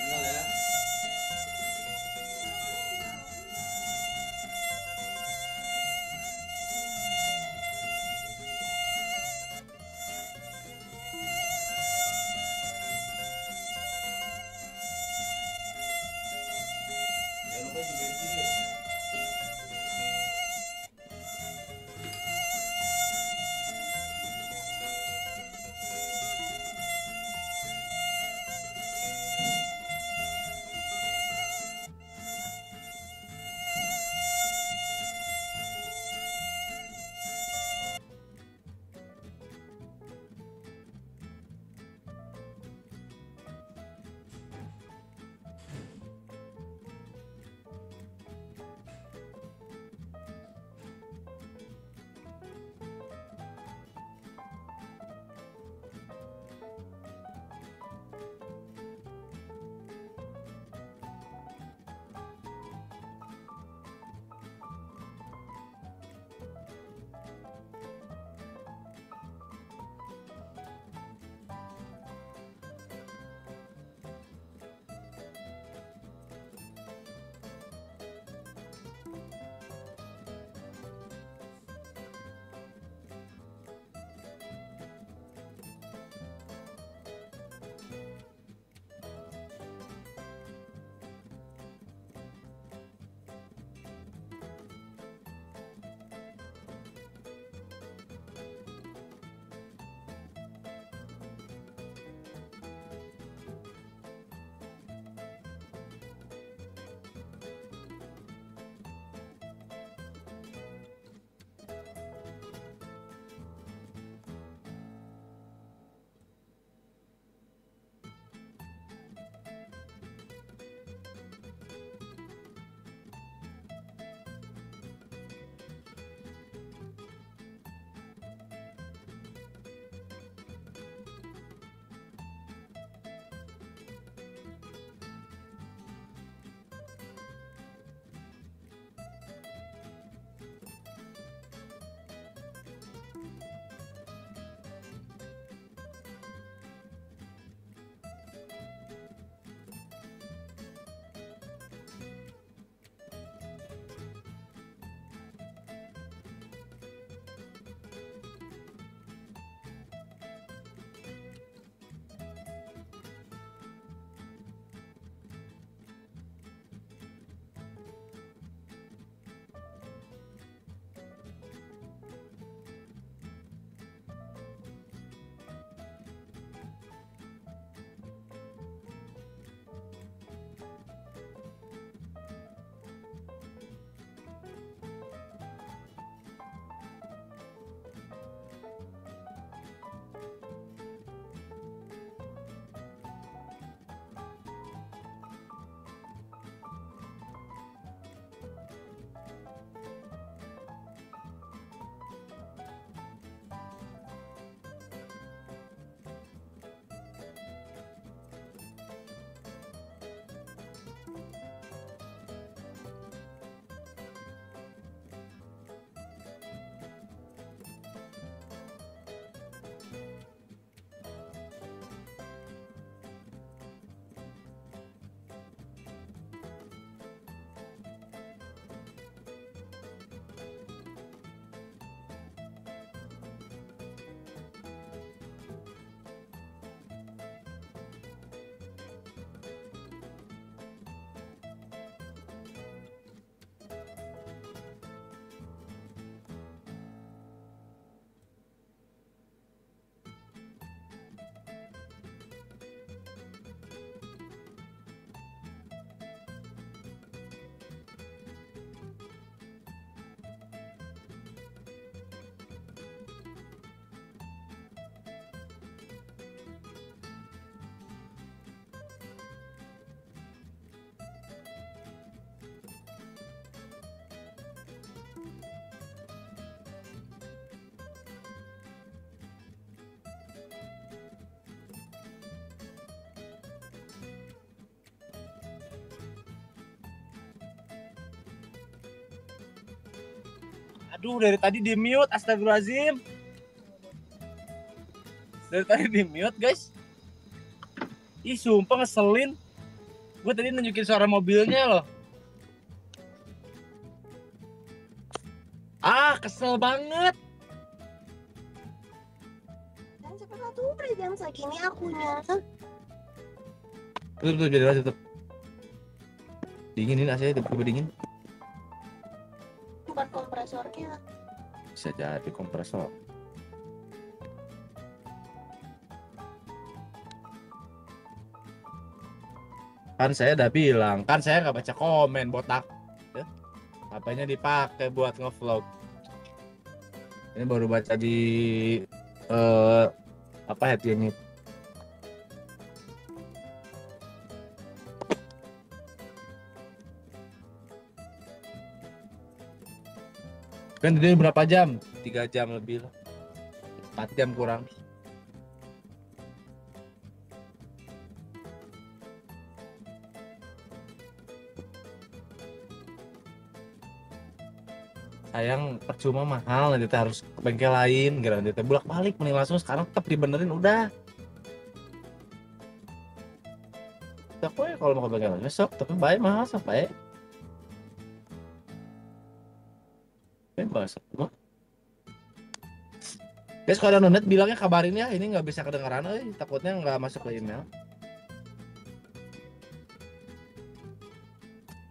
Aduh, dari tadi di mute, astagfirullahaladzim. Dari tadi di mute, guys. Ih, sumpah ngeselin. Gue tadi nunjukin suara mobilnya loh. Ah, kesel banget. Dan siapa tahu udah jam segini akunya. Tutup, tutup, jadi tutup. Dinginin AC, tiba-tiba dingin. Jadi kompresor. Kan saya udah bilang, kan saya nggak baca komen botak. Ya. Apanya dipakai buat ngevlog. Ini baru baca di eh apa head unit. Kan tidur berapa jam? Tiga jam lebih lah. Empat jam kurang. Sayang percuma mahal nanti harus ke bengkel lain gara nanti bolak balik mending langsung sekarang tetap dibenerin udah ya kalau mau ke bengkel lain sok tapi baik mahal sampai Guys kalau ada nonet bilangnya kabarin ya ini nggak bisa kedengeran eh takutnya nggak masuk ke email.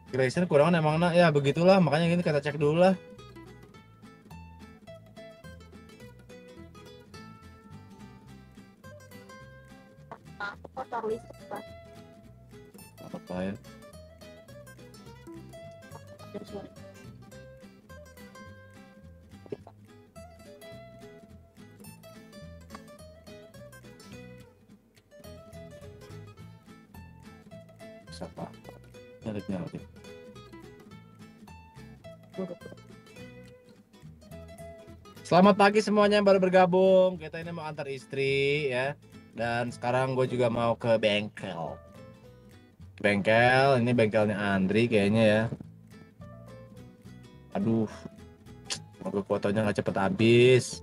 Grayson kurang emang nak. Ya begitulah. Makanya gini kita cek dulu lah Selamat pagi semuanya yang baru bergabung. Kita ini mau antar istri ya. Dan sekarang gue juga mau ke bengkel. Bengkel, ini bengkelnya Andri kayaknya ya. Aduh, semoga fotonya nggak cepet habis.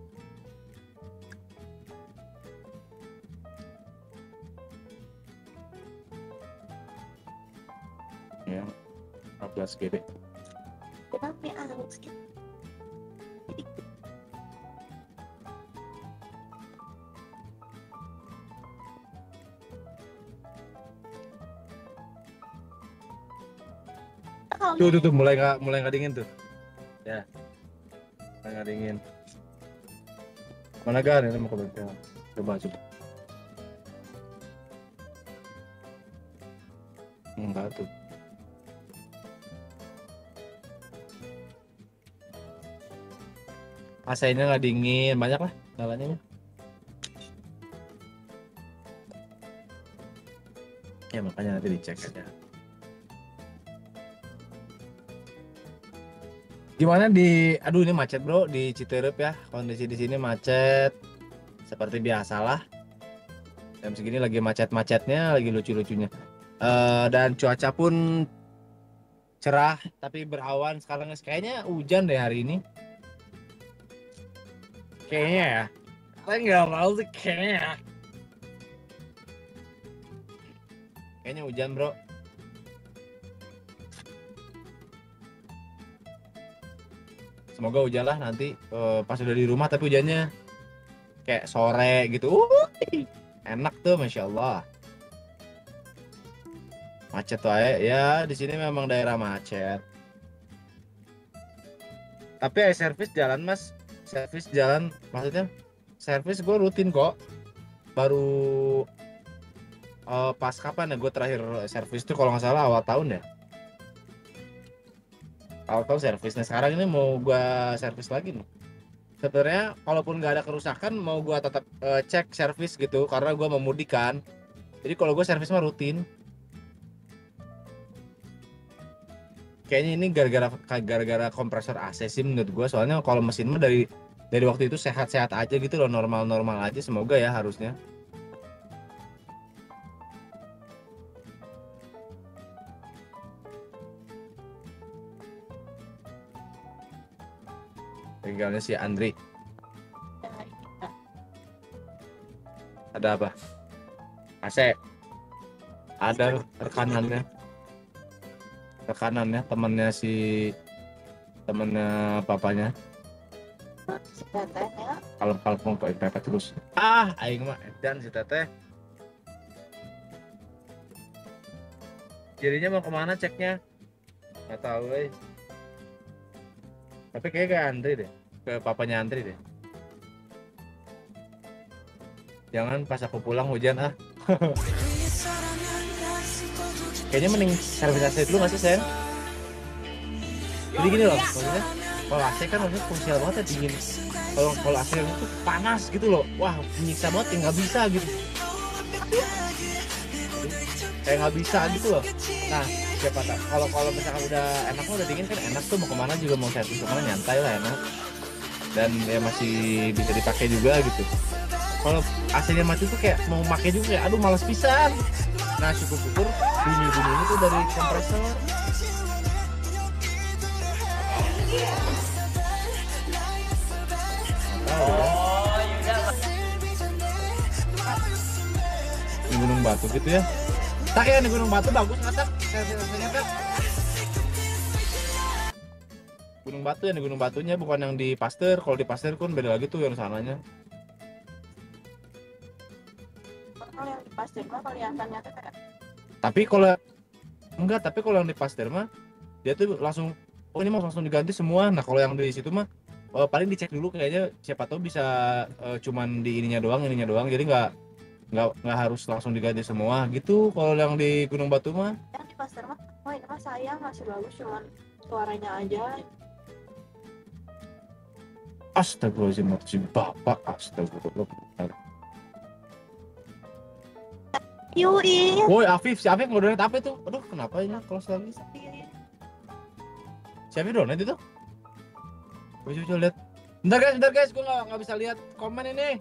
Tuh, tuh, tuh, mulai nggak mulai nggak dingin tuh. Ya, mulai nggak dingin. Mana gan ini mau ke bengkel? Coba coba. Enggak tuh. AC-nya nggak dingin, banyak lah nyalanya. Ya makanya nanti dicek aja. Gimana di aduh ini macet bro di Citerep ya. Kondisi di sini macet seperti biasalah. Jam segini lagi macet-macetnya lagi lucu-lucunya. Eh, dan cuaca pun cerah tapi berawan sekarang. Kayaknya hujan deh hari ini. Kayaknya ya. Saya nggak mau sih kayaknya ya. kayaknya hujan bro semoga hujan lah nanti eh, pas udah di rumah tapi hujannya kayak sore gitu. Wuih, enak tuh masya Allah. Macet tuh ya di sini memang daerah macet. Tapi ya servis jalan mas. Servis jalan maksudnya servis gue rutin kok. Baru eh, pas kapan ya gue terakhir servis tuh kalau nggak salah awal tahun ya tahun servis nah sekarang ini mau gua servis lagi nih. Sebenarnya kalaupun nggak ada kerusakan mau gua tetap eh, cek servis gitu karena gua mau mudik kan. Jadi kalau gua servis mah rutin. Kayaknya ini gara-gara gara-gara kompresor AC sih menurut gua. Soalnya kalau mesin mah dari dari waktu itu sehat-sehat aja gitu loh normal-normal aja. Semoga ya harusnya bengkelnya si Andri. Ada apa? AC ada rekanannya. Rekanannya temannya si temannya papanya. Si kalau kalau mau pakai pepet terus. Ah aing mah dan si teteh. Jadinya mau ke mana ceknya? Nggak tahu eh tapi kayak ke Andri deh. Ke papanya Andri deh. Jangan pas aku pulang hujan ah. Kayaknya mending servis AC dulu nggak sih Sen? jadi gini loh maksudnya kalau AC kan maksudnya fungsional banget ya dingin. Kalau kalau AC itu panas gitu loh. Wah menyiksa banget ya nggak bisa gitu. Kayak nggak bisa gitu loh. Nah siapa tak kalau kalau misalkan udah enak udah dingin kan enak tuh mau ke mana juga mau servis ke mana nyantai lah enak. Dan ya masih bisa dipakai juga gitu. Kalau AC-nya mati tuh kayak mau pakai juga kayak aduh males pisan. Nah syukur-syukur bunyi-bunyi ini tuh dari kompresor. Oh, di Gunung Batu gitu ya tak ya di Gunung Batu bagus nggak tak Gunung Batu yang di Gunung Batunya bukan yang di Pasteur. Kalau di Pasteur kan beda lagi tuh yang sananya. Kalau yang di pasir mah kelihatannya tuh kayak tapi kalau enggak tapi kalau yang di Pasteur mah dia tuh langsung oh ini mau langsung diganti semua. Nah kalau yang di situ mah eh, paling dicek dulu kayaknya siapa tahu bisa eh, cuman di ininya doang ininya doang. Jadi nggak nggak nggak harus langsung diganti semua gitu. Kalau yang di Gunung Batu mah? Yang di pasir mah oh ini mah sayang masih bagus cuman suaranya aja. Astagfirullahaladzim si bapak astagfirullah Yui. Woi Afif si Afif ngedonet apa itu? Aduh kenapa ini? Close lagi si Afif donet itu? Woi coba lihat. Bentar guys bentar guys gue nggak nggak bisa lihat komen ini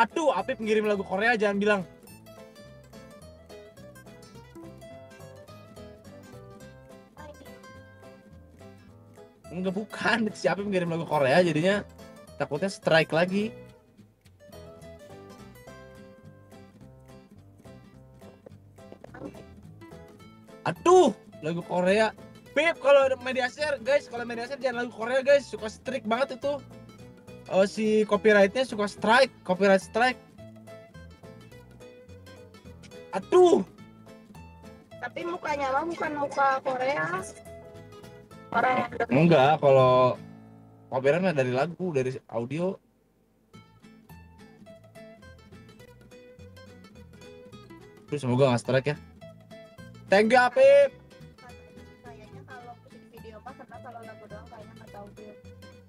Aduh, Apip ngirim lagu Korea jangan bilang. Enggak bukan, si Apip ngirim lagu Korea jadinya takutnya strike lagi. Aduh, lagu Korea. Pip, kalau media share, guys, kalau media share jangan lagu Korea, guys. Suka strike banget itu. Oh, si copyrightnya suka strike, copyright strike. Aduh, tapi mukanya mah bukan muka Korea orang yang udah enggak kalau copyright mah dari lagu, dari audio. Terus semoga nggak strike ya. Thank you, Apip.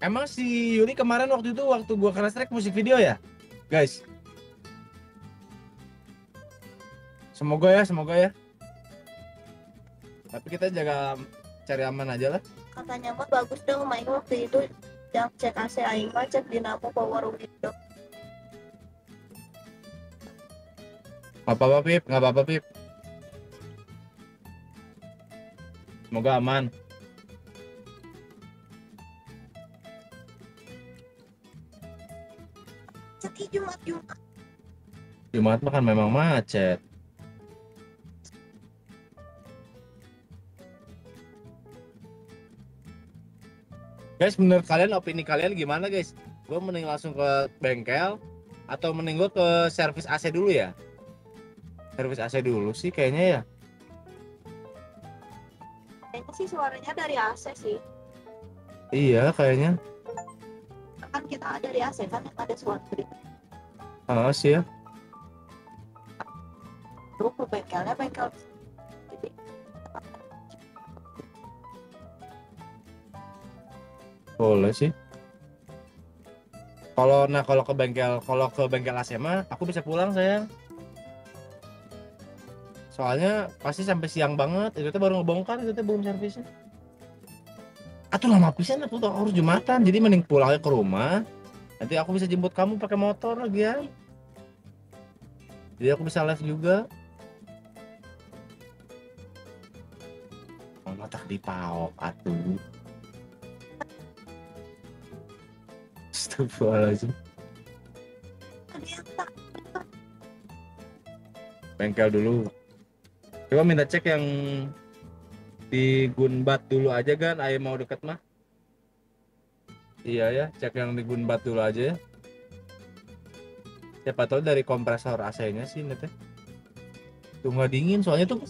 Emang si Yuli kemarin waktu itu waktu gua kena strike musik video ya? Guys. Semoga ya, semoga ya. Tapi kita jaga cari aman aja lah. katanya mah bagus dong main waktu itu yang cek AC aing mah cek dinamo power window Gak apa-apa Pip, gak apa-apa Pip. Semoga aman. Ceki jumat jumat Jumat mah kan memang macet. Guys, menurut kalian opini kalian gimana guys? Gue mending langsung ke bengkel atau mending gue ke servis AC dulu ya? Servis AC dulu sih kayaknya ya. kayaknya sih suaranya dari AC sih Iya kayaknya. kan kita ada dari AC kan ada suara Ah sih ya. lu ke bengkelnya bengkel jadi Boleh sih. Kalau nah kalau ke bengkel kalau ke bengkel mah aku bisa pulang sayang. Soalnya pasti sampai siang banget. Itu tuh baru ngebongkar itu tuh belum servisnya. Atuh lama pisan aku tuh harus jumatan. Jadi mending pulangnya ke rumah. Nanti aku bisa jemput kamu pakai motor lagi ya. Jadi aku bisa live juga. otak di paok atuh. Astagfirullahaladzim. Bengkel dulu. Coba minta cek yang di Gunbat dulu aja kan, ayo mau deket mah. Iya ya, cek yang di Gunbat dulu aja ya. Siapa tahu dari kompresor AC-nya sih ini teh. Tuh nggak dingin soalnya tuh.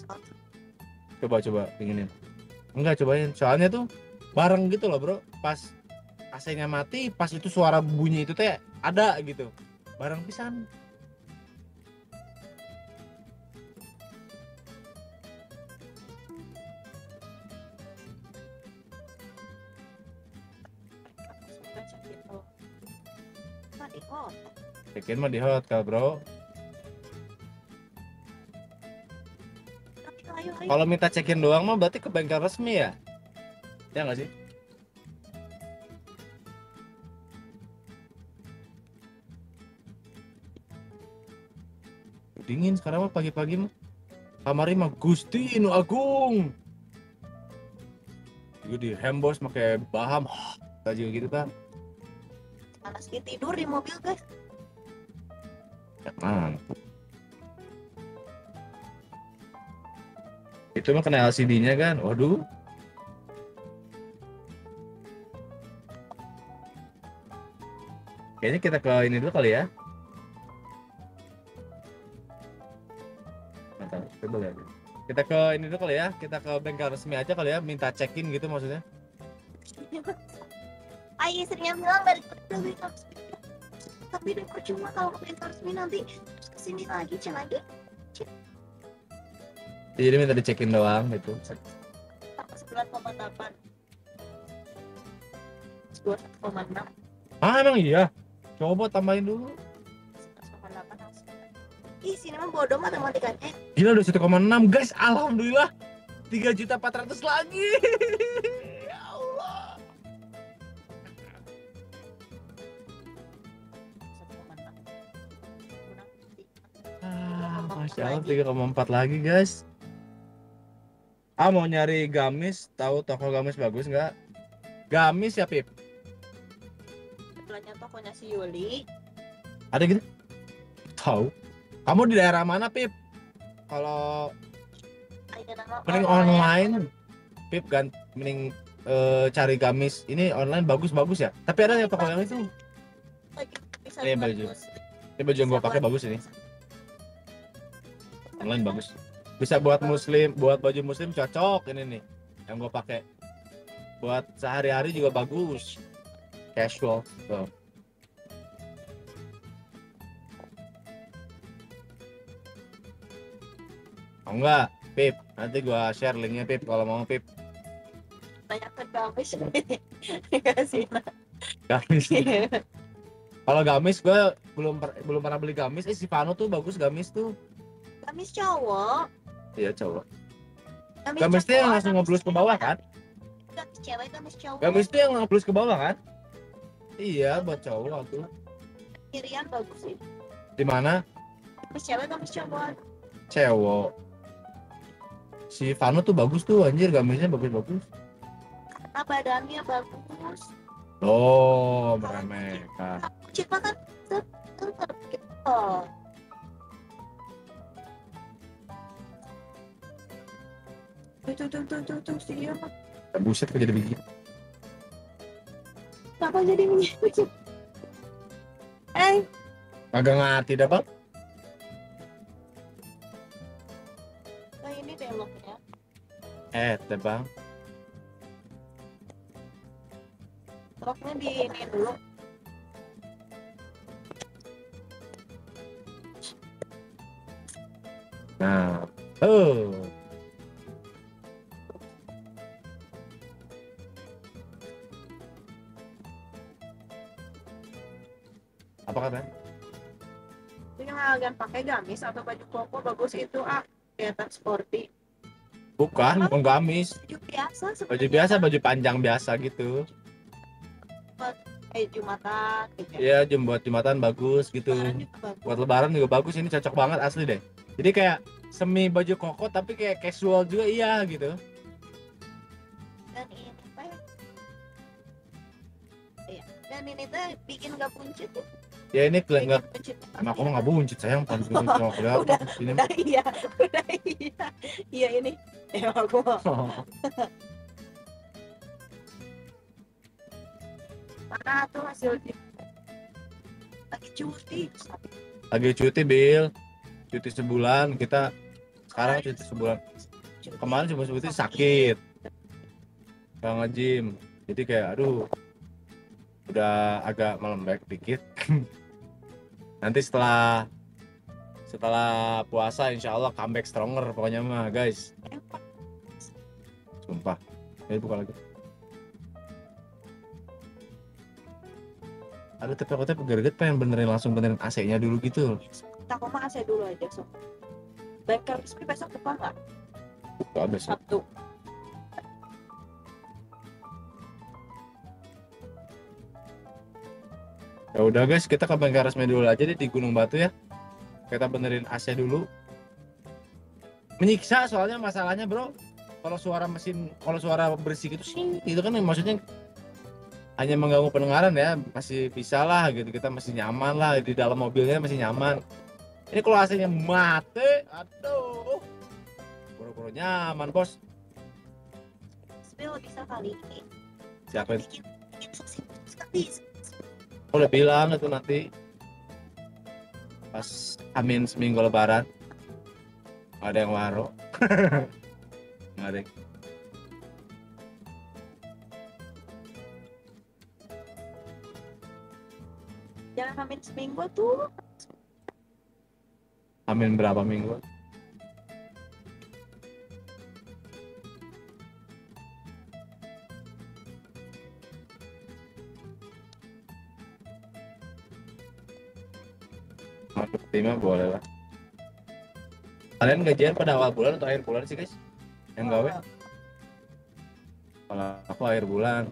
Coba coba dinginin. Enggak cobain. Soalnya tuh bareng gitu loh, Bro. Pas AC-nya mati, pas itu suara bunyi itu teh ada gitu. Bareng pisan. Cekin mah di hotel, Bro. Kalau minta cekin doang mah berarti ke bengkel resmi ya? Ya nggak sih? Dingin sekarang mah pagi-pagi mah. Kamarnya mah Gusti Nu Agung. Juga di hembos pakai baham. Juga gitu kan. Panas tidur di mobil guys. Jangan. Itu mah kena LCD-nya kan. Waduh. Kayaknya kita ke ini dulu kali ya. Kita ke ini dulu kali ya. Kita ke bengkel resmi aja kali ya. Minta check-in gitu maksudnya. Ay, istrinya bilang dari dari tapi udah percuma kalau bengkel resmi nanti terus ke sini lagi cek lagi Jadi minta di check-in doang gitu. sembilan koma delapan dua satu koma enam Ah emang iya. Coba tambahin dulu. ih sini mah bodoh matematikanya Gila udah 1,6 guys. Alhamdulillah. 3 juta 400 lagi. Masya Allah 3,4 lagi guys. Ah mau nyari gamis, tahu toko gamis bagus nggak? Gamis ya Pip? sebelahnya tokonya si Yuli Ada gitu? Tahu. Kamu di daerah mana Pip? Kalau mending online Pip kan mending eh, cari gamis ini online bagus-bagus ya tapi ada yang toko gamis tuh bisa Ini baju. ini baju yang gue pakai bagus ini online bagus bisa buat muslim buat baju muslim cocok ini nih yang gue pakai buat sehari-hari juga bagus casual tuh Oh enggak, Pip. Nanti gua share linknya Pip kalau mau Pip. banyak ke gamis kasih Gamis. kalau gamis gua belum belum pernah beli gamis. Eh si Vano tuh bagus gamis tuh. Gamis cowok Iya coba. gamis, Gamis tuh yang cowok, langsung ngeblus ke bawah kan? gamis cewek gamis cowok Gamis tuh yang ngeblus ke bawah kan? Iya buat cowok tuh. kirian bagus sih Di mana? gamis cewek gamis cowok Cewek. Si Vano tuh bagus tuh anjir gamisnya bagus-bagus. karena badannya bagus Oh, meremehkan. kucing makan sebentar tuh tuh tuh tuh tuh si dia mah Buset kok jadi begini. kenapa jadi begini eh Kagak ngerti dah bang. nah ini beloknya Eh, teh bang. di ini dulu Nah, oh. apa kabar? ini kalian pakai gamis atau baju koko bagus itu ah kelihatan sporty. Bukan bukan gamis. Baju biasa baju biasa baju panjang biasa gitu. Eh jumatan gitu. Ya? Iya, jum buat jumatan bagus gitu. Lebaran bagus. buat lebaran juga bagus ini cocok banget asli deh. Jadi kayak semi baju koko tapi kayak casual juga iya gitu. Dan ini teh ya? iya, dan ini tuh bikin gak puncit ya? Ini Buncit. Emang aku mah nggak buncit sayang pantas gue cuma kelihatan udah, ini udah iya, udah iya, iya ini. Ya aku. Mana tuh hasil lagi cuti. lagi cuti Bill cuti sebulan kita sekarang cuti sebulan kemarin cuma cuti sakit nggak nge-gym jadi kayak aduh udah agak melembek dikit nanti setelah setelah puasa insya Allah comeback stronger pokoknya mah guys sumpah ini buka lagi aduh tapi aku tapi greget pengen benerin langsung benerin AC-nya dulu gitu Kita koma AC dulu aja so. Bengkel resmi besok buka nggak? buka besok Sabtu. Ya udah guys, kita ke bengkel resmi dulu aja deh di Gunung Batu ya. Kita benerin AC dulu. Menyiksa soalnya masalahnya bro. Kalau suara mesin, kalau suara berisik itu sih, itu kan maksudnya hanya mengganggu pendengaran ya. Masih bisa lah gitu, kita masih nyaman lah di dalam mobilnya masih nyaman. Ini kalau AC-nya mati, aduh. Buru-buru nyaman bos. Spill bisa kali ini. Siapa? Bikin, bikin seksi sekali. Aku udah bilang itu nanti pas amin seminggu lebaran Nggak ada yang waro nggak ada yang- Jangan amin seminggu tuh. amin berapa minggu lima boleh lah. Kalian gajian pada awal bulan atau akhir bulan sih guys? Yang gawe? Kalau aku akhir bulan.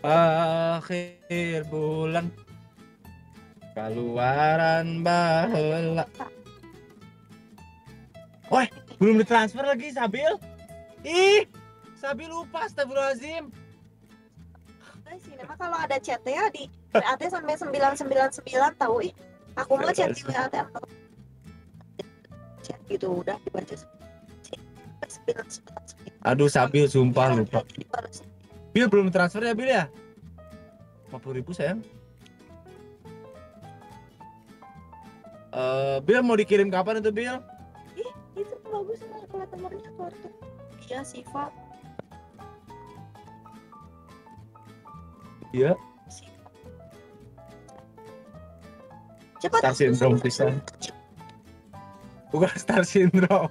Akhir bulan. Keluaran baheula Woi, belum ditransfer lagi Sabil? Ih, Sabil lupa astagfirullahaladzim. Mah kalau ada chat ya di WAT sampai 999 tahu ih. Aku mah chat di WAT atau chat gitu udah dibaca Aduh Sabil sumpah lupa. Bil belum transfer ya Bil ya? 50 ribu sayang. Eh, Bil mau dikirim kapan itu Bil? Bagus lah kalau nomornya kartu. Iya, Siva. Iya. Cepat. Star syndrome pisan. Bukan star syndrome.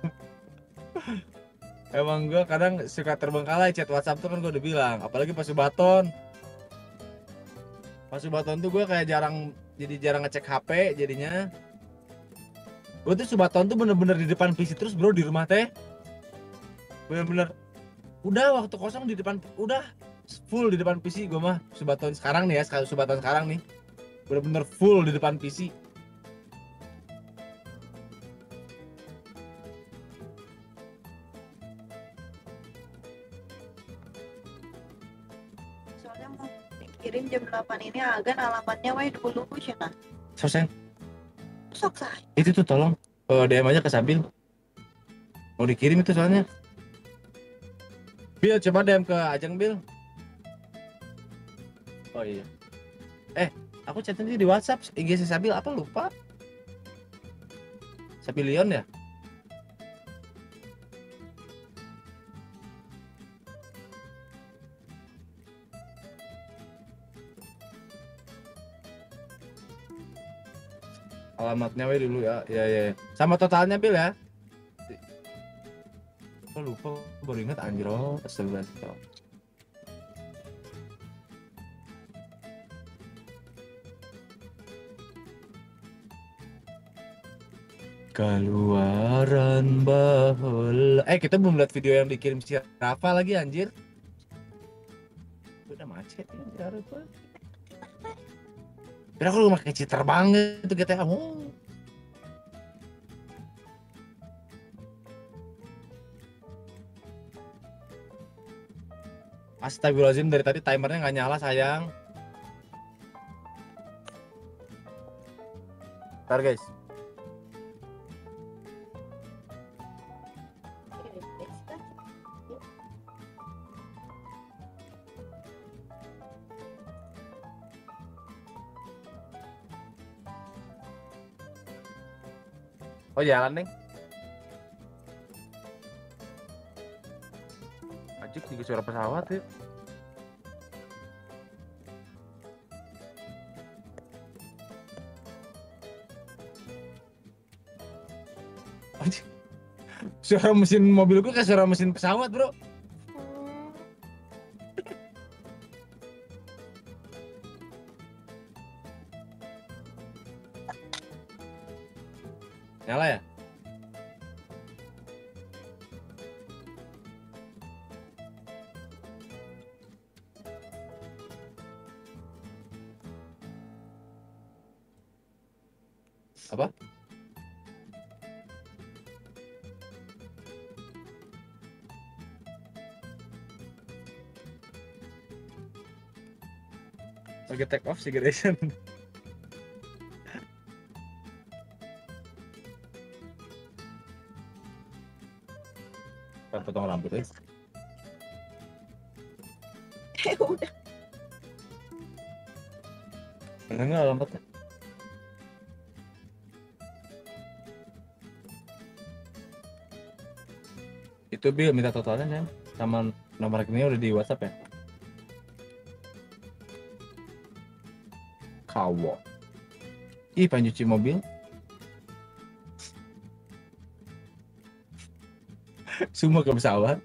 Emang gue kadang suka terbengkalai chat WhatsApp tuh kan gue udah bilang, apalagi pas Subaton. Pas Subaton tuh gue kayak jarang jadi jarang ngecek HP jadinya. Gue tuh Subaton tuh bener-bener di depan PC terus bro di rumah teh. Bener-bener. Udah waktu kosong di depan udah. Full di depan PC gue mah Subaton sekarang nih ya sekarang Subaton sekarang nih. Bener-bener full di depan PC. Soalnya mau dikirim jam 8 ini agan alamatnya wae dulu Cina. Soseng Sah. itu tuh tolong eh, DM aja ke Sabil. Mau dikirim itu soalnya. Bil coba DM ke Ajeng Bil. Oh iya. Eh aku chat nanti di WhatsApp IG si Sabil apa lupa? Sabilion ya alamatnya we dulu ya ya ya sama totalnya Bil ya lupa baru ingat anjir oh astagfirullah Keluaran bahula. Eh kita belum lihat video yang dikirim si Rafa lagi anjir. Udah macet ya Rafa. Tapi aku rumah citer banget tuh GTA. Oh. Astagfirullahaladzim dari tadi timernya nggak nyala sayang. Ntar guys. Oh jalan neng. Ajik juga suara pesawat ya. Suara mesin mobil gue kayak suara mesin pesawat bro. Off sih Grayson. Kan potong rambut ya. Eh, udah. Enggak enggak rambutnya. Itu Bil minta totalnya ya. Sama nomor rekeningnya udah di WhatsApp ya. Kawo. Ih, pengen cuci mobil. Semua ke pesawat.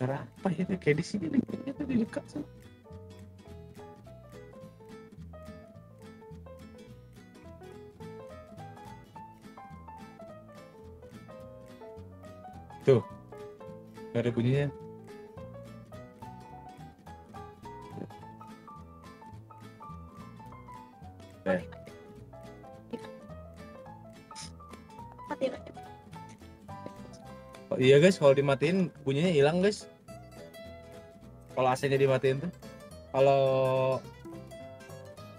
Kenapa ya kayak di sini nih? Kayaknya tuh di dekat ada bunyinya. Eh, oh iya guys, kalau dimatiin bunyinya hilang guys. Kalau AC-nya dimatiin tuh. Kalau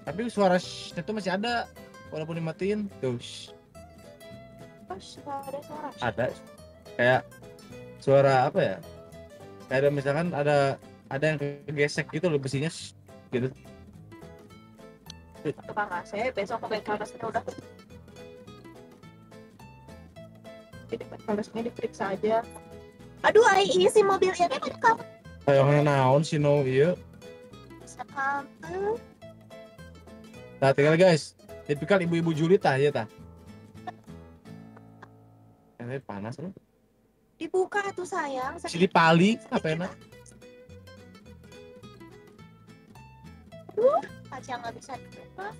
tapi suara itu masih ada walaupun dimatiin. Tuh. Oh, ada suara. ada kayak suara apa ya? Kayak ada misalkan ada ada yang kegesek gitu loh besinya gitu. Tukang AC, besok ke bengkelnya udah. Jadi bengkelnya diperiksa aja. Aduh, ai isi mobil ini ada kamu kayak naon sih no iya. Kamu. nah tinggal guys. Tipikal ibu-ibu julid tah ya tah. Ini panas loh Dibuka tuh sayang. sini pali apa enak Aduh, kaca nggak bisa dibuka.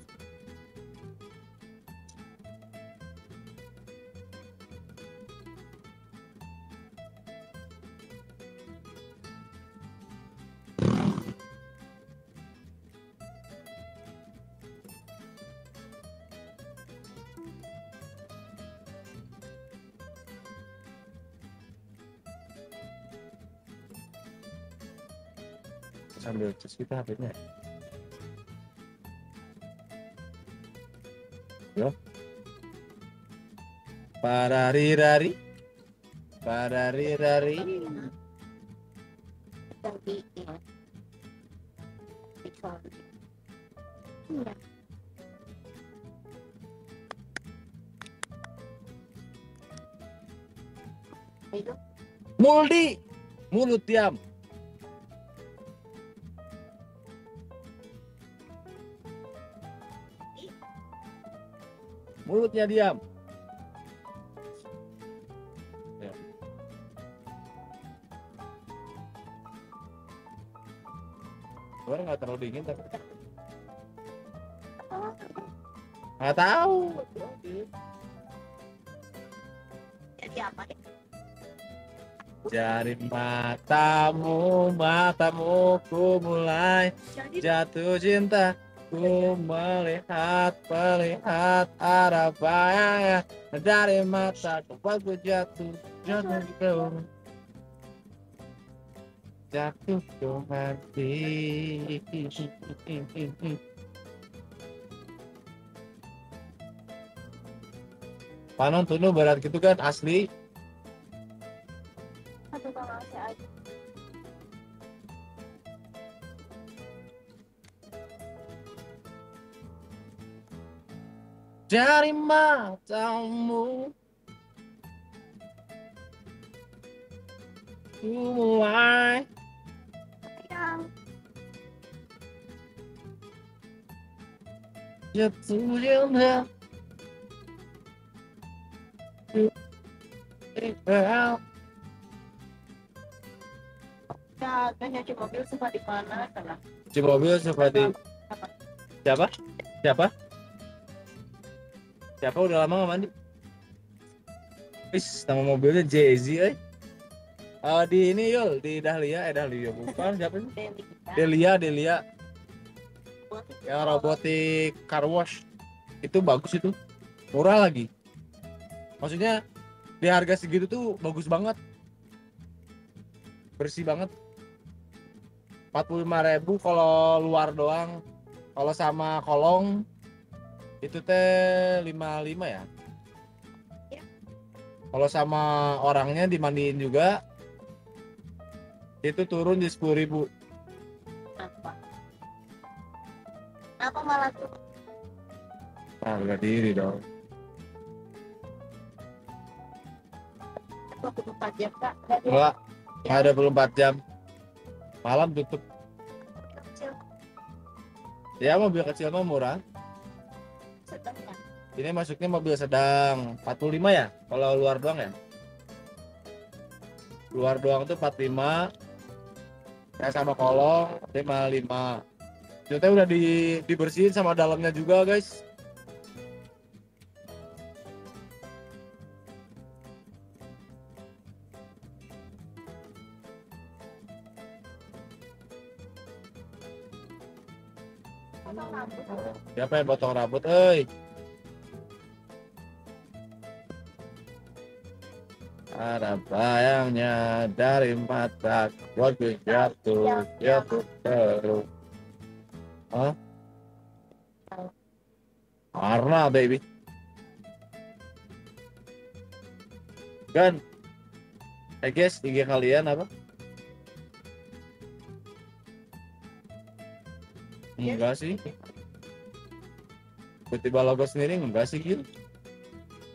Sambil cas kita HP-nya yo ya. Kecuali. Iya. Itu muldi mulut diam mulutnya diam Ya. Luar nggak terlalu dingin tapi nggak tahu jadi apa ya? Dari matamu, matamu ku mulai Jadi jatuh cinta Ku melihat, melihat ada bayangan dari mata ku jatuh, jatuh ke jatuh ke hati. Panon tuh berat gitu kan asli. Dari matamu. Ku mulai jatuh cinta ya kayaknya cuma mobil suka di mana Cuci mobil seperti siapa? Siapa? Siapa udah lama gak mandi? Wis, nama mobilnya Jay-Z eh. Ah, di ini Yul, di Dahlia, eh Dahlia bukan siapa sih? Delia, Delia. Yang robotik car wash. Itu bagus itu. Murah lagi. Maksudnya di harga segitu tuh bagus banget. Bersih banget. 45.000 kalau luar doang. Kalau sama kolong itu teh 55 ya. Kalau sama orangnya dimandiin juga itu turun di 10.000. apa apa malah tuh Harga diri dong. 24 jam kak Enggak, enggak ada 24 jam. Malam tutup. kecil Ya mobil kecil mah murah. Sedang ya Ini masuknya mobil sedang 45 ya? Kalau luar doang ya? Luar doang tuh 45. Kayak sama kolong 55. Itu teh udah di, dibersihin sama dalamnya juga, guys. Siapa yang potong rambut, euy? Ada bayangnya dari mata waktu jatuh jatuh terus. Hah? Warna baby. Kan? Eh guys, IG kalian apa? Enggak sih. Tiba-tiba logo sendiri enggak sih gitu.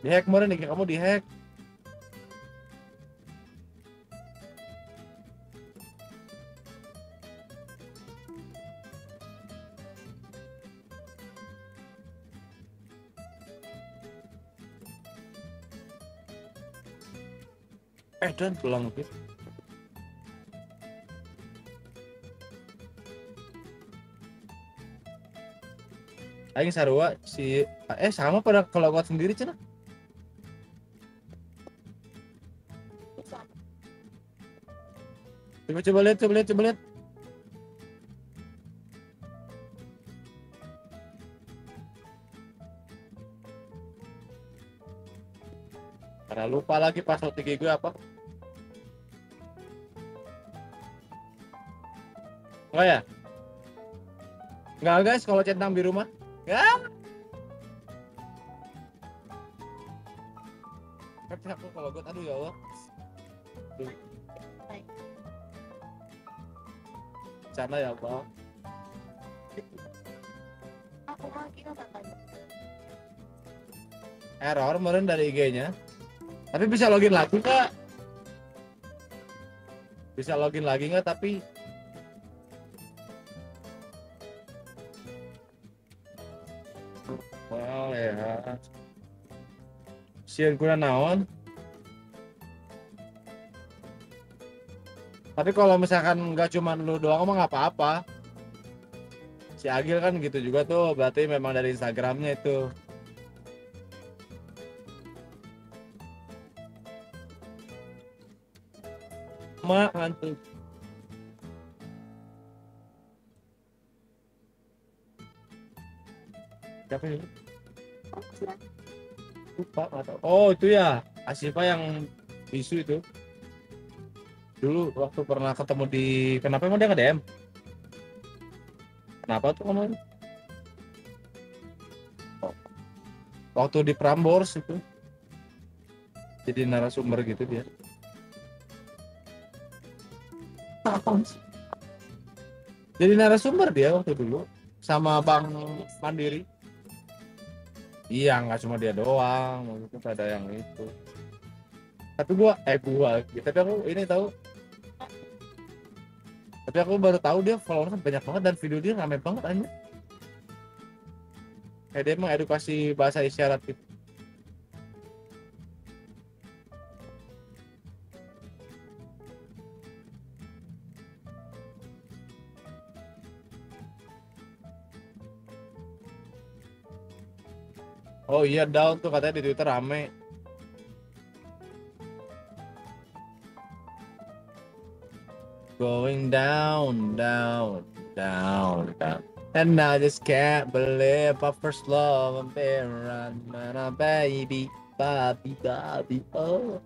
Di hack kemarin IG kamu di hack. Eh dan pulang gitu. Aing sarua si eh sama pada kalau kuat sendiri cina. Coba coba lihat coba lihat coba lihat. Karena lupa lagi password IG gue apa. Oh ya? Enggak guys, kalau centang di rumah. Ya. Tapi aku kalau gue aduh ya Allah. Aduh. Ya Allah. Error kemarin dari IG-nya. Tapi bisa login lagi nggak? Bisa login lagi nggak? Tapi Wow ya. Kurang naon. Tapi kalau misalkan nggak cuma lu doang mah apa-apa. Si Agil kan gitu juga tuh, berarti memang dari Instagramnya itu. Mak ngantuk. siapa ini lupa nggak oh itu ya Asifa yang isu itu. Dulu waktu pernah ketemu di kenapa emang dia nge DM kenapa tuh kamu Oh. waktu di Prambors itu. Jadi narasumber gitu dia. Jadi narasumber dia waktu dulu sama Bang Mandiri iya nggak cuma dia doang itu ada yang itu. Tapi gua eh gua tapi aku ini tahu. Tapi aku baru tahu dia followersnya banyak banget dan video dia rame banget aja kayak dia emang edukasi bahasa isyarat gitu Oh iya down tuh katanya di Twitter rame. Going down, down, down, down. And I just can't believe my first love I'm being run, man, a baby, baby, baby, oh.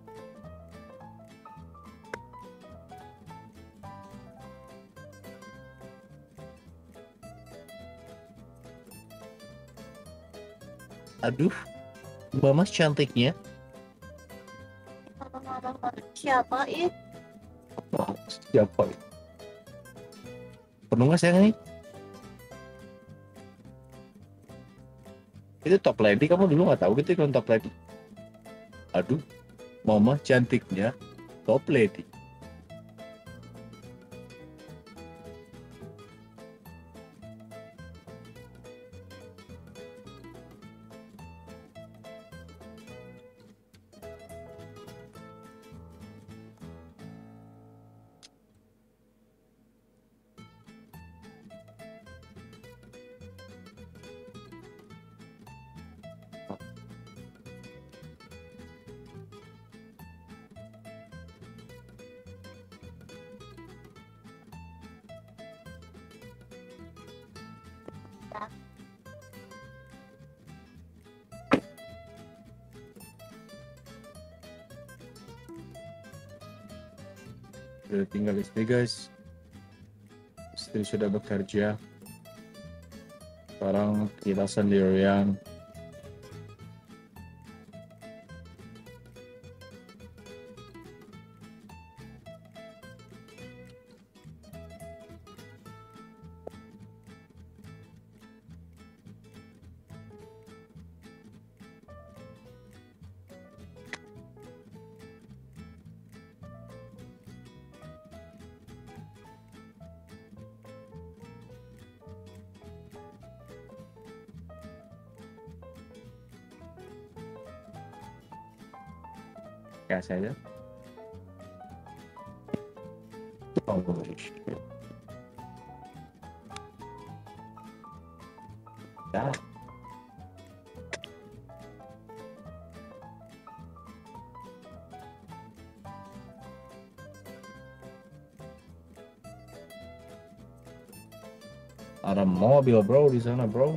Aduh, Mbak Mas cantiknya. Siapa ih? Siapa? ya? Penuh nggak sayang nih? Itu top lady kamu dulu nggak tahu gitu kan top lady? Aduh, mama cantiknya top lady. Istri guys. Istri sudah bekerja. Sekarang kita sendirian. Mobil bro di sana bro.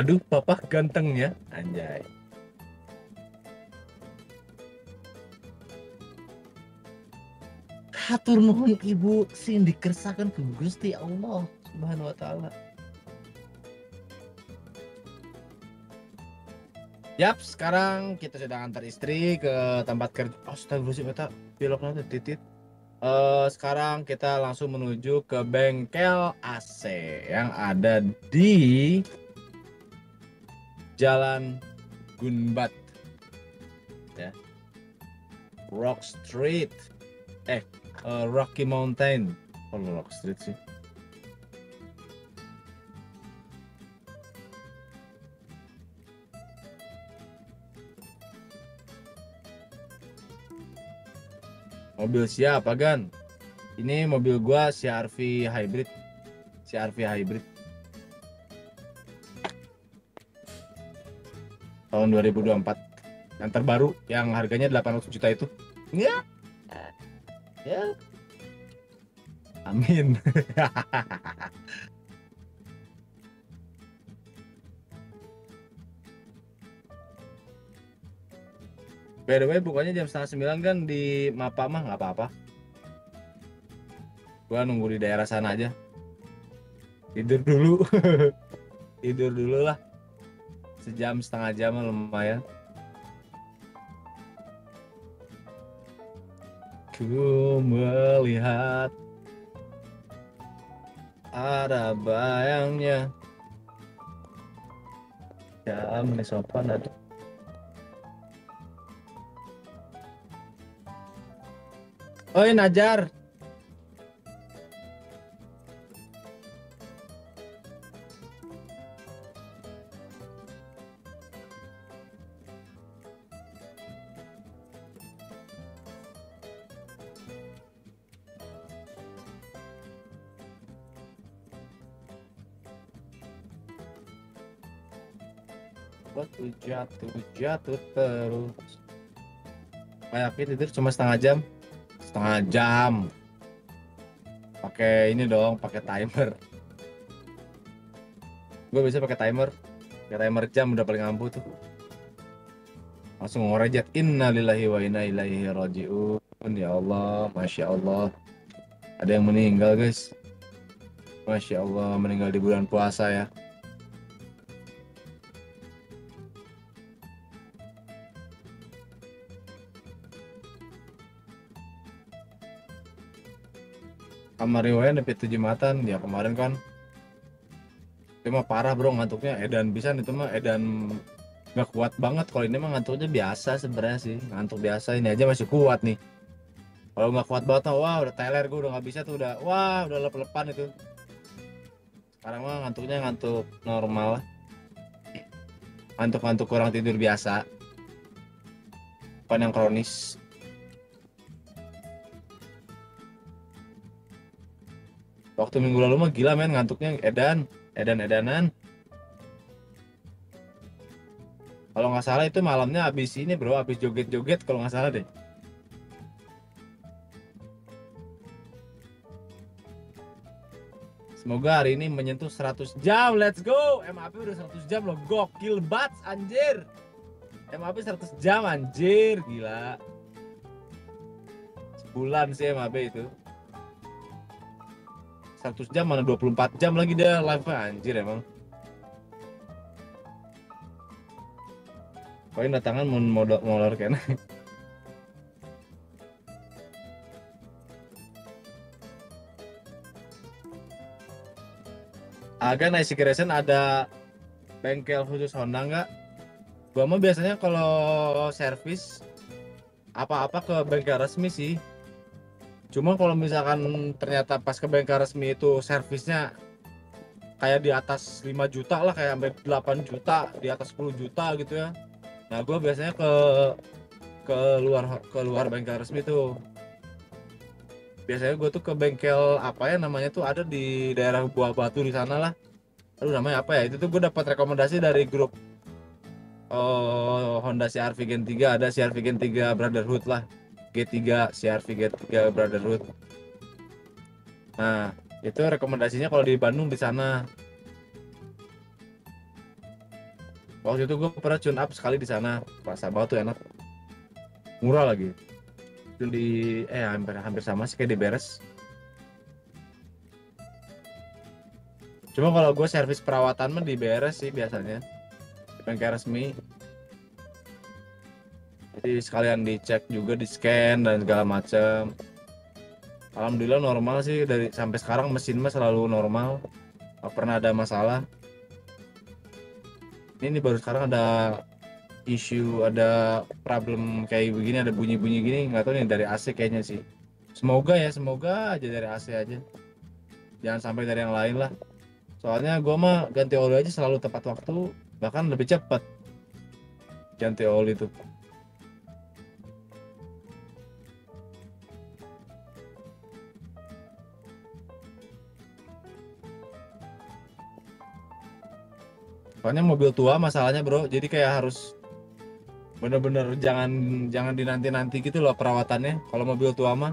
Aduh, papa gantengnya. Anjay. Hatur nuhun ibu sing dikersakan ke Gusti Allah Subhanahu wa taala. Yap, sekarang kita sudah antar istri ke tempat kerja. Astagfirullahaladzim, eta belok nanti titit. Eh, sekarang kita langsung menuju ke bengkel AC yang ada di Jalan Gunbat. Ya. Rock Street. Eh, eh, Rocky Mountain. Oh, Rock Street sih. Mobil siapa, Gan? Ini mobil gua CRV hybrid. CRV hybrid. tahun 2024 yang terbaru yang harganya 800 juta itu ya ya amin By the way, bukannya jam setengah sembilan kan di Mapa mah nggak apa-apa. Gua nunggu di daerah sana aja. Tidur dulu. Tidur dulu lah. Sejam setengah jam lumayan. Ku melihat ada bayangnya. Jam ini sopan Oi Najar. Batu jatuh jatuh terus. Kayak tidur cuma setengah jam setengah jam. Pakai ini dong pakai timer. Gue bisa pakai timer. Pakai timer jam udah paling ampuh tuh. Langsung ngorejat innalillahi wa inna ilaihi rajiun. Ya Allah masya Allah. Ada yang meninggal guys. Masya Allah meninggal di bulan puasa ya kamar riwayat nepi tujuh matan. Ya kemarin kan itu mah parah bro ngantuknya edan. Bisa itu mah edan nggak kuat banget. Kalau ini mah ngantuknya biasa sebenarnya sih. Ngantuk biasa. Ini aja masih kuat nih. Kalau nggak kuat banget wah udah teler gue udah nggak bisa tuh udah wah udah lep-lepan itu. Sekarang mah ngantuknya ngantuk normal. Ngantuk-ngantuk kurang tidur biasa. Bukan yang kronis waktu minggu lalu mah gila men ngantuknya edan edan edanan kalau nggak salah itu malamnya habis ini bro habis joget joget kalau nggak salah deh Semoga hari ini menyentuh 100 jam. Let's go. MAP udah 100 jam loh. Gokil banget anjir. MAP 100 jam anjir. Gila. Sebulan sih MAP itu. 100 jam mana 24 jam lagi dah live anjir emang. Poin datangan mau modal molor kena. Aga naik Racing ada bengkel khusus Honda nggak? Gua mah biasanya kalau servis apa-apa ke bengkel resmi sih. Cuma kalau misalkan ternyata pas ke bengkel resmi itu servisnya kayak di atas 5 juta lah kayak sampai 8 juta, di atas 10 juta gitu ya. Nah, gua biasanya ke ke luar ke luar bengkel resmi tuh. Biasanya gue tuh ke bengkel apa ya namanya tuh ada di daerah Buah Batu di sana lah. Aduh namanya apa ya? Itu tuh gue dapat rekomendasi dari grup oh, Honda CR-V Gen 3 ada CR-V Gen 3 Brotherhood lah. G3 CR-V G3 Brotherhood. Nah, itu rekomendasinya kalau di Bandung di sana. Waktu itu gue pernah tune up sekali di sana. Rasa banget tuh enak. Murah lagi. Itu di eh hampir hampir sama sih kayak di beres. Cuma kalau gue servis perawatan mah di beres sih biasanya. Bengkel resmi. Jadi sekalian dicek juga di scan dan segala macam. Alhamdulillah normal sih dari sampai sekarang mesin mah selalu normal. Gak pernah ada masalah. Ini, ini baru sekarang ada isu ada problem kayak begini ada bunyi-bunyi gini nggak tahu nih dari AC kayaknya sih semoga ya semoga aja dari AC aja jangan sampai dari yang lain lah soalnya gua mah ganti oli aja selalu tepat waktu bahkan lebih cepat ganti oli itu soalnya mobil tua masalahnya bro. Jadi kayak harus bener-bener jangan jangan dinanti-nanti gitu loh perawatannya. Kalau mobil tua mah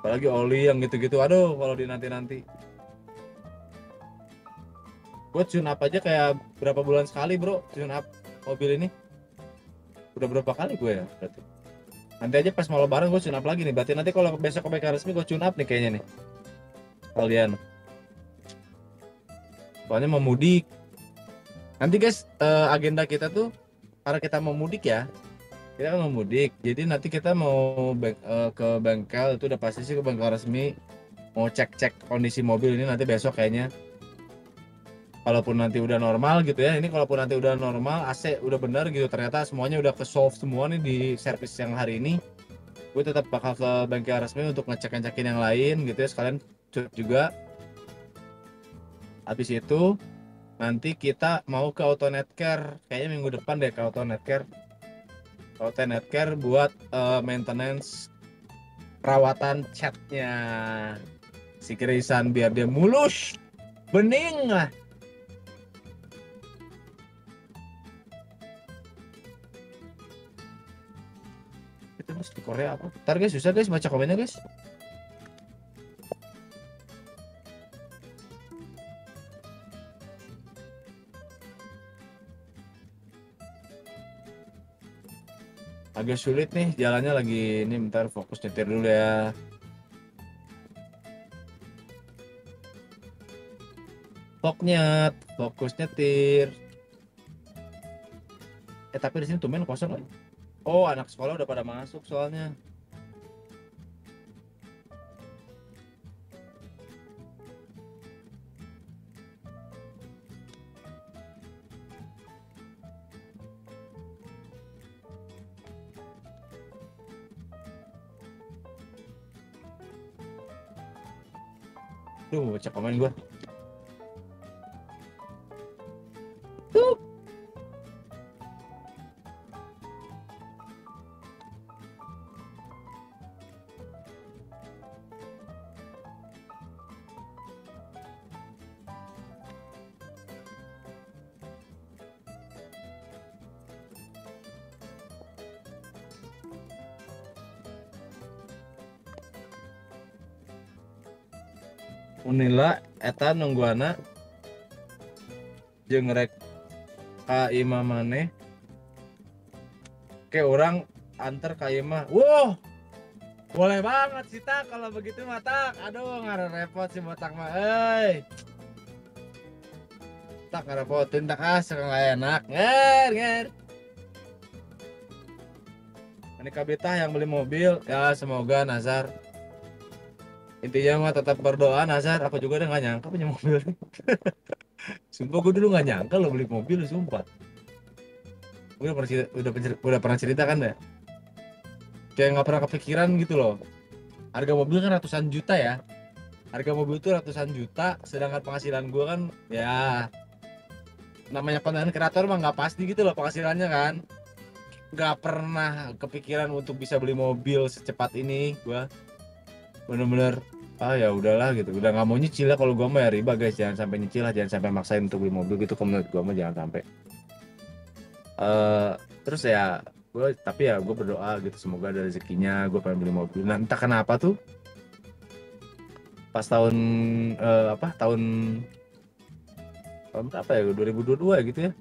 apalagi oli yang gitu-gitu. Aduh kalau dinanti-nanti. Gue tune up aja kayak berapa bulan sekali bro tune up mobil ini. Udah berapa kali gue ya berarti. Nanti aja pas mau lebaran gue tune up lagi nih. Berarti nanti kalau besok ke resmi gue tune up nih kayaknya nih. Kalian soalnya mau mudik nanti guys eh, agenda kita tuh karena kita mau mudik ya kita kan mau mudik. Jadi nanti kita mau beng- eh, ke bengkel itu udah pasti sih ke bengkel resmi. Mau cek cek kondisi mobil ini nanti besok kayaknya. Kalaupun nanti udah normal gitu ya ini kalaupun nanti udah normal AC udah bener gitu. Ternyata semuanya udah ke solve semua nih di servis yang hari ini. Gue tetap bakal ke bengkel resmi untuk ngecek ngecekin yang lain gitu ya sekalian juga. Habis itu nanti kita mau ke Autonet Care. Kayaknya minggu depan deh ke Autonet Care. Autonet Care buat eh, maintenance perawatan catnya. Si Krisan biar dia mulus bening lah. Itu mas di Korea apa? Ntar guys susah guys baca komennya guys agak sulit nih jalannya lagi ini bentar fokus nyetir dulu ya Foknyat, fokus nyetir. Eh tapi di sini tumben kosong lagi. Oh anak sekolah udah pada masuk soalnya. Duh, mau baca komen gua. Tuh. Unila eta nungguana jeung rek ka imam maneh ke orang antar ka imah wow boleh banget sih tak kalau begitu mah tak aduh ngara repot si botak mah. Euy tak ngerepotin tak ah suka enak. Nger nger. Ini kabitah yang beli mobil. Ya semoga Nazar intinya mah tetap berdoa Nazar. Aku juga udah nggak nyangka punya mobil. Sumpah gue dulu nggak nyangka lo beli mobil sumpah. Gue udah pernah cerita, udah, udah pernah cerita kan deh kayak nggak pernah kepikiran gitu loh. Harga mobil kan ratusan juta ya. Harga mobil itu ratusan juta sedangkan penghasilan gue kan ya namanya konten kreator mah nggak pasti gitu loh penghasilannya kan. Nggak pernah kepikiran untuk bisa beli mobil secepat ini gua bener-bener ah ya udahlah gitu. Udah nggak mau nyicil ya kalau gua mah ya riba guys. Jangan sampai nyicil lah jangan sampai maksain untuk beli mobil gitu kalau menurut gua mah jangan sampai. Eh terus ya gue tapi ya gue berdoa gitu semoga ada rezekinya gue pengen beli mobil. Nah entah kenapa tuh pas tahun eh, apa tahun tahun berapa ya 2022 gitu ya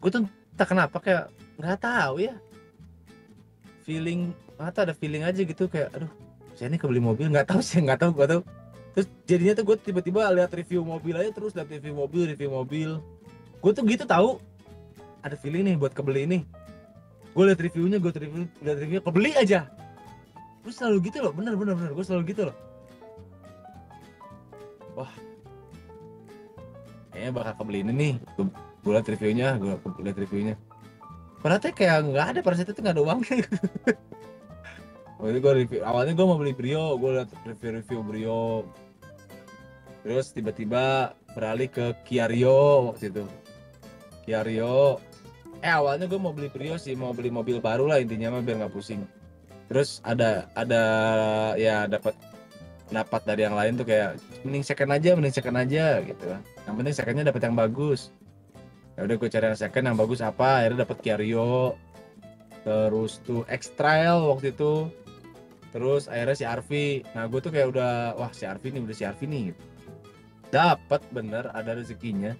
gue tuh entah kenapa kayak nggak tahu ya. Feeling tahu ada feeling aja gitu kayak aduh ini kebeli mobil nggak tahu sih nggak tahu gue tahu. Terus jadinya tuh gue tiba-tiba lihat review mobil aja terus lihat review mobil review mobil. Gue tuh gitu tahu ada feeling nih buat kebeli ini. Gue lihat reviewnya gue review lihat review kebeli aja. Gue selalu gitu loh bener bener bener gue selalu gitu loh. Wah. Kayaknya bakal kebeli ini nih. Gue, lihat reviewnya gue lihat reviewnya. Padahal kayak nggak ada pada saat itu nggak ada uangnya Waktu itu gue review awalnya gue mau beli Brio gue lihat review-review Brio. Terus tiba-tiba beralih ke Kia Rio waktu itu. Kia Rio. Eh awalnya gue mau beli Brio sih mau beli mobil baru lah intinya mah biar nggak pusing. Terus ada ada ya dapat pendapat dari yang lain tuh kayak mending second aja mending second aja gitu. Yang penting secondnya dapat yang bagus. Ya udah gue cari yang second yang bagus apa? Akhirnya dapet Kia Rio. Terus tuh X-Trail waktu itu terus akhirnya si Arvi nah gue tuh kayak udah wah si Arvi nih udah si Arvi nih gitu. dapat bener ada rezekinya.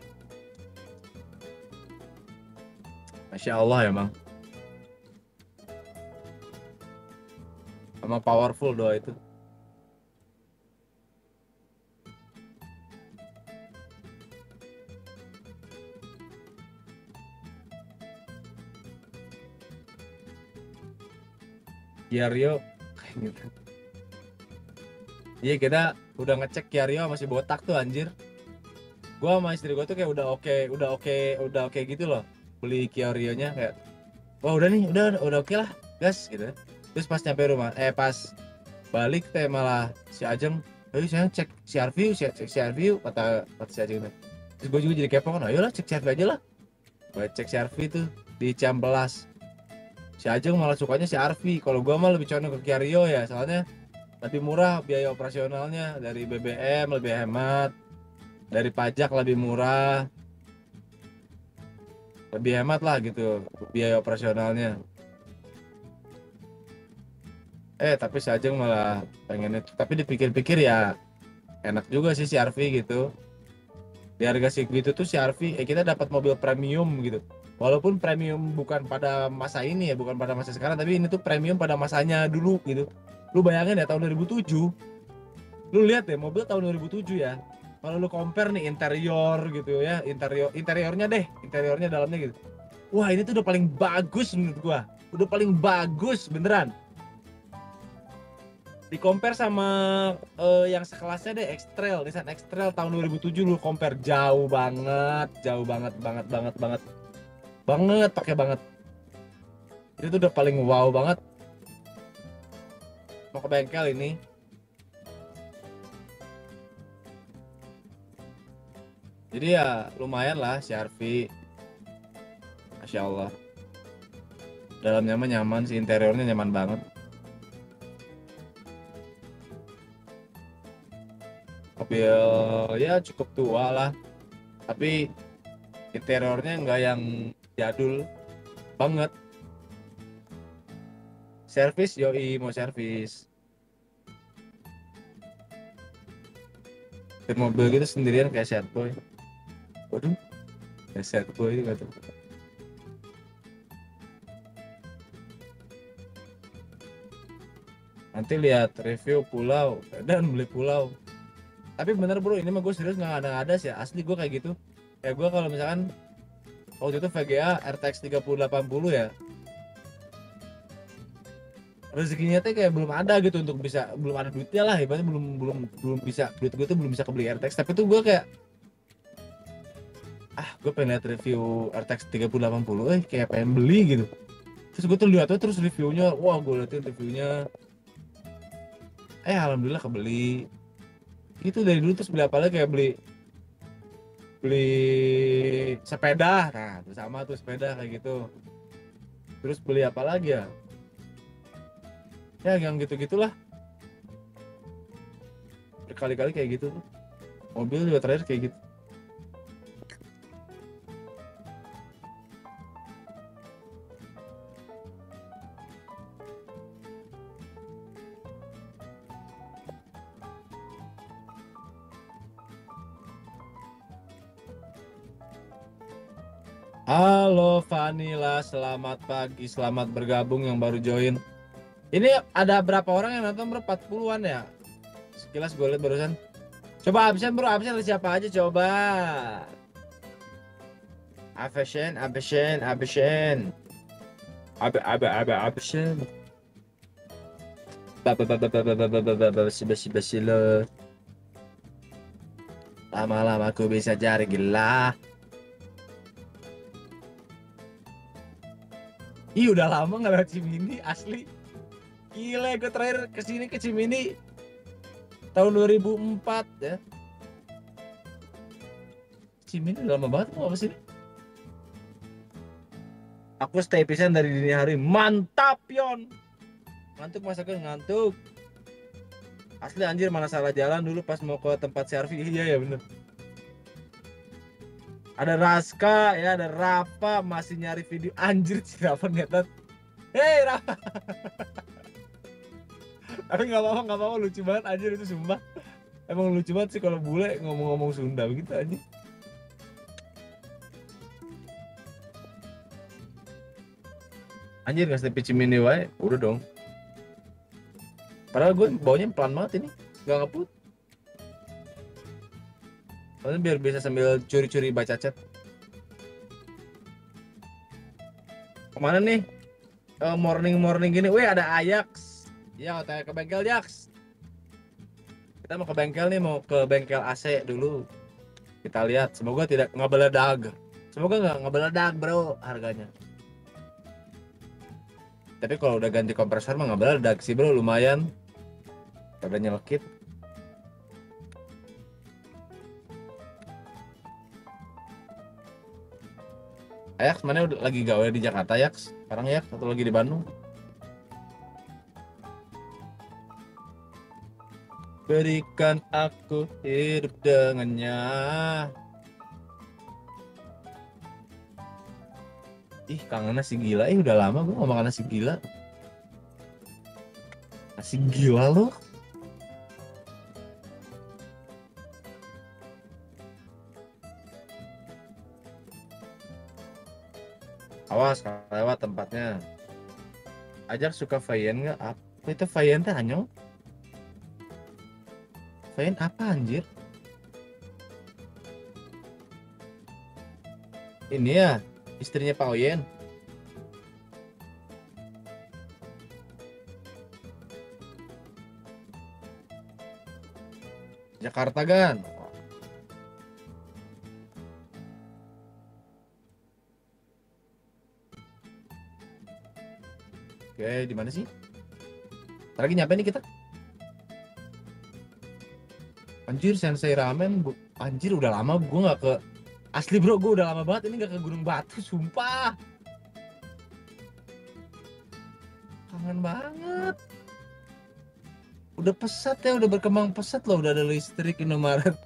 Masya Allah emang sama powerful doa itu. Kia Rio gitu. Iya kita udah ngecek Kia Rio masih botak tuh anjir. Gua sama istri gua tuh kayak udah oke, udah oke, udah oke gitu loh. Beli Kia Rio-nya kayak wah udah nih, udah udah oke lah, gas gitu. Terus pas nyampe rumah, eh pas balik teh malah si Ajeng, ayo saya cek si si cek si kata kata si Ajeng. Terus gue juga jadi kepo kan, ayolah cek Arvi aja lah. Gue cek Arvi tuh di Ciampelas si Ajeng malah sukanya si Arvi kalau gua mah lebih condong ke Kia Rio ya soalnya lebih murah biaya operasionalnya. Dari BBM lebih hemat dari pajak lebih murah lebih hemat lah gitu biaya operasionalnya. Eh tapi si Ajeng malah pengen itu tapi dipikir-pikir ya enak juga sih si Arvi gitu. Di harga segitu tuh si Arvi eh kita dapat mobil premium gitu walaupun premium bukan pada masa ini ya bukan pada masa sekarang tapi ini tuh premium pada masanya dulu gitu. Lu bayangin ya tahun 2007 lu lihat deh mobil tahun 2007 ya kalau lu compare nih interior gitu ya interior interiornya deh interiornya dalamnya gitu. Wah ini tuh udah paling bagus menurut gua. Udah paling bagus beneran. Di compare sama eh, yang sekelasnya deh X-Trail Nissan X-Trail tahun 2007 lu compare jauh banget jauh banget banget banget banget banget pakai banget. Itu udah paling wow banget. Mau ke bengkel ini. Jadi ya lumayan lah si Arvi Masya Allah dalamnya mah nyaman sih interiornya nyaman banget. Mobil ya cukup tua lah. Tapi interiornya nggak yang jadul banget. Servis yoi mau servis Ke mobil gitu sendirian kayak sad boy. Waduh kayak sad boy gitu nanti lihat review pulau dan beli pulau. Tapi bener bro ini mah gue serius nggak ada ada sih. Asli gue kayak gitu. Ya gue kalau misalkan waktu itu VGA RTX 3080 ya. Rezekinya tuh kayak belum ada gitu untuk bisa belum ada duitnya lah ibaratnya belum belum belum bisa duit gue tuh belum bisa kebeli RTX tapi tuh gue kayak ah gue pengen lihat review RTX 3080 eh kayak pengen beli gitu. Terus gue tuh lihat tuh terus reviewnya wah gue liatin reviewnya. Eh alhamdulillah kebeli. Itu dari dulu terus beli apa lagi? Kayak beli beli sepeda. Nah itu sama tuh sepeda kayak gitu. Terus beli apa lagi ya? Ya yang gitu gitulah berkali-kali kayak gitu tuh. Mobil juga terakhir kayak gitu Halo Vanilla, selamat pagi, selamat bergabung yang baru join. Ini ada berapa orang yang nonton bro? 40-an ya? Sekilas gue lihat barusan. Coba absen bro, absen ada siapa aja coba. Absen, absen, absen. Abe, abe, abe, absen. Baba, baba, baba, baba, baba, basi, basi, basi, lo. Lama-lama aku bisa cari gila. Ih udah lama nggak lewat Cimini asli. Gila gue terakhir ke sini ke Cimini tahun 2004 ya. Cimini udah lama banget mau apa sini? Aku stay pisan dari dini hari. Mantap Yon. Ngantuk masa kan ngantuk. Asli anjir mana salah jalan dulu pas mau ke tempat servis. Iya ya bener. Ada Raska, ya ada Rafa masih nyari video anjir si Rafa ngetet. Hei Rafa. Tapi nggak apa-apa, nggak apa-apa lucu banget anjir itu sumpah. Emang lucu banget sih kalau bule ngomong-ngomong Sunda begitu anjir. Anjir ngasih PC mini wae, udah dong. Padahal gue baunya pelan banget ini, nggak ngeput. Soalnya biar bisa sambil curi-curi baca chat. Ke mana nih? Eh, morning morning gini, weh ada Ajax. Ya, tanya ke bengkel Jax. Kita mau ke bengkel nih, mau ke bengkel AC dulu. Kita lihat, semoga tidak ngebeledag. Semoga nggak ngebeledag bro harganya. Tapi kalau udah ganti kompresor mah nggak meledak sih bro, lumayan. Udah nyelekit. Ayak mana udah lagi gawe di Jakarta Yaks? Sekarang ya atau lagi di Bandung? Berikan aku hidup dengannya. Ih kangen nasi gila, ih udah lama gue gak makan nasi gila. Nasi gila loh. Awas kalau lewat tempatnya. Ajak suka Fayen nggak? Apa itu Fayen teh anyong? Fayen apa anjir? Ini ya istrinya Pak Oyen. Jakarta kan? Oke, di mana sih? Ntar lagi nyampe nih kita. Anjir, Sensei Ramen, bu- anjir udah lama gue nggak ke asli bro, gue udah lama banget ini nggak ke Gunung Batu, sumpah. Kangen banget. Udah pesat ya, udah berkembang pesat loh, udah ada listrik Indomaret.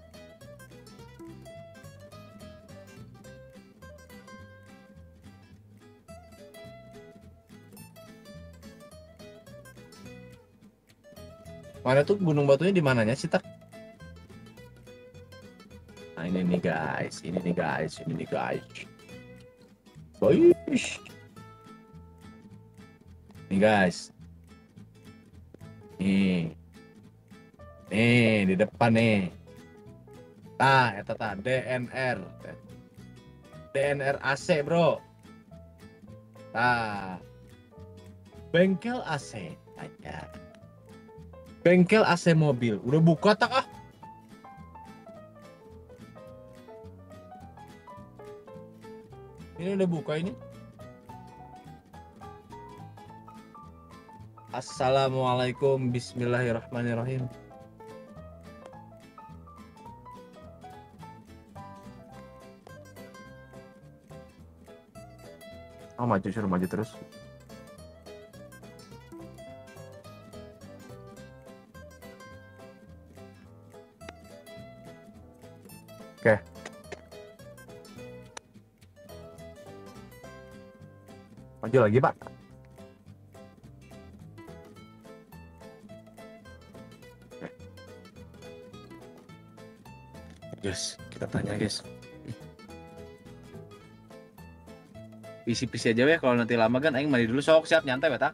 Mana tuh Gunung Batunya di mananya sih tak? Nah ini nih guys, ini nih guys, ini nih guys. Boish. Nih guys. Nih. Nih di depan nih. Tah, eta tah DNR. DNR AC, Bro. Tah. Bengkel AC aja. Bengkel AC mobil. Udah buka tak ah? Ini udah buka ini. Assalamualaikum Bismillahirrahmanirrahim Oh maju suruh maju terus Maju lagi pak Guys, kita tanya guys. Pisi-pisi aja ya kalau nanti lama kan aing mandi dulu sok siap nyantai beta.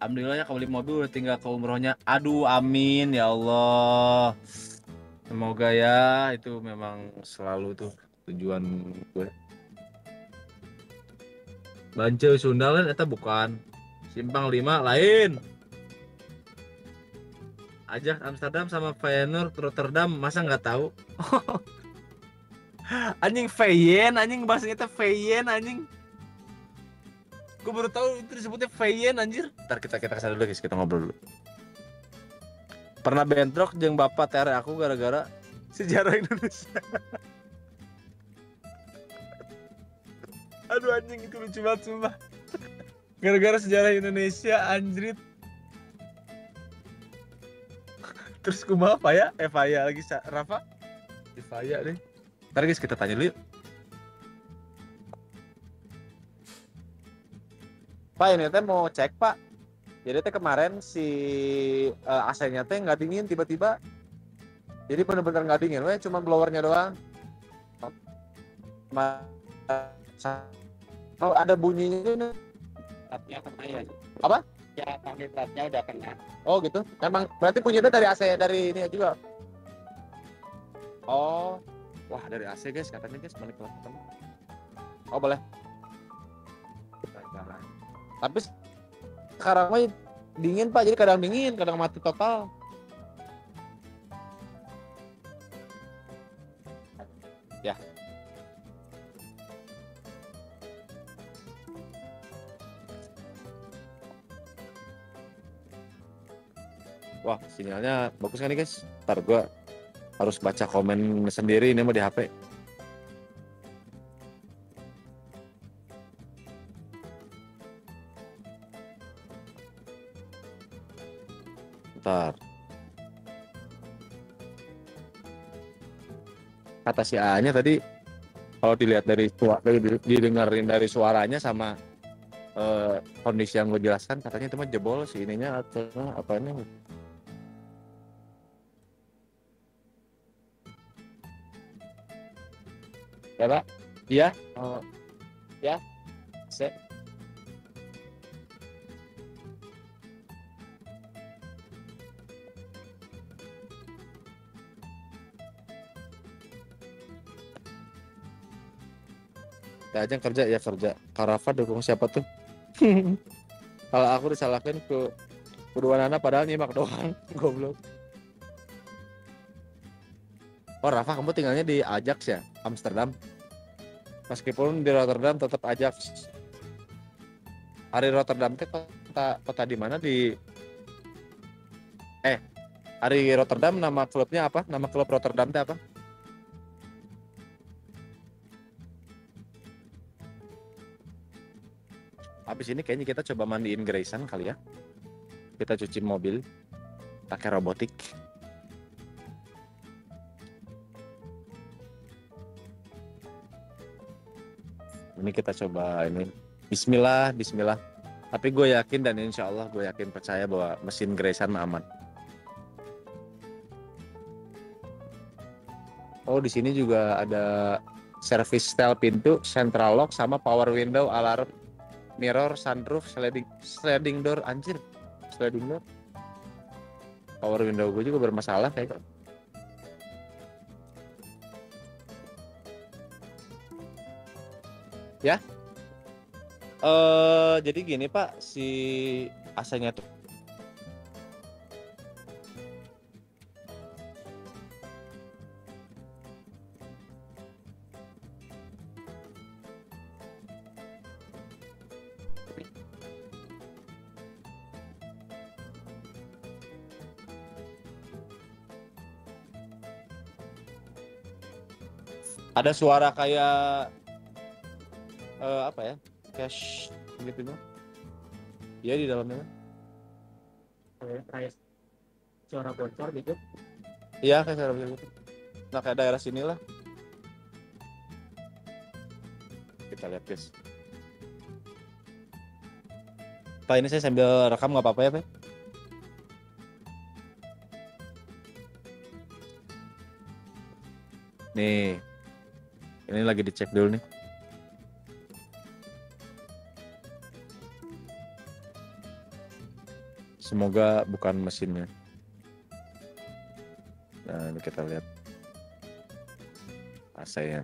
Alhamdulillah ya kebeli mobil udah tinggal ke umrohnya. Aduh amin ya Allah. Semoga ya itu memang selalu tuh tujuan gue. Bance Sundalan eta bukan. Simpang 5 lain. Aja Amsterdam sama Feyenoord Rotterdam masa nggak tahu? anjing Feyen, anjing bahasanya itu Feyen anjing. Gue baru tahu itu disebutnya Feyen anjir. Ntar kita kita ke sana dulu guys, kita ngobrol dulu. Pernah bentrok jeung bapak tere aku gara-gara sejarah Indonesia. aduh anjing itu lucu banget sumpah. Gara-gara sejarah Indonesia anjrit. Terus kuma apa ya? Eh Faya lagi Rafa? Eh, Faya deh. Ntar guys kita tanya dulu yuk. Pak ini teh mau cek pak. Jadi teh kemarin si uh, AC-nya teh nggak dingin tiba-tiba. Jadi bener-bener nggak dingin weh cuma blowernya doang. Ma Oh, ada bunyinya. Platnya kena ya. Apa? Ya, panggil platnya udah kena. Oh gitu. Emang berarti bunyinya dari AC dari ini juga. Oh, wah dari AC guys katanya guys balik lagi. Oh boleh. Tapi sekarang mah dingin pak, jadi kadang dingin, kadang mati total. Ya. Wah, sinyalnya bagus kan nih guys. Ntar gua harus baca komen sendiri ini mah di HP. Ntar. Kata si A-nya tadi kalau dilihat dari suara didengerin dari suaranya sama eh, kondisi yang gue jelaskan katanya itu mah jebol si ininya atau apa ini ya pak iya oh. ya se Ya aja kerja ya kerja. Karafa dukung siapa tuh? Kalau aku disalahkan ke Purwanana padahal nyimak doang. Goblok. Oh Rafa kamu tinggalnya di Ajax ya, Amsterdam. Meskipun di Rotterdam tetap Ajax. Hari Rotterdam teh kota kota di mana di Eh, hari Rotterdam nama klubnya apa? Nama klub Rotterdam teh apa? Habis ini kayaknya kita coba mandiin Grayson kali ya. Kita cuci mobil pakai robotik. Ini kita coba ini. Bismillah, Bismillah. Tapi gue yakin dan insya Allah gue yakin percaya bahwa mesin Grayson aman. Oh di sini juga ada service style pintu, central lock sama power window, alarm, mirror, sunroof, sliding sliding door, anjir, sliding door. Power window gue juga bermasalah kayak Ya. Eh jadi gini Pak, si AC-nya tuh ada suara kayak eh, apa ya? Cash gitu dong iya di dalamnya Kayak suara bocor gitu. iya kayak suara gitu. Nah kayak daerah sini lah. Kita lihat guys. Pak ini saya sambil rekam nggak apa-apa ya Pak? Nih. Ini lagi dicek dulu nih Semoga bukan mesinnya. Nah, ini kita lihat. AC-nya.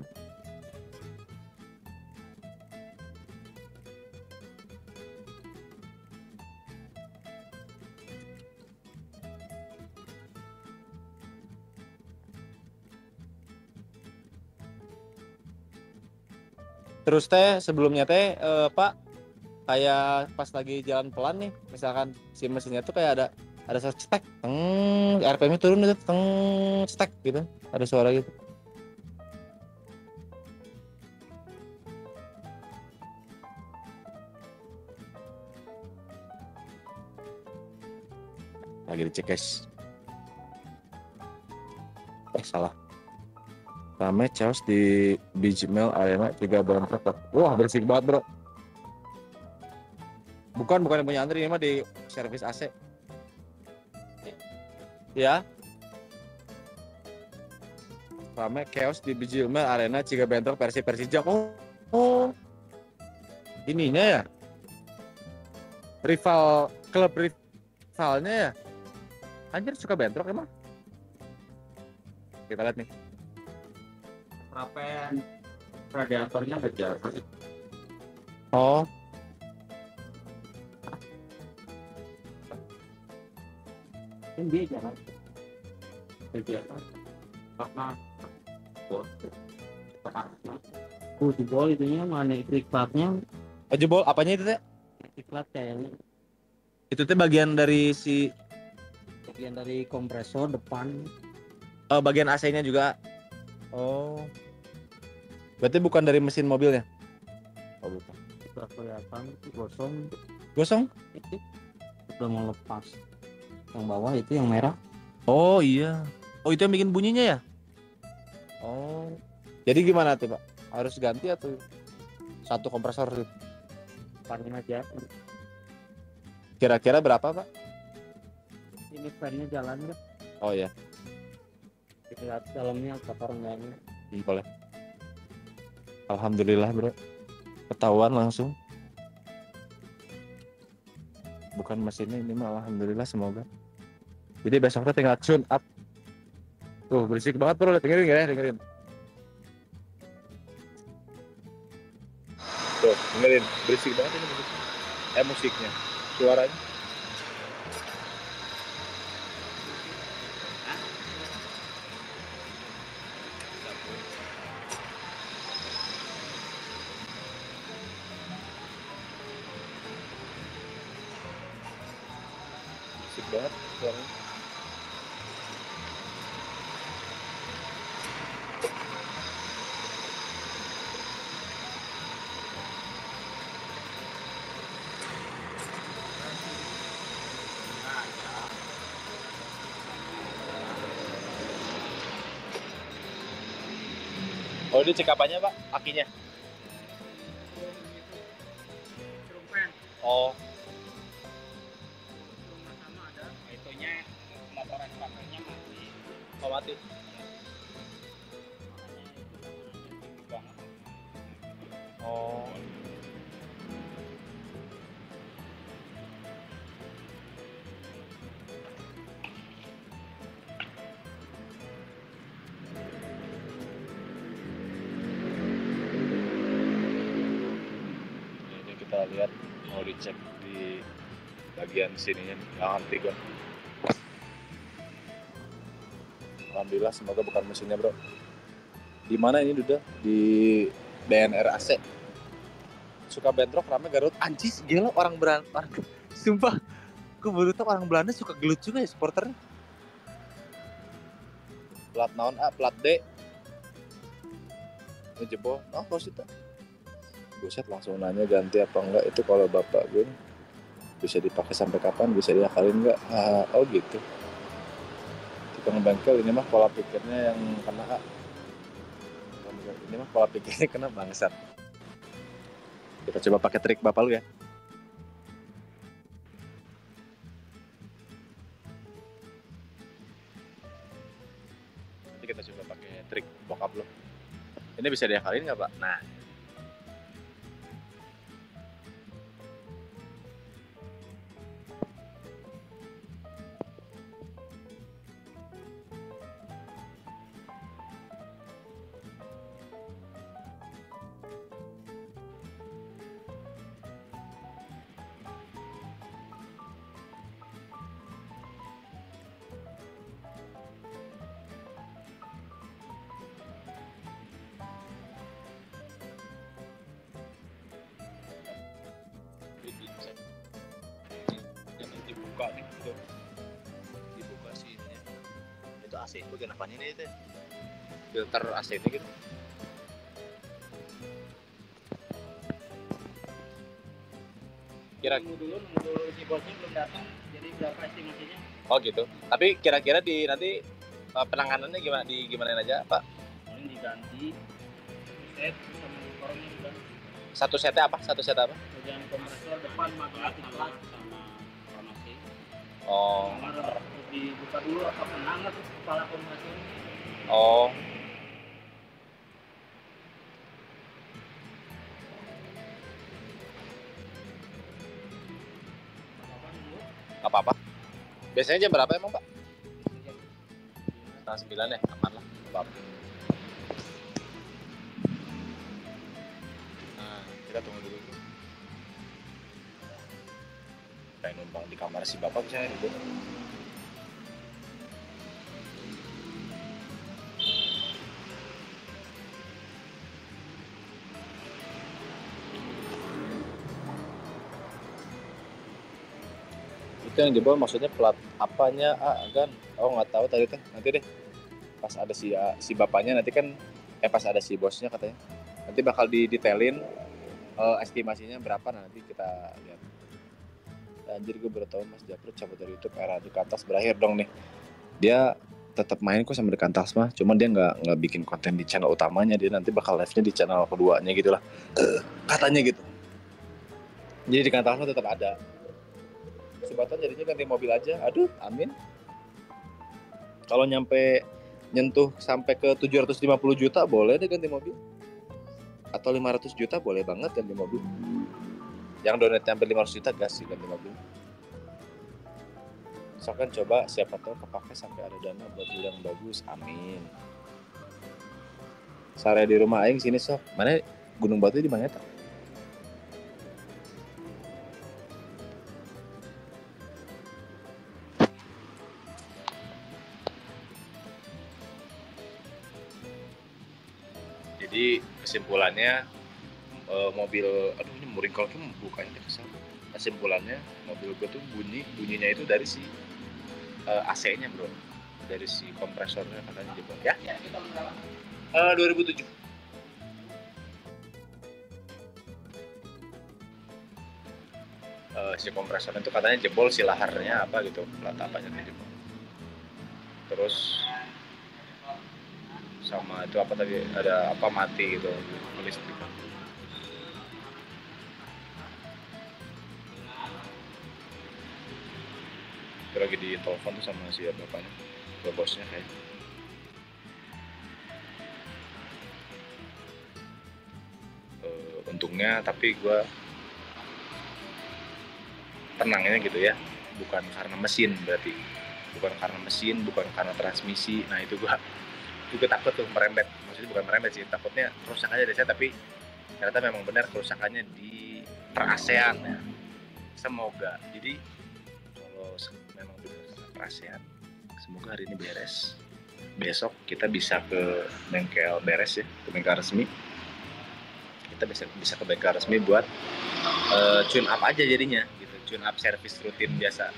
Terus teh sebelumnya teh eh, Pak kayak pas lagi jalan pelan nih misalkan si mesinnya tuh kayak ada ada suara cetek teng RPM-nya turun gitu teng cetek gitu ada suara gitu. Lagi dicek guys. Eh salah. Rame Charles di Big Mail Arena juga berangkat wah berisik banget bro Bukan, bukan yang punya Andri, ini mah di servis AC. Ya. Rame chaos di Bijilma Arena Ciga Bentrok versi Persija. Oh, oh. Ininya ya. Rival klub rivalnya ya. Anjir suka bentrok emang. Kita lihat nih. Rapen radiatornya beda. Oh, Ini dia jangan. Kegiatan. Karena bos. Oh, jebol itunya mana iklatnya oh, jebol apanya itu teh? iklat kayaknya Itu teh bagian dari si bagian dari kompresor depan oh, bagian AC-nya juga. Oh. Berarti bukan dari mesin mobilnya? Oh, bukan. sudah kelihatan gosong Gosong? itu udah mau lepas yang bawah itu yang merah Oh iya. Oh itu yang bikin bunyinya ya? Oh. Jadi gimana tuh pak? Harus ganti atau satu kompresor gitu? depannya aja Kira-kira berapa pak? ini fan-nya jalan nggak Oh iya. lihat dalamnya kotor enggaknya Hmm, boleh. Alhamdulillah bro. Ketahuan langsung. Bukan mesinnya ini mah alhamdulillah semoga. Jadi besoknya tinggal tune up. Tuh berisik banget bro, dengerin nggak ya dengerin. Tuh dengerin, berisik banget ini musik. Eh musiknya, suaranya. Oh ini cek apanya pak? Akinya? Bagian sininya nggak ngerti gua. Alhamdulillah semoga bukan mesinnya bro. Di mana ini Duda? Di DNR AC. Suka bentrok rame Garut. Anjis gila orang Belanda. Orang, sumpah. Gue baru tau orang Belanda suka gelut juga ya supporternya. Plat naon A, plat D. Ini jebol. Oh, sih Buset langsung nanya ganti apa enggak itu kalau bapak gue bisa dipakai sampai kapan? Bisa diakalin enggak Ah, oh gitu. Tukang bengkel ini mah pola pikirnya yang kena ini mah pola pikirnya kena bangsat. Kita coba pakai trik bapak lu ya. Nanti kita coba pakai trik bokap lu. Ini bisa diakalin nggak pak? Nah AC itu apanya nih itu filter AC ini gitu. Kira nunggu dulu nunggu dulu si bosnya belum datang. Jadi berapa estimasinya? Oh gitu. Tapi kira-kira di nanti eh, penanganannya gimana di gimana aja pak? Paling diganti set sama korongnya juga. Satu setnya apa? Satu set apa? Bagian kompresor depan mati plat sama farmasi oh. Dibuka dulu apa menangat tuh kepala kompresor oh apa-apa. Biasanya jam berapa emang pak? Setengah sembilan ya, aman lah. Apa-apa. Nah, kita tunggu dulu. Kayak numpang di kamar si bapak misalnya duduk. Itu yang jebol maksudnya plat apanya? Ah kan. Oh nggak tahu tadi teh nanti deh. Pas ada si ah, si bapaknya nanti kan eh pas ada si bosnya katanya. Nanti bakal didetailin eh, estimasinya berapa. Nah, nanti kita lihat. Anjir gue baru tahu mas Japro cabut dari YouTube. Era di kantas berakhir dong nih. Dia tetap main kok sama di kantas mah. Cuman dia nggak nggak bikin konten di channel utamanya. Dia nanti bakal live nya di channel keduanya gitu lah. Katanya gitu. Jadi di kantas mah tetap ada Subatan jadinya ganti mobil aja. Aduh, amin. Kalau nyampe nyentuh sampai ke 750 juta boleh deh ganti mobil. Atau 500 juta boleh banget ganti mobil. Yang donate sampai 500 juta gas sih ganti mobil. Misalkan coba siapa tahu kepake sampai ada dana buat beli yang bagus. Amin. Sare di rumah aing sini sok. Mana Gunung Batu di mana ya? Kesimpulannya eh, mobil aduh ini muring kalau tuh bukanya kesal. Kesimpulannya mobil gue tuh bunyi bunyinya itu dari si eh, AC-nya bro, dari si kompresornya katanya jebol ya. Eh 2007. Eh, si kompresornya itu katanya jebol si laharnya apa gitu, plat apanya tuh jebol. Terus sama itu apa tadi ada apa mati gitu listrik. Itu lagi di telepon tuh sama si bapaknya ke bosnya kayak Eh, untungnya tapi gue tenangnya gitu ya bukan karena mesin berarti. Bukan karena mesin bukan karena transmisi. Nah itu gua juga takut tuh merembet. Maksudnya bukan merembet sih takutnya kerusakannya dari saya tapi ternyata memang benar kerusakannya di perasean ya. Semoga. Jadi kalau memang benar karena perasean semoga hari ini beres. Besok kita bisa ke bengkel beres ya ke bengkel resmi. Kita bisa bisa ke bengkel resmi buat eh, tune up aja jadinya gitu. Tune up service rutin biasa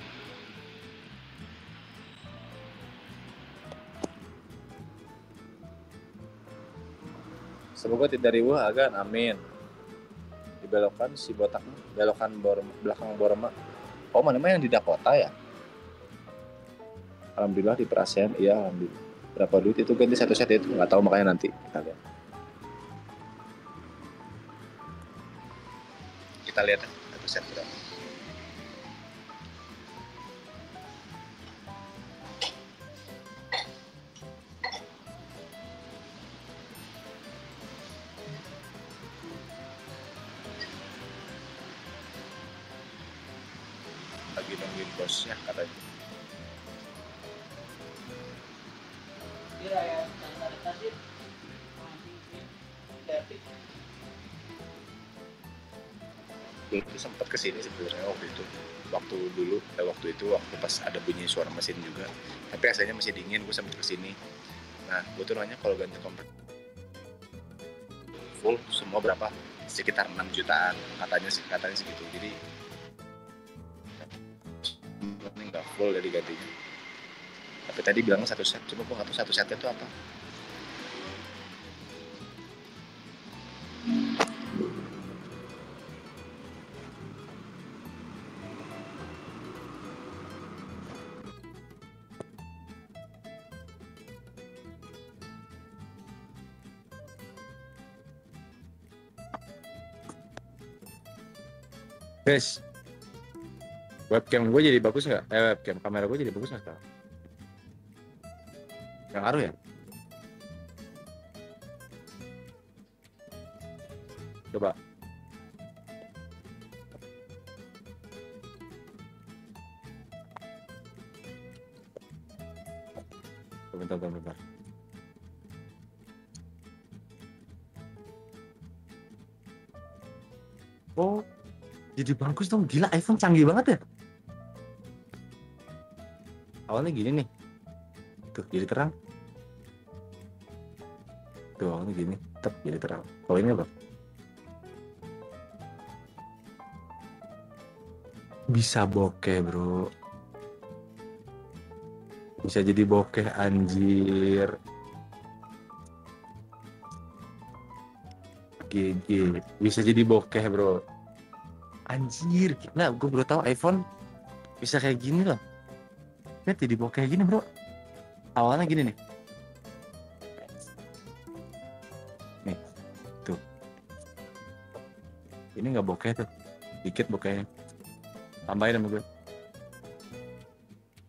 Semoga tidak riuh agan, amin. Dibelokkan si botak belokan Borma, belakang Borma. Oh mana mah yang di Dakota ya? Alhamdulillah di perasean, iya alhamdulillah. Berapa duit itu ganti satu set itu nggak tahu makanya nanti kita lihat. Kita lihat ya, satu set berapa. Suara mesin juga. Tapi asalnya masih dingin gue sempat ke sini nah gue tuh nanya kalau ganti kompres full semua berapa? Sekitar 6 jutaan. Katanya katanya segitu jadi ini nggak full dari gantinya. Tapi tadi bilangnya satu set. Cuma gue nggak satu setnya itu apa Guys, webcam gue jadi bagus nggak? Eh, webcam kamera gue jadi bagus nggak sekarang? Nggak ngaruh ya? Coba. Bentar, bentar, bentar. Oh, jadi bagus dong. Gila, iPhone canggih banget ya. Awalnya gini nih. Tuh, jadi terang. Tuh, awalnya gini. Tetap jadi terang. Kalau ini apa? Bisa bokeh, bro. Bisa jadi bokeh, anjir. GG. Bisa jadi bokeh, bro. Anjir, gila. Gue baru tahu iPhone bisa kayak gini loh. Lihat jadi bokeh gini, bro. Awalnya gini nih. Nih, tuh. Ini nggak bokeh tuh. Dikit bokehnya. Tambahin sama gue.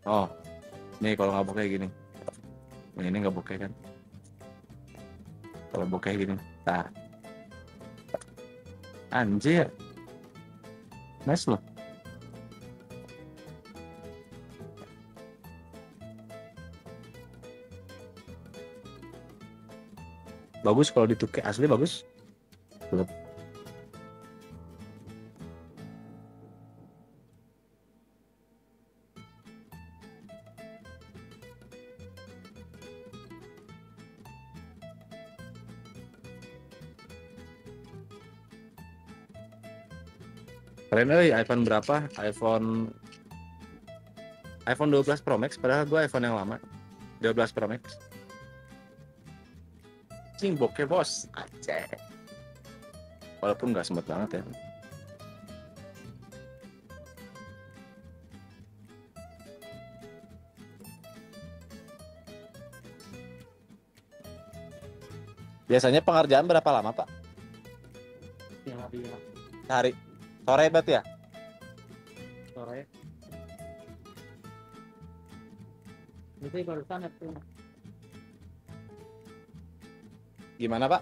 Oh, nih kalau nggak bokeh gini. Nah, ini nggak bokeh kan. Kalau bokeh gini. Nah, Anjir. Nice loh. Bagus kalau dituke asli bagus. Belum. Keren euy, iPhone berapa? iPhone iPhone 12 Pro Max padahal gue iPhone yang lama. 12 Pro Max. Cing bokeh bos. Aceh. Walaupun nggak sempet banget ya. Biasanya pengerjaan berapa lama, Pak? Sehari. Sore berarti ya? sore itu barusan itu Gimana, Pak?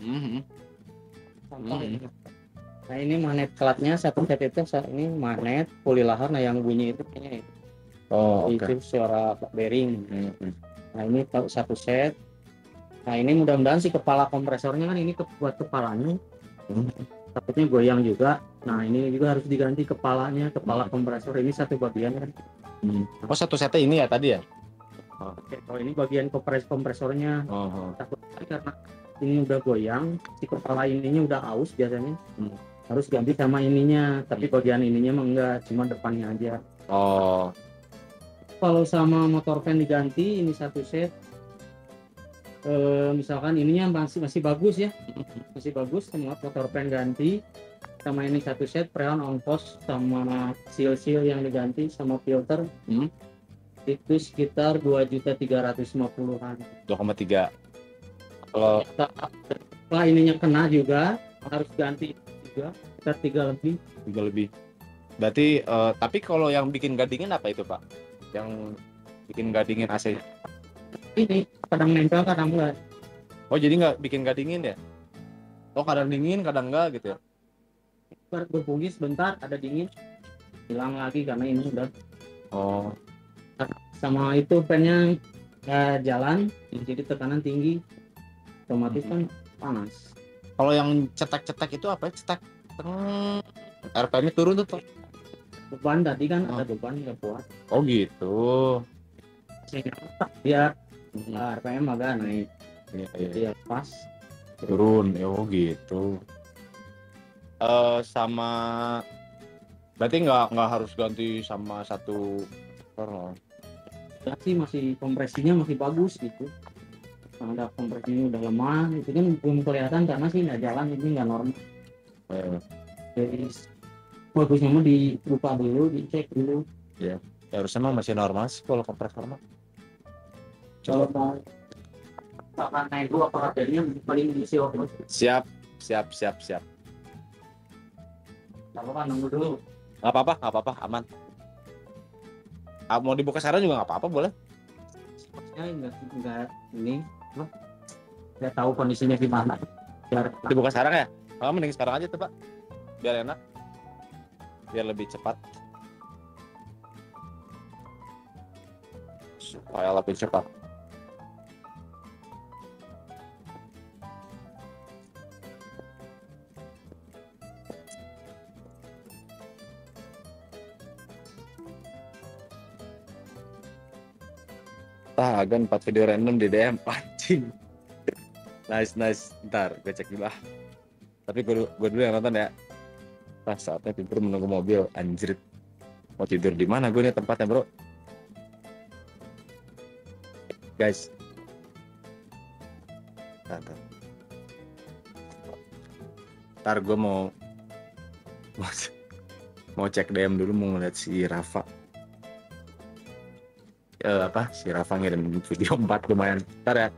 Mhm. contoh Hmm. ini. nah ini magnet kelatnya satu set itu sa- ini magnet puli lahar nah yang bunyi itu kayaknya itu. Oh, oke. itu suara bearing Mhm. nah ini satu set nah ini mudah-mudahan si kepala kompresornya kan ini ke, buat kepalanya Hmm. Takutnya goyang juga nah ini juga harus diganti kepalanya kepala kompresor ini satu bagian kan Hmm. Oh, satu setnya ini ya tadi ya? Oke, kalau ini bagian kompres kompresornya Oh, oh. takutnya karena ini udah goyang si kepala ininya udah aus biasanya Hmm. harus ganti sama ininya tapi bagian ininya mah enggak cuma depannya aja Oh, kalau sama motor fan diganti ini satu set eh, misalkan ininya masih masih bagus ya masih bagus semua motor fan ganti sama ini satu set preon on post sama seal seal yang diganti sama filter Hmm. itu sekitar dua juta tiga ratus lima puluhan 2,3. Kalau setelah ininya kena juga harus ganti juga sekitar tiga lebih tiga lebih. Berarti eh, tapi kalau yang bikin gadingin apa itu, Pak? Yang bikin gadingin AC. Ini kadang nempel kadang enggak Oh, jadi nggak bikin gadingin ya? Oh, kadang dingin, kadang enggak gitu ya? Ber- berfungsi sebentar ada dingin hilang lagi karena ini udah Oh, sama itu pennya nggak jalan jadi tekanan tinggi otomatis kan panas kalau yang cetak-cetak itu apa ya? Cetak RPM-nya turun tuh. Beban tadi kan ada beban nggak kuat Oh, gitu. sehingga dia ah, RPM agak naik. Iya, iya. dia pas. Turun ya oh gitu. Eh sama berarti nggak nggak harus ganti sama satu motor ya sih masih kompresinya masih bagus gitu. Kalau ada kompresinya udah lemah itu kan belum kelihatan karena sih nggak jalan ini nggak normal. Eh, jadi bagusnya mah dibuka dulu dicek dulu. Ya ya harusnya mah masih normal sih kalau kompresor mah kalau mau misalkan naik dua apa harganya paling diisi waktu siap siap siap siap Gak apa-apa nunggu dulu. Nggak apa-apa, nggak apa-apa, aman. Ah, mau dibuka sekarang juga nggak apa-apa, boleh. Ya enggak enggak ini apa? Saya tahu kondisinya gimana. Biar Dibuka sekarang ya? Oh, mending sekarang aja tuh, Pak. Biar enak. Biar lebih cepat. Supaya lebih cepat. Ah, agan 4 video random di DM anjing. Nice, nice. Ntar gue cek dulu ah. Tapi gue, gue dulu yang nonton ya. Pas saatnya tidur menunggu mobil, anjir. Mau tidur di mana gue nih tempatnya bro? Guys. Ntar, ntar. Ntar gue mau, mau cek DM dulu mau ngeliat si Rafa. Eh, apa si Rafa ngirim video 4 lumayan. Ntar ya.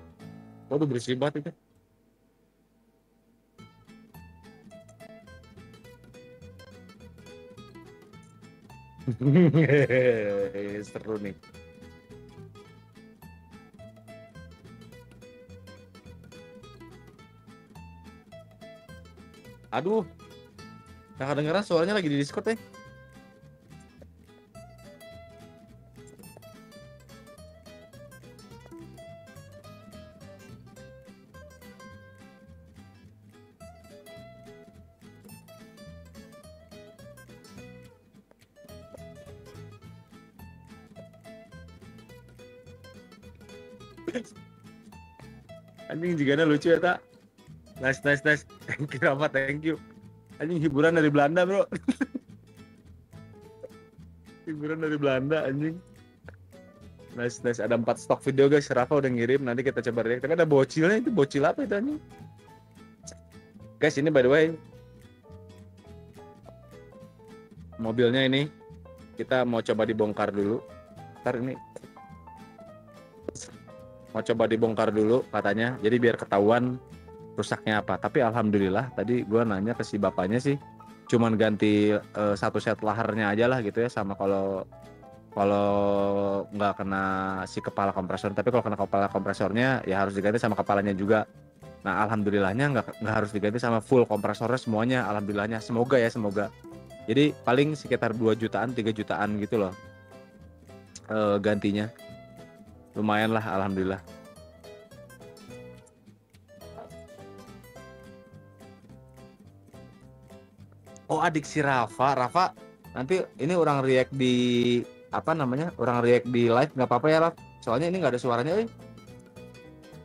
Waduh bersih banget itu. Seru nih. Aduh. Nah, kedengeran suaranya lagi di Discord ya. Anjing juga lucu ya tak? Nice nice nice. Thank you Rafa, thank you. Anjing hiburan dari Belanda bro. hiburan dari Belanda anjing. Nice nice. Ada empat stok video guys. Rafa udah ngirim. Nanti kita coba react. Tapi ada bocilnya itu bocil apa itu anjing? Guys ini by the way mobilnya ini kita mau coba dibongkar dulu. Ntar ini mau coba dibongkar dulu katanya. Jadi biar ketahuan rusaknya apa. Tapi alhamdulillah tadi gua nanya ke si bapaknya sih cuman ganti eh, satu set laharnya aja lah gitu ya sama kalau kalau nggak kena si kepala kompresor. Tapi kalau kena kepala kompresornya ya harus diganti sama kepalanya juga. Nah alhamdulillahnya nggak nggak harus diganti sama full kompresornya semuanya. Alhamdulillahnya semoga ya semoga. Jadi paling sekitar 2 jutaan 3 jutaan gitu loh eh, gantinya lumayan lah alhamdulillah. Oh adik si Rafa. Rafa nanti ini orang react di apa namanya orang react di live nggak apa-apa ya Raf. Soalnya ini nggak ada suaranya eh.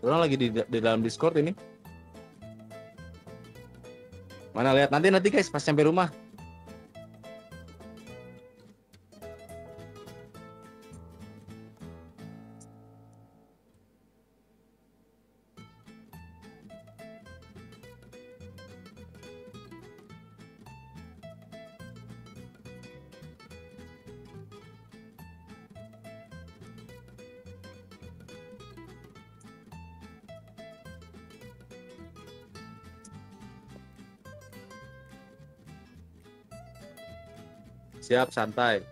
orang lagi di, di dalam discord ini. Mana lihat? Nanti nanti guys pas sampai rumah siap santai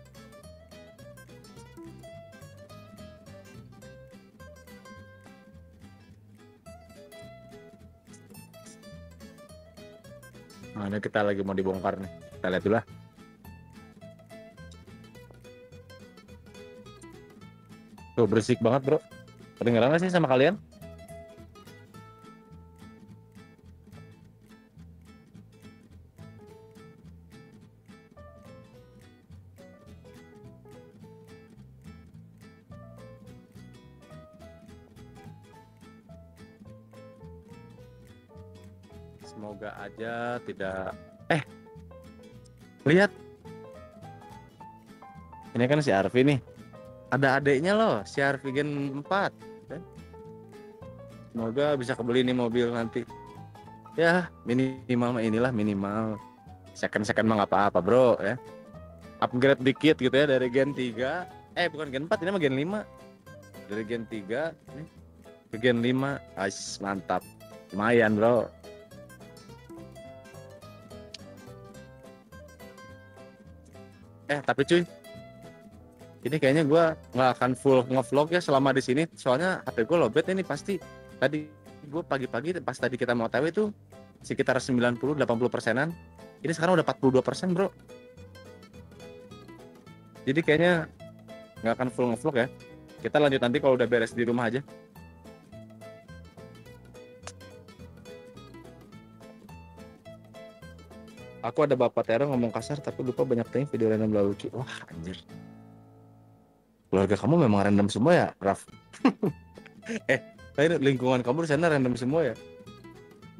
Nah, ini kita lagi mau dibongkar nih. Kita lihat dulu lah. Tuh berisik banget bro. Kedengeran nggak sih sama kalian? Tidak eh lihat. Ini kan si Arfi nih. Ada adiknya loh si Arfi Gen 4 kan? semoga bisa kebeli nih mobil nanti. Ya minimal inilah minimal. Second second mah apa-apa bro ya. Upgrade dikit gitu ya dari Gen 3 eh bukan Gen 4 ini mah Gen 5 dari Gen 3 nih, ke Gen 5 Ais, mantap. Lumayan bro eh tapi cuy ini kayaknya gua nggak akan full ngevlog ya selama di sini. Soalnya HP gue lowbat ini pasti tadi gue pagi-pagi pas tadi kita mau tahu itu sekitar 90-80 persenan. Ini sekarang udah 42 persen bro. Jadi kayaknya nggak akan full ngevlog ya. Kita lanjut nanti kalau udah beres di rumah aja Aku ada bapak Tera ngomong kasar tapi lupa banyak tanya video random lalu lucu. Wah anjir. Keluarga kamu memang random semua ya, Raf? eh, tapi lingkungan kamu di sana random semua ya?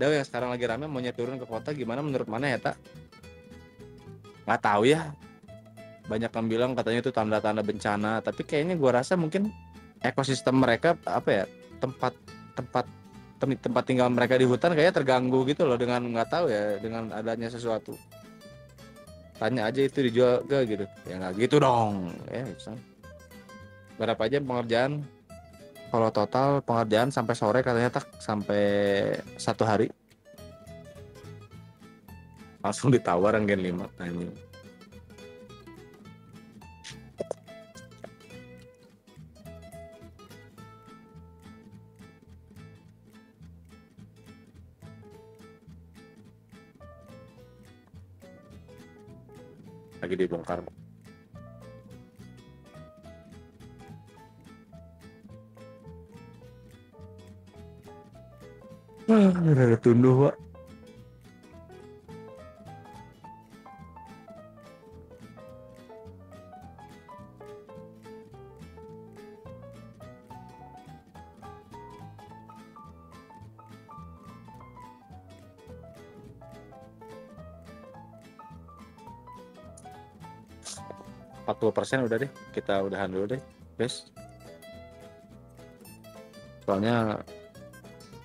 Daw yang sekarang lagi rame mau turun ke kota gimana menurut mana ya tak? Nggak tahu ya. Banyak yang bilang katanya itu tanda-tanda bencana, tapi kayaknya gua rasa mungkin ekosistem mereka apa ya tempat tempat tem- tempat tinggal mereka di hutan kayaknya terganggu gitu loh dengan nggak tahu ya dengan adanya sesuatu. Tanya aja itu dijual gak gitu. Ya nggak gitu dong. Ya bisa. berapa aja pengerjaan? Kalau total pengerjaan sampai sore katanya tak sampai satu hari. Langsung ditawar gen 5 anjing lagi dibongkar Ah, ada tunduh, Pak. Empat puluh persen udah deh, kita udahan dulu deh, guys. Soalnya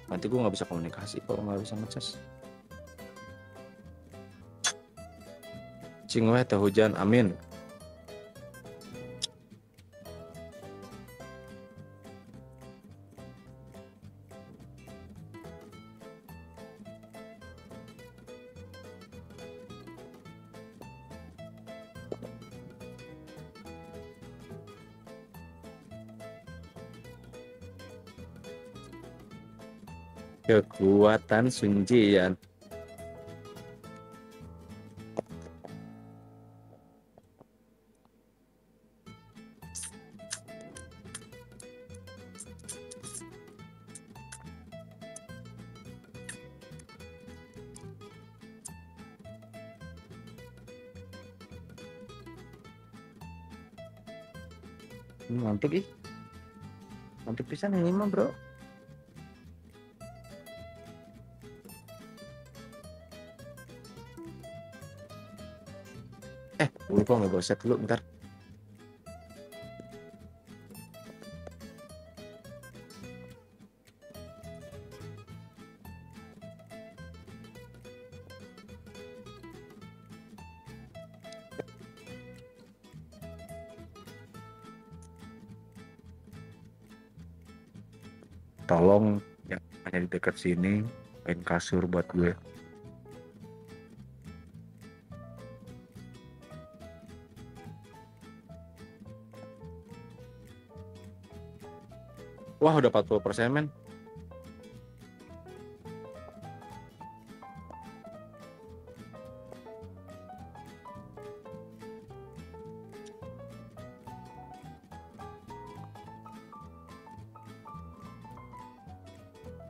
nanti gue nggak bisa komunikasi kalau nggak bisa ngecas. Cing weh teh hujan. Amin kekuatan sunjian. Ngantuk ih gue lupa nggak bawa set dulu, bentar. Tolong yang hanya di dekat sini, main kasur buat gue. Wah udah 40% men.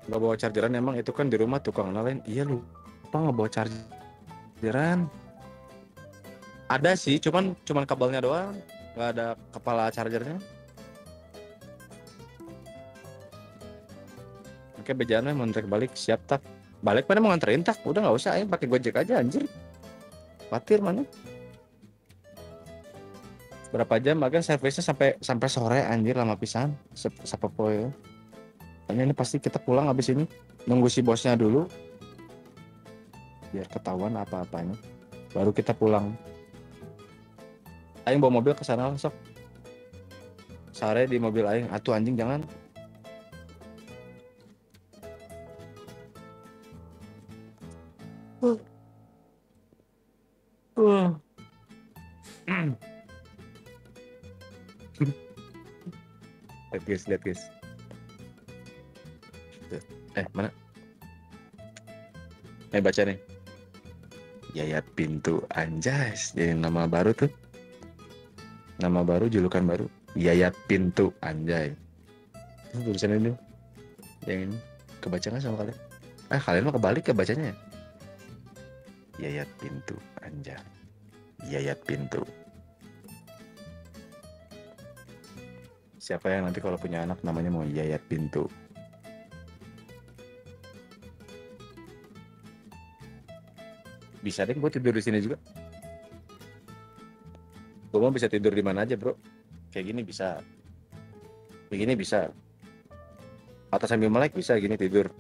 Gak bawa chargeran emang itu kan di rumah tukang lain Iya lu Apa nggak bawa chargeran. Ada sih cuman cuman kabelnya doang. Nggak ada kepala chargernya Oke bejana mau nganter balik. Siap tak. Balik mana mau nganterin tak? Udah nggak usah ayo pakai gojek aja anjir. Khawatir mana? Berapa jam? Agan servisnya sampai sampai sore anjir lama pisan. Siapa poe. Kayaknya ini pasti kita pulang habis ini. Nunggu si bosnya dulu. Biar ketahuan apa-apanya. Baru kita pulang. Aing bawa mobil ke sana sok. Sare di mobil Aing. Atuh anjing jangan guys lihat guys. Eh mana? Eh baca nih. Yayat Pintu Anjas. Jadi nama baru tuh. Nama baru julukan baru. Yayat Pintu Anjay. Itu tulisan ini yang ini. Kebaca nggak sama kalian? Ah kalian mah kebalik ya bacanya ya? Yayat Pintu Anjay. Yayat Pintu siapa yang nanti kalau punya anak namanya mau Yayat Pintu bisa deh gue tidur di sini juga. Gue mau bisa tidur di mana aja bro. Kayak gini bisa. Begini bisa. Atau sambil melek bisa gini tidur.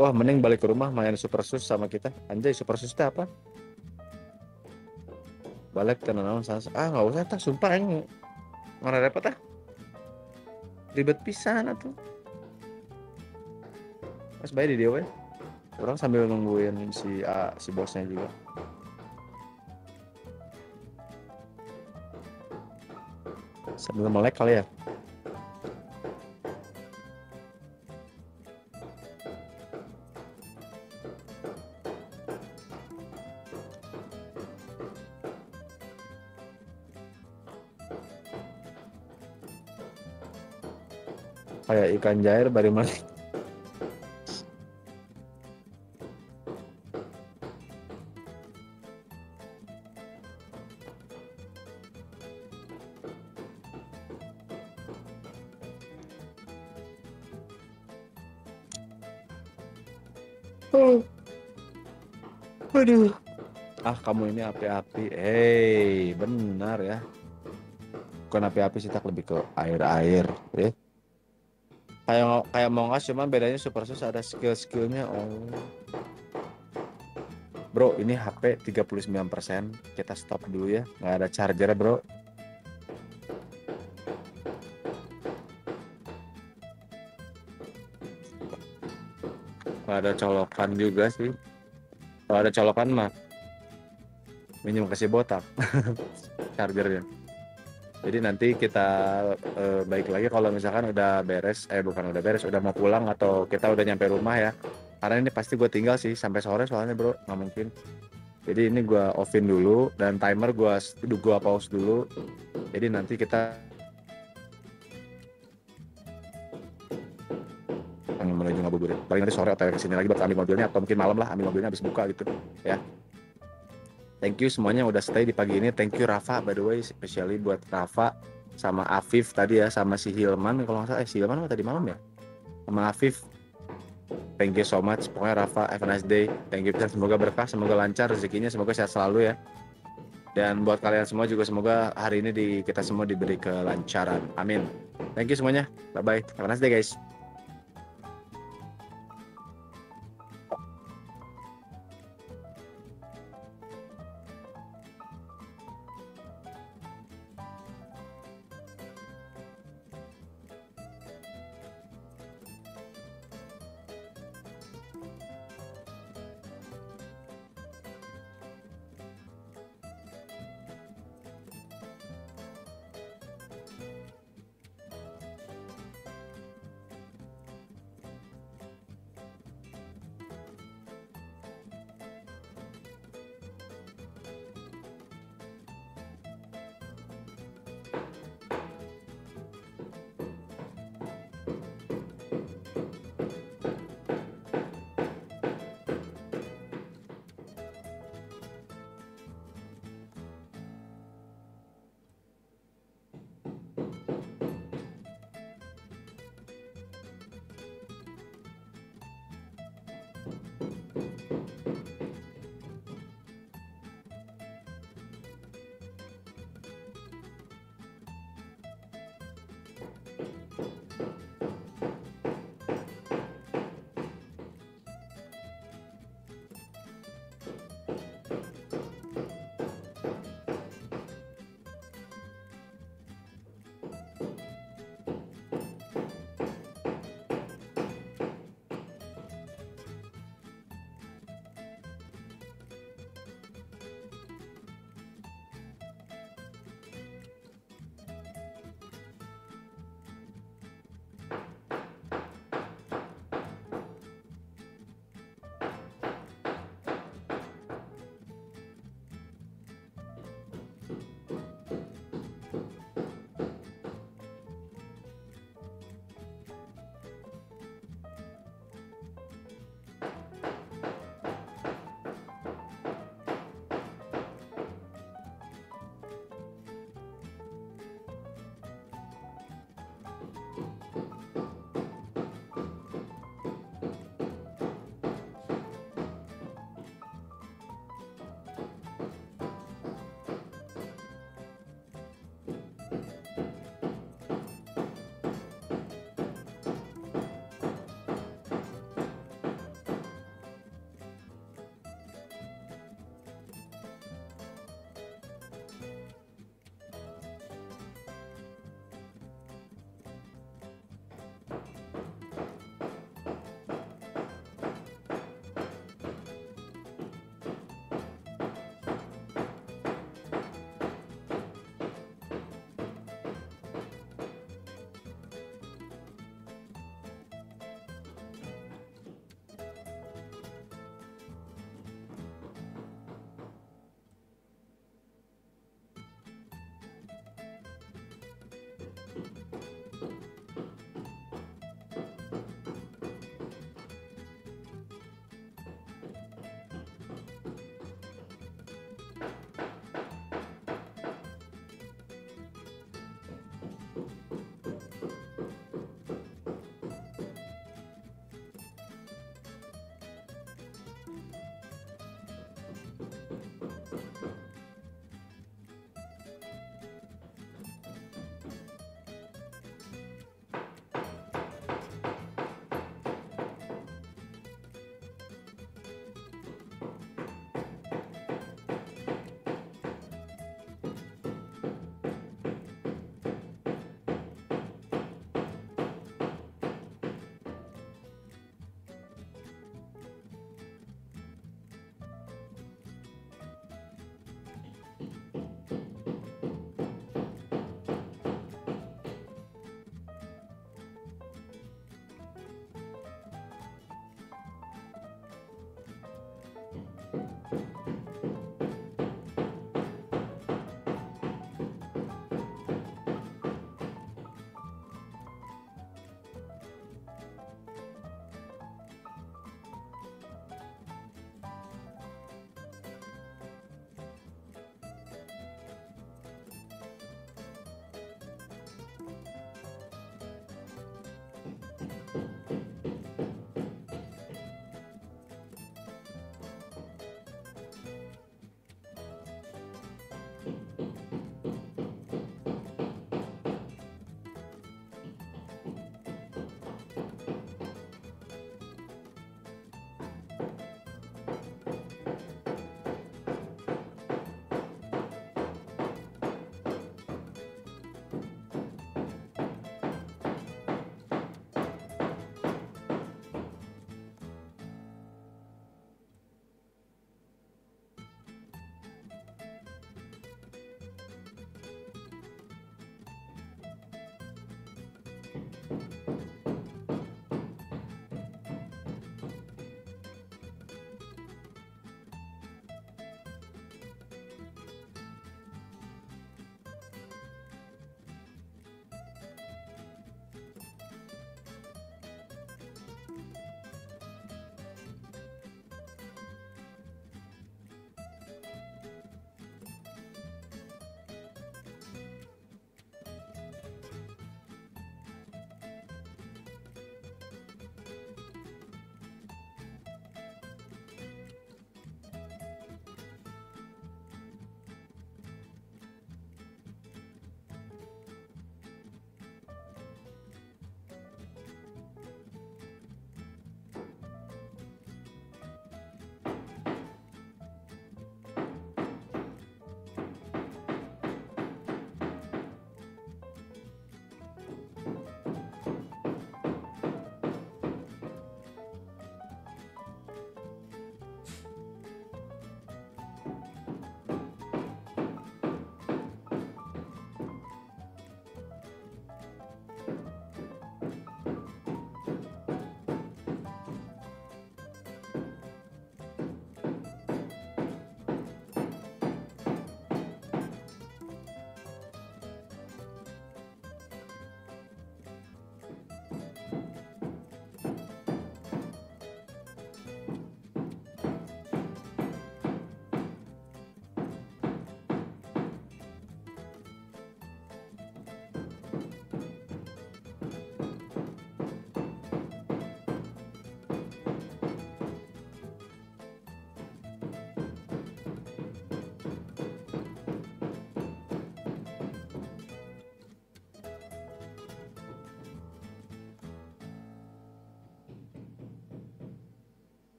Wah, mending balik ke rumah main Super Sus sama kita. Anjay, Super Sus itu apa? Balik tenanawan sana. Ah, nggak usah tak sumpah yang mana repot ah. Ribet pisan atuh. Mas baik di dia we. Orang sambil nungguin si A, si bosnya juga. Sambil melek kali ya. Ikan jair baru mati. Waduh. Ah, kamu ini api-api. Hei, benar ya. Bukan api-api sih, tak lebih ke air-air, ya. Kayak kayak Mongas cuman bedanya Super Sus ada skill-skillnya. Oh. Bro, ini HP 39%. Kita stop dulu ya. Nggak ada charger, Bro. Nggak ada colokan juga sih. Kalau ada colokan mah minjem kasih botak chargernya. Jadi nanti kita eh, baik lagi kalau misalkan udah beres, eh bukan udah beres, udah mau pulang atau kita udah nyampe rumah ya. Karena ini pasti gue tinggal sih sampai sore soalnya bro, nggak mungkin. Jadi ini gue offin dulu dan timer gue gua pause dulu. Jadi nanti kita menuju ngabuburit. Paling nanti sore atau ke sini lagi buat ambil mobilnya atau mungkin malam lah ambil mobilnya habis buka gitu ya. Thank you semuanya udah stay di pagi ini. Thank you Rafa by the way, especially buat Rafa sama Afif tadi ya sama si Hilman kalau nggak salah eh si Hilman apa tadi malam ya sama Afif. Thank you so much. Pokoknya Rafa, have a nice day. Thank you. Semoga berkah, semoga lancar rezekinya, semoga sehat selalu ya. Dan buat kalian semua juga semoga hari ini di kita semua diberi kelancaran. Amin. Thank you semuanya. Bye bye. Have a nice day guys.